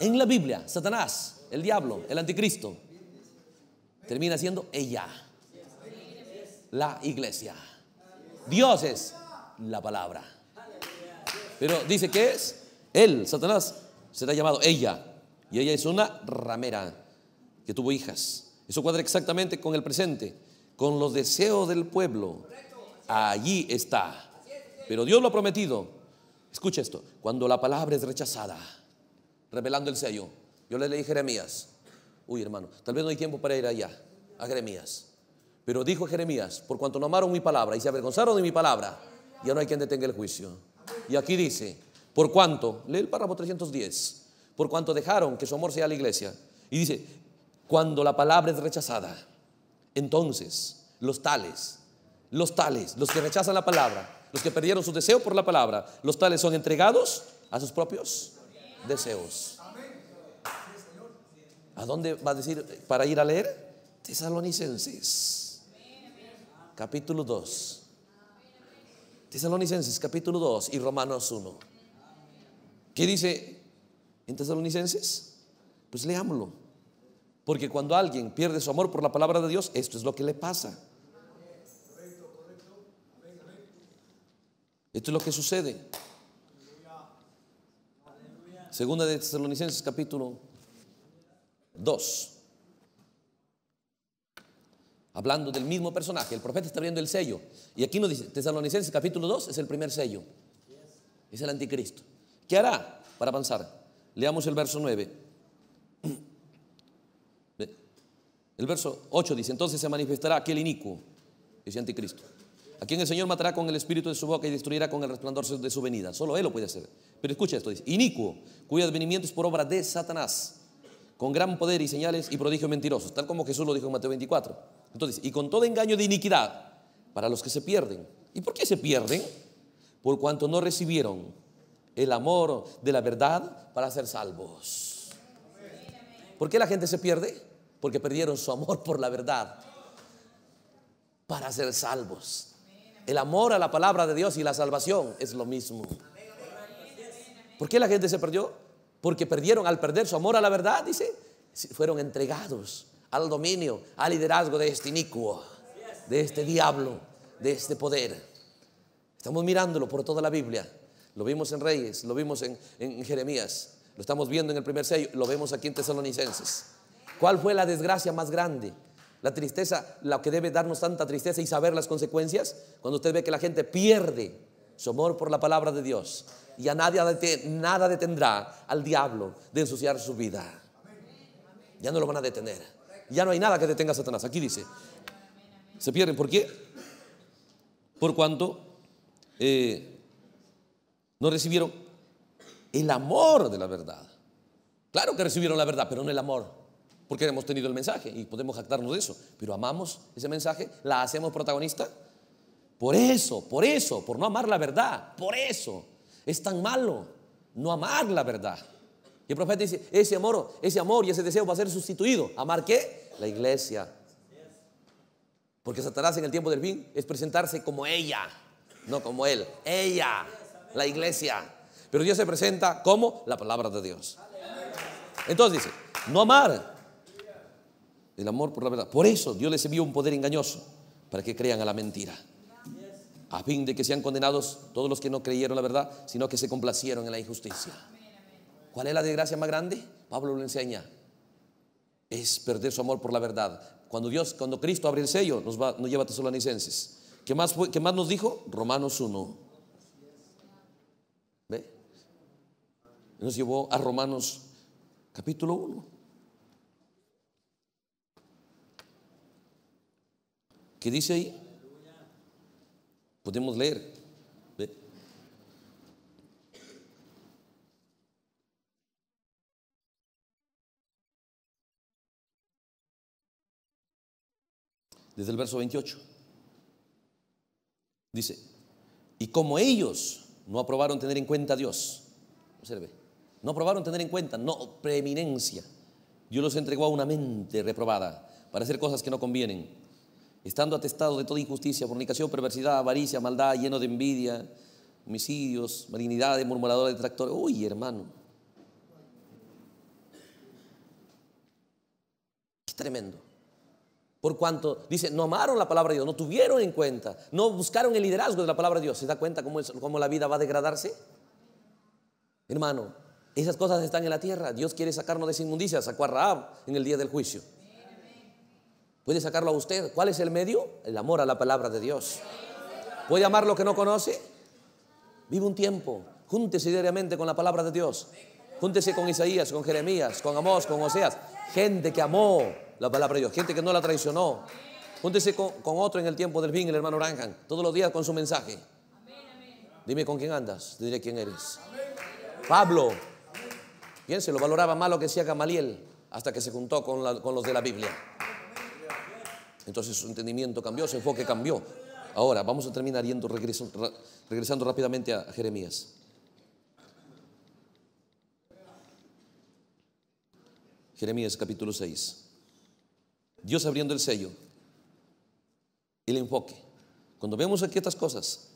En la Biblia, Satanás, el diablo, el anticristo, termina siendo ella. La iglesia. Dios es la palabra. Pero dice que es Él, Satanás, será llamado ella. Y ella es una ramera que tuvo hijas. Eso cuadra exactamente con el presente, con los deseos del pueblo. Allí está. Pero Dios lo ha prometido Escucha esto, cuando la palabra es rechazada, revelando el sello, yo le leí Jeremías, uy hermano, tal vez no hay tiempo para ir allá, a Jeremías, pero dijo Jeremías, por cuanto no amaron mi palabra y se avergonzaron de mi palabra, ya no hay quien detenga el juicio. Y aquí dice, por cuanto, lee el párrafo 310, por cuanto dejaron que su amor sea la iglesia, y dice, cuando la palabra es rechazada, entonces los tales, los tales, los que rechazan la palabra, los que perdieron su deseo por la palabra, los tales son entregados a sus propios deseos. ¿A dónde va a decir para ir a leer? Tesalonicenses, capítulo 2. Tesalonicenses, capítulo 2 y Romanos 1. ¿Qué dice en Tesalonicenses? Pues leámoslo. Porque cuando alguien pierde su amor por la palabra de Dios, esto es lo que le pasa. Esto es lo que sucede. Segunda de Tesalonicenses capítulo 2. hablando del mismo personaje. El profeta está abriendo el sello. Y aquí nos dice, Tesalonicenses capítulo 2 es el primer sello. Es el anticristo. ¿Qué hará para avanzar? Leamos el verso 9. El verso 8 dice, entonces se manifestará aquel inicuo, ese anticristo, a quien el Señor matará con el espíritu de su boca y destruirá con el resplandor de su venida. Solo Él lo puede hacer. Pero escucha esto, inicuo, cuyo advenimiento es por obra de Satanás, con gran poder y señales y prodigios mentirosos, tal como Jesús lo dijo en Mateo 24. Entonces, y con todo engaño de iniquidad para los que se pierden. ¿Y por qué se pierden? Por cuanto no recibieron el amor de la verdad para ser salvos. ¿Por qué la gente se pierde? Porque perdieron su amor por la verdad para ser salvos. El amor a la palabra de Dios y la salvación es lo mismo. ¿Por qué la gente se perdió? Porque perdieron al perder su amor a la verdad, dice, fueron entregados al dominio, al liderazgo de este inicuo, de este diablo, de este poder. Estamos mirándolo por toda la Biblia. Lo vimos en Reyes, lo vimos en, Jeremías, lo estamos viendo en el primer sello, lo vemos aquí en Tesalonicenses. ¿Cuál fue la desgracia más grande? La tristeza, la que debe darnos tanta tristeza y saber las consecuencias, cuando usted ve que la gente pierde su amor por la palabra de Dios. Y a nadie nada detendrá al diablo de ensuciar su vida. Ya no lo van a detener. Ya no hay nada que detenga a Satanás. Aquí dice, se pierden. ¿Por qué? Por cuanto eh, no recibieron el amor de la verdad. Claro que recibieron la verdad, pero no el amor porque hemos tenido el mensaje y podemos jactarnos de eso, pero amamos ese mensaje, la hacemos protagonista. Por eso, por eso, por no amar la verdad, por eso es tan malo no amar la verdad. Y el profeta dice, ese amor, ese amor y ese deseo va a ser sustituido. ¿Amar qué? La iglesia. Porque Satanás en el tiempo del fin es presentarse como ella, no como él. Ella, la iglesia. Pero Dios se presenta como la palabra de Dios. Entonces dice, no amar el amor por la verdad. Por eso Dios les envió un poder engañoso para que crean a la mentira. A fin de que sean condenados todos los que no creyeron la verdad, sino que se complacieron en la injusticia. ¿Cuál es la desgracia más grande? Pablo lo enseña. Es perder su amor por la verdad. Cuando Dios, cuando Cristo abre el sello, nos, va, nos lleva a Tesalonicenses. ¿Qué más, ¿Qué más nos dijo? Romanos 1. ¿Ve? Nos llevó a Romanos capítulo 1. ¿Qué dice ahí? Podemos leer. Desde el verso 28. Dice, y como ellos no aprobaron tener en cuenta a Dios, observe, no aprobaron tener en cuenta, no preeminencia, Dios los entregó a una mente reprobada para hacer cosas que no convienen estando atestado de toda injusticia, fornicación, perversidad, avaricia, maldad, lleno de envidia, homicidios, malignidad, murmurador, detractor. Uy, hermano. Es tremendo. Por cuanto, dice, no amaron la palabra de Dios, no tuvieron en cuenta, no buscaron el liderazgo de la palabra de Dios. ¿Se da cuenta cómo, cómo la vida va a degradarse? Hermano, esas cosas están en la tierra. Dios quiere sacarnos de esa inmundicia, sacó a Rahab en el día del juicio. ¿Puede sacarlo a usted? ¿Cuál es el medio? El amor a la palabra de Dios. ¿Puede amar lo que no conoce? Vive un tiempo. Júntese diariamente con la palabra de Dios. Júntese con Isaías, con Jeremías, con Amós, con Oseas. Gente que amó la palabra de Dios. Gente que no la traicionó. Júntese con, otro en el tiempo del fin, el hermano Ranjan. Todos los días con su mensaje. Dime con quién andas. Te diré quién eres. Pablo. se lo valoraba más lo que decía Gamaliel hasta que se juntó con los de la Biblia. Entonces su entendimiento cambió, su enfoque cambió. Ahora vamos a terminar yendo, regresando rápidamente a Jeremías. Jeremías capítulo 6. Dios abriendo el sello, el enfoque. Cuando vemos aquí estas cosas,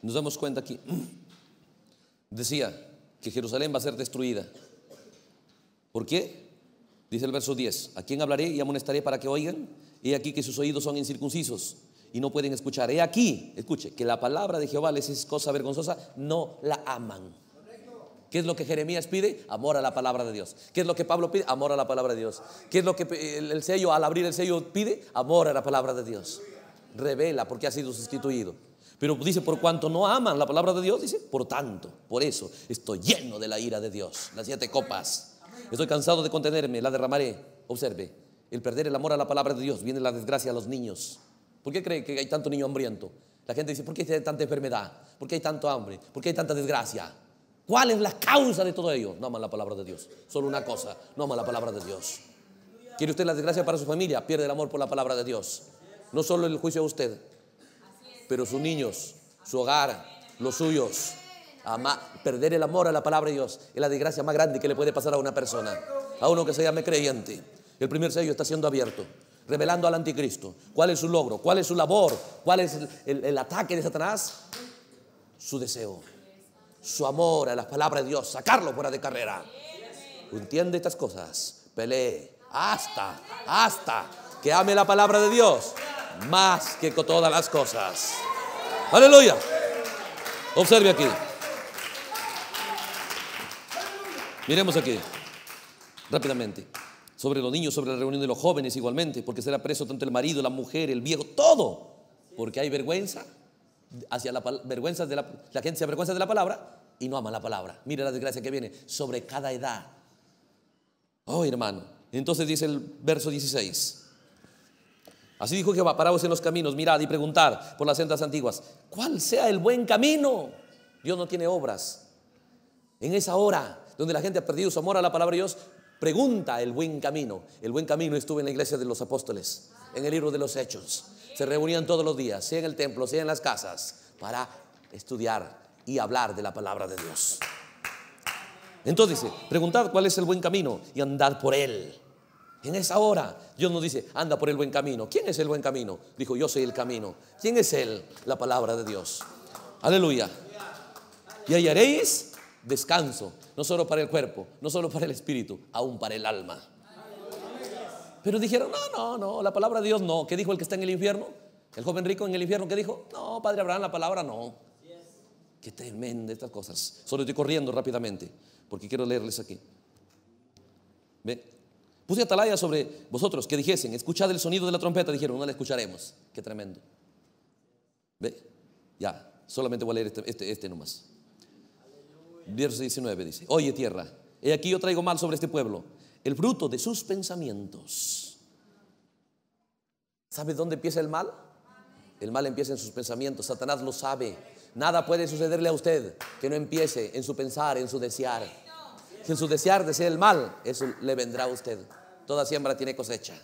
nos damos cuenta aquí decía que Jerusalén va a ser destruida. ¿Por qué? Dice el verso 10, ¿a quién hablaré y amonestaré para que oigan? Y aquí que sus oídos son incircuncisos y no pueden escuchar. He aquí, escuche, que la palabra de Jehová les es cosa vergonzosa, no la aman. ¿Qué es lo que Jeremías pide? Amor a la palabra de Dios. ¿Qué es lo que Pablo pide? Amor a la palabra de Dios. ¿Qué es lo que el sello, al abrir el sello, pide? Amor a la palabra de Dios. Revela porque ha sido sustituido. Pero dice, por cuanto no aman la palabra de Dios, dice, por tanto, por eso estoy lleno de la ira de Dios. Las siete copas. Estoy cansado de contenerme, la derramaré. Observe, el perder el amor a la palabra de Dios, viene la desgracia a los niños. ¿Por qué cree que hay tanto niño hambriento? La gente dice, ¿por qué hay tanta enfermedad? ¿Por qué hay tanto hambre? ¿Por qué hay tanta desgracia? ¿Cuál es la causa de todo ello? No aman la palabra de Dios. Solo una cosa, no aman la palabra de Dios. ¿Quiere usted la desgracia para su familia? Pierde el amor por la palabra de Dios. No solo el juicio a usted, pero sus niños, su hogar, los suyos. perder el amor a la palabra de Dios es la desgracia más grande que le puede pasar a una persona, a uno que se llame creyente. El primer sello está siendo abierto, revelando al anticristo. ¿Cuál es su logro? ¿Cuál es su labor? ¿Cuál es el ataque de Satanás? Su deseo su amor a las palabras de Dios, sacarlo fuera de carrera. Entiende estas cosas, pelee hasta, hasta que ame la palabra de Dios más que con todas las cosas. Aleluya. Observe aquí. Miremos aquí, rápidamente, sobre los niños, sobre la reunión de los jóvenes igualmente, porque será preso tanto el marido, la mujer, el viejo, todo, porque hay vergüenza hacia la vergüenza de la, la gente se avergüenza de la palabra y no ama la palabra. Mira la desgracia que viene sobre cada edad. Oh, hermano. Entonces dice el verso 16. Así dijo Jehová, paraos en los caminos, mirad y preguntad por las sendas antiguas, ¿cuál sea el buen camino? Dios no tiene obras. En esa hora donde la gente ha perdido su amor a la palabra de Dios, pregunta el buen camino. El buen camino estuvo en la iglesia de los apóstoles, en el libro de los hechos. Se reunían todos los días, sea en el templo, sea en las casas, para estudiar y hablar de la palabra de Dios. Entonces dice, preguntad cuál es el buen camino y andad por él. En esa hora, Dios nos dice, anda por el buen camino. ¿Quién es el buen camino? Dijo, yo soy el camino. ¿Quién es él? La palabra de Dios. Aleluya. Y hallaréis descanso, no solo para el cuerpo, no solo para el espíritu, aún para el alma. Pero dijeron, no, no, no, la palabra de Dios no. ¿Qué dijo el que está en el infierno? El joven rico en el infierno, ¿qué dijo? No, Padre Abraham, la palabra no. Qué tremenda estas cosas. Solo estoy corriendo rápidamente porque quiero leerles aquí. ¿Ve? Puse atalaya sobre vosotros que dijesen, escuchad el sonido de la trompeta. Dijeron, no la escucharemos. Qué tremendo. ¿Ve? Ya, solamente voy a leer este, este, este nomás. Verso 19 dice, oye tierra, he aquí yo traigo mal sobre este pueblo el fruto de sus pensamientos. ¿Sabe dónde empieza el mal? El mal empieza en sus pensamientos. Satanás lo sabe. Nada puede sucederle a usted que no empiece en su pensar, en su desear. Si en su desear desea el mal, eso le vendrá a usted. Toda siembra tiene cosecha.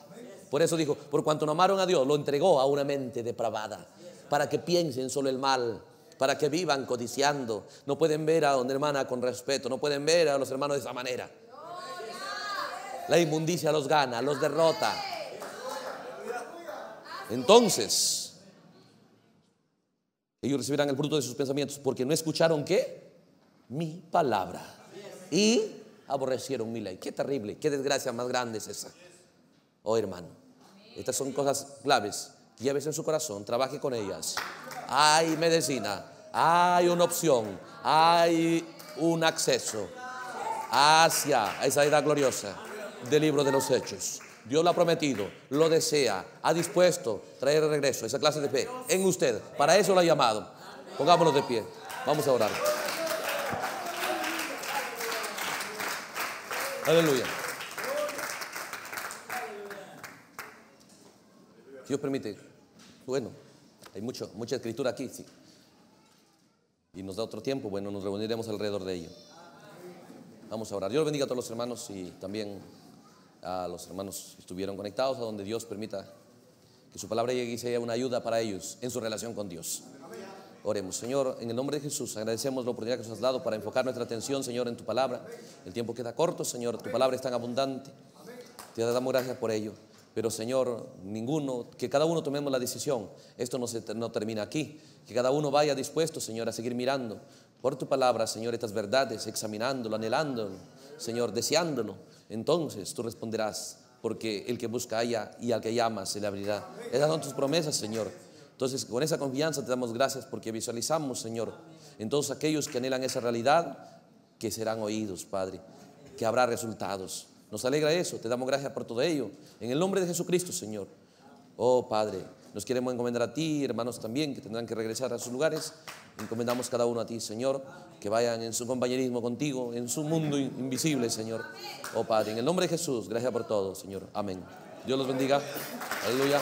Por eso dijo, por cuanto no amaron a Dios, lo entregó a una mente depravada, para que piensen solo el mal, para que vivan codiciando. No pueden ver a una hermana con respeto, no pueden ver a los hermanos de esa manera. La inmundicia los gana, los derrota. Entonces, ellos recibirán el fruto de sus pensamientos porque no escucharon qué? Mi palabra. Y aborrecieron mi ley. Qué terrible, qué desgracia más grande es esa. Oh hermano, estas son cosas claves. Llévese en su corazón, trabaje con ellas. Hay medicina, hay una opción, hay un acceso hacia esa edad gloriosa del libro de los hechos. Dios lo ha prometido, lo desea, ha dispuesto traer de regreso esa clase de fe en usted. Para eso lo ha llamado. Pongámonos de pie. Vamos a orar. Aleluya. Dios permite. Bueno, hay mucho, mucha escritura aquí. Y nos da otro tiempo, bueno, nos reuniremos alrededor de ello. Vamos a orar. Dios bendiga a todos los hermanos y también a los hermanos que estuvieron conectados, a donde Dios permita que su palabra llegue y sea una ayuda para ellos en su relación con Dios. Oremos, Señor, en el nombre de Jesús, agradecemos la oportunidad que nos has dado para enfocar nuestra atención, Señor, en tu palabra. El tiempo queda corto, Señor, tu palabra es tan abundante. Te damos gracias por ello. Pero, Señor, ninguno, que cada uno tomemos la decisión. Esto no, se, no termina aquí. Que cada uno vaya dispuesto, Señor, a seguir mirando por tu palabra, Señor, estas verdades, examinándolo, anhelándolo, Señor, deseándolo entonces tú responderás, porque el que busca haya y al que llama se le abrirá. Esas son tus promesas, Señor. Entonces, con esa confianza te damos gracias porque visualizamos, Señor, en todos aquellos que anhelan esa realidad, que serán oídos, Padre, que habrá resultados. Nos alegra eso, te damos gracias por todo ello. En el nombre de Jesucristo, Señor. Oh, Padre, nos queremos encomendar a ti, hermanos también, que tendrán que regresar a sus lugares. Encomendamos cada uno a ti, Señor, que vayan en su compañerismo contigo, en su mundo invisible, Señor. Oh, Padre, en el nombre de Jesús, gracias por todo, Señor. Amén. Dios los bendiga. Aleluya.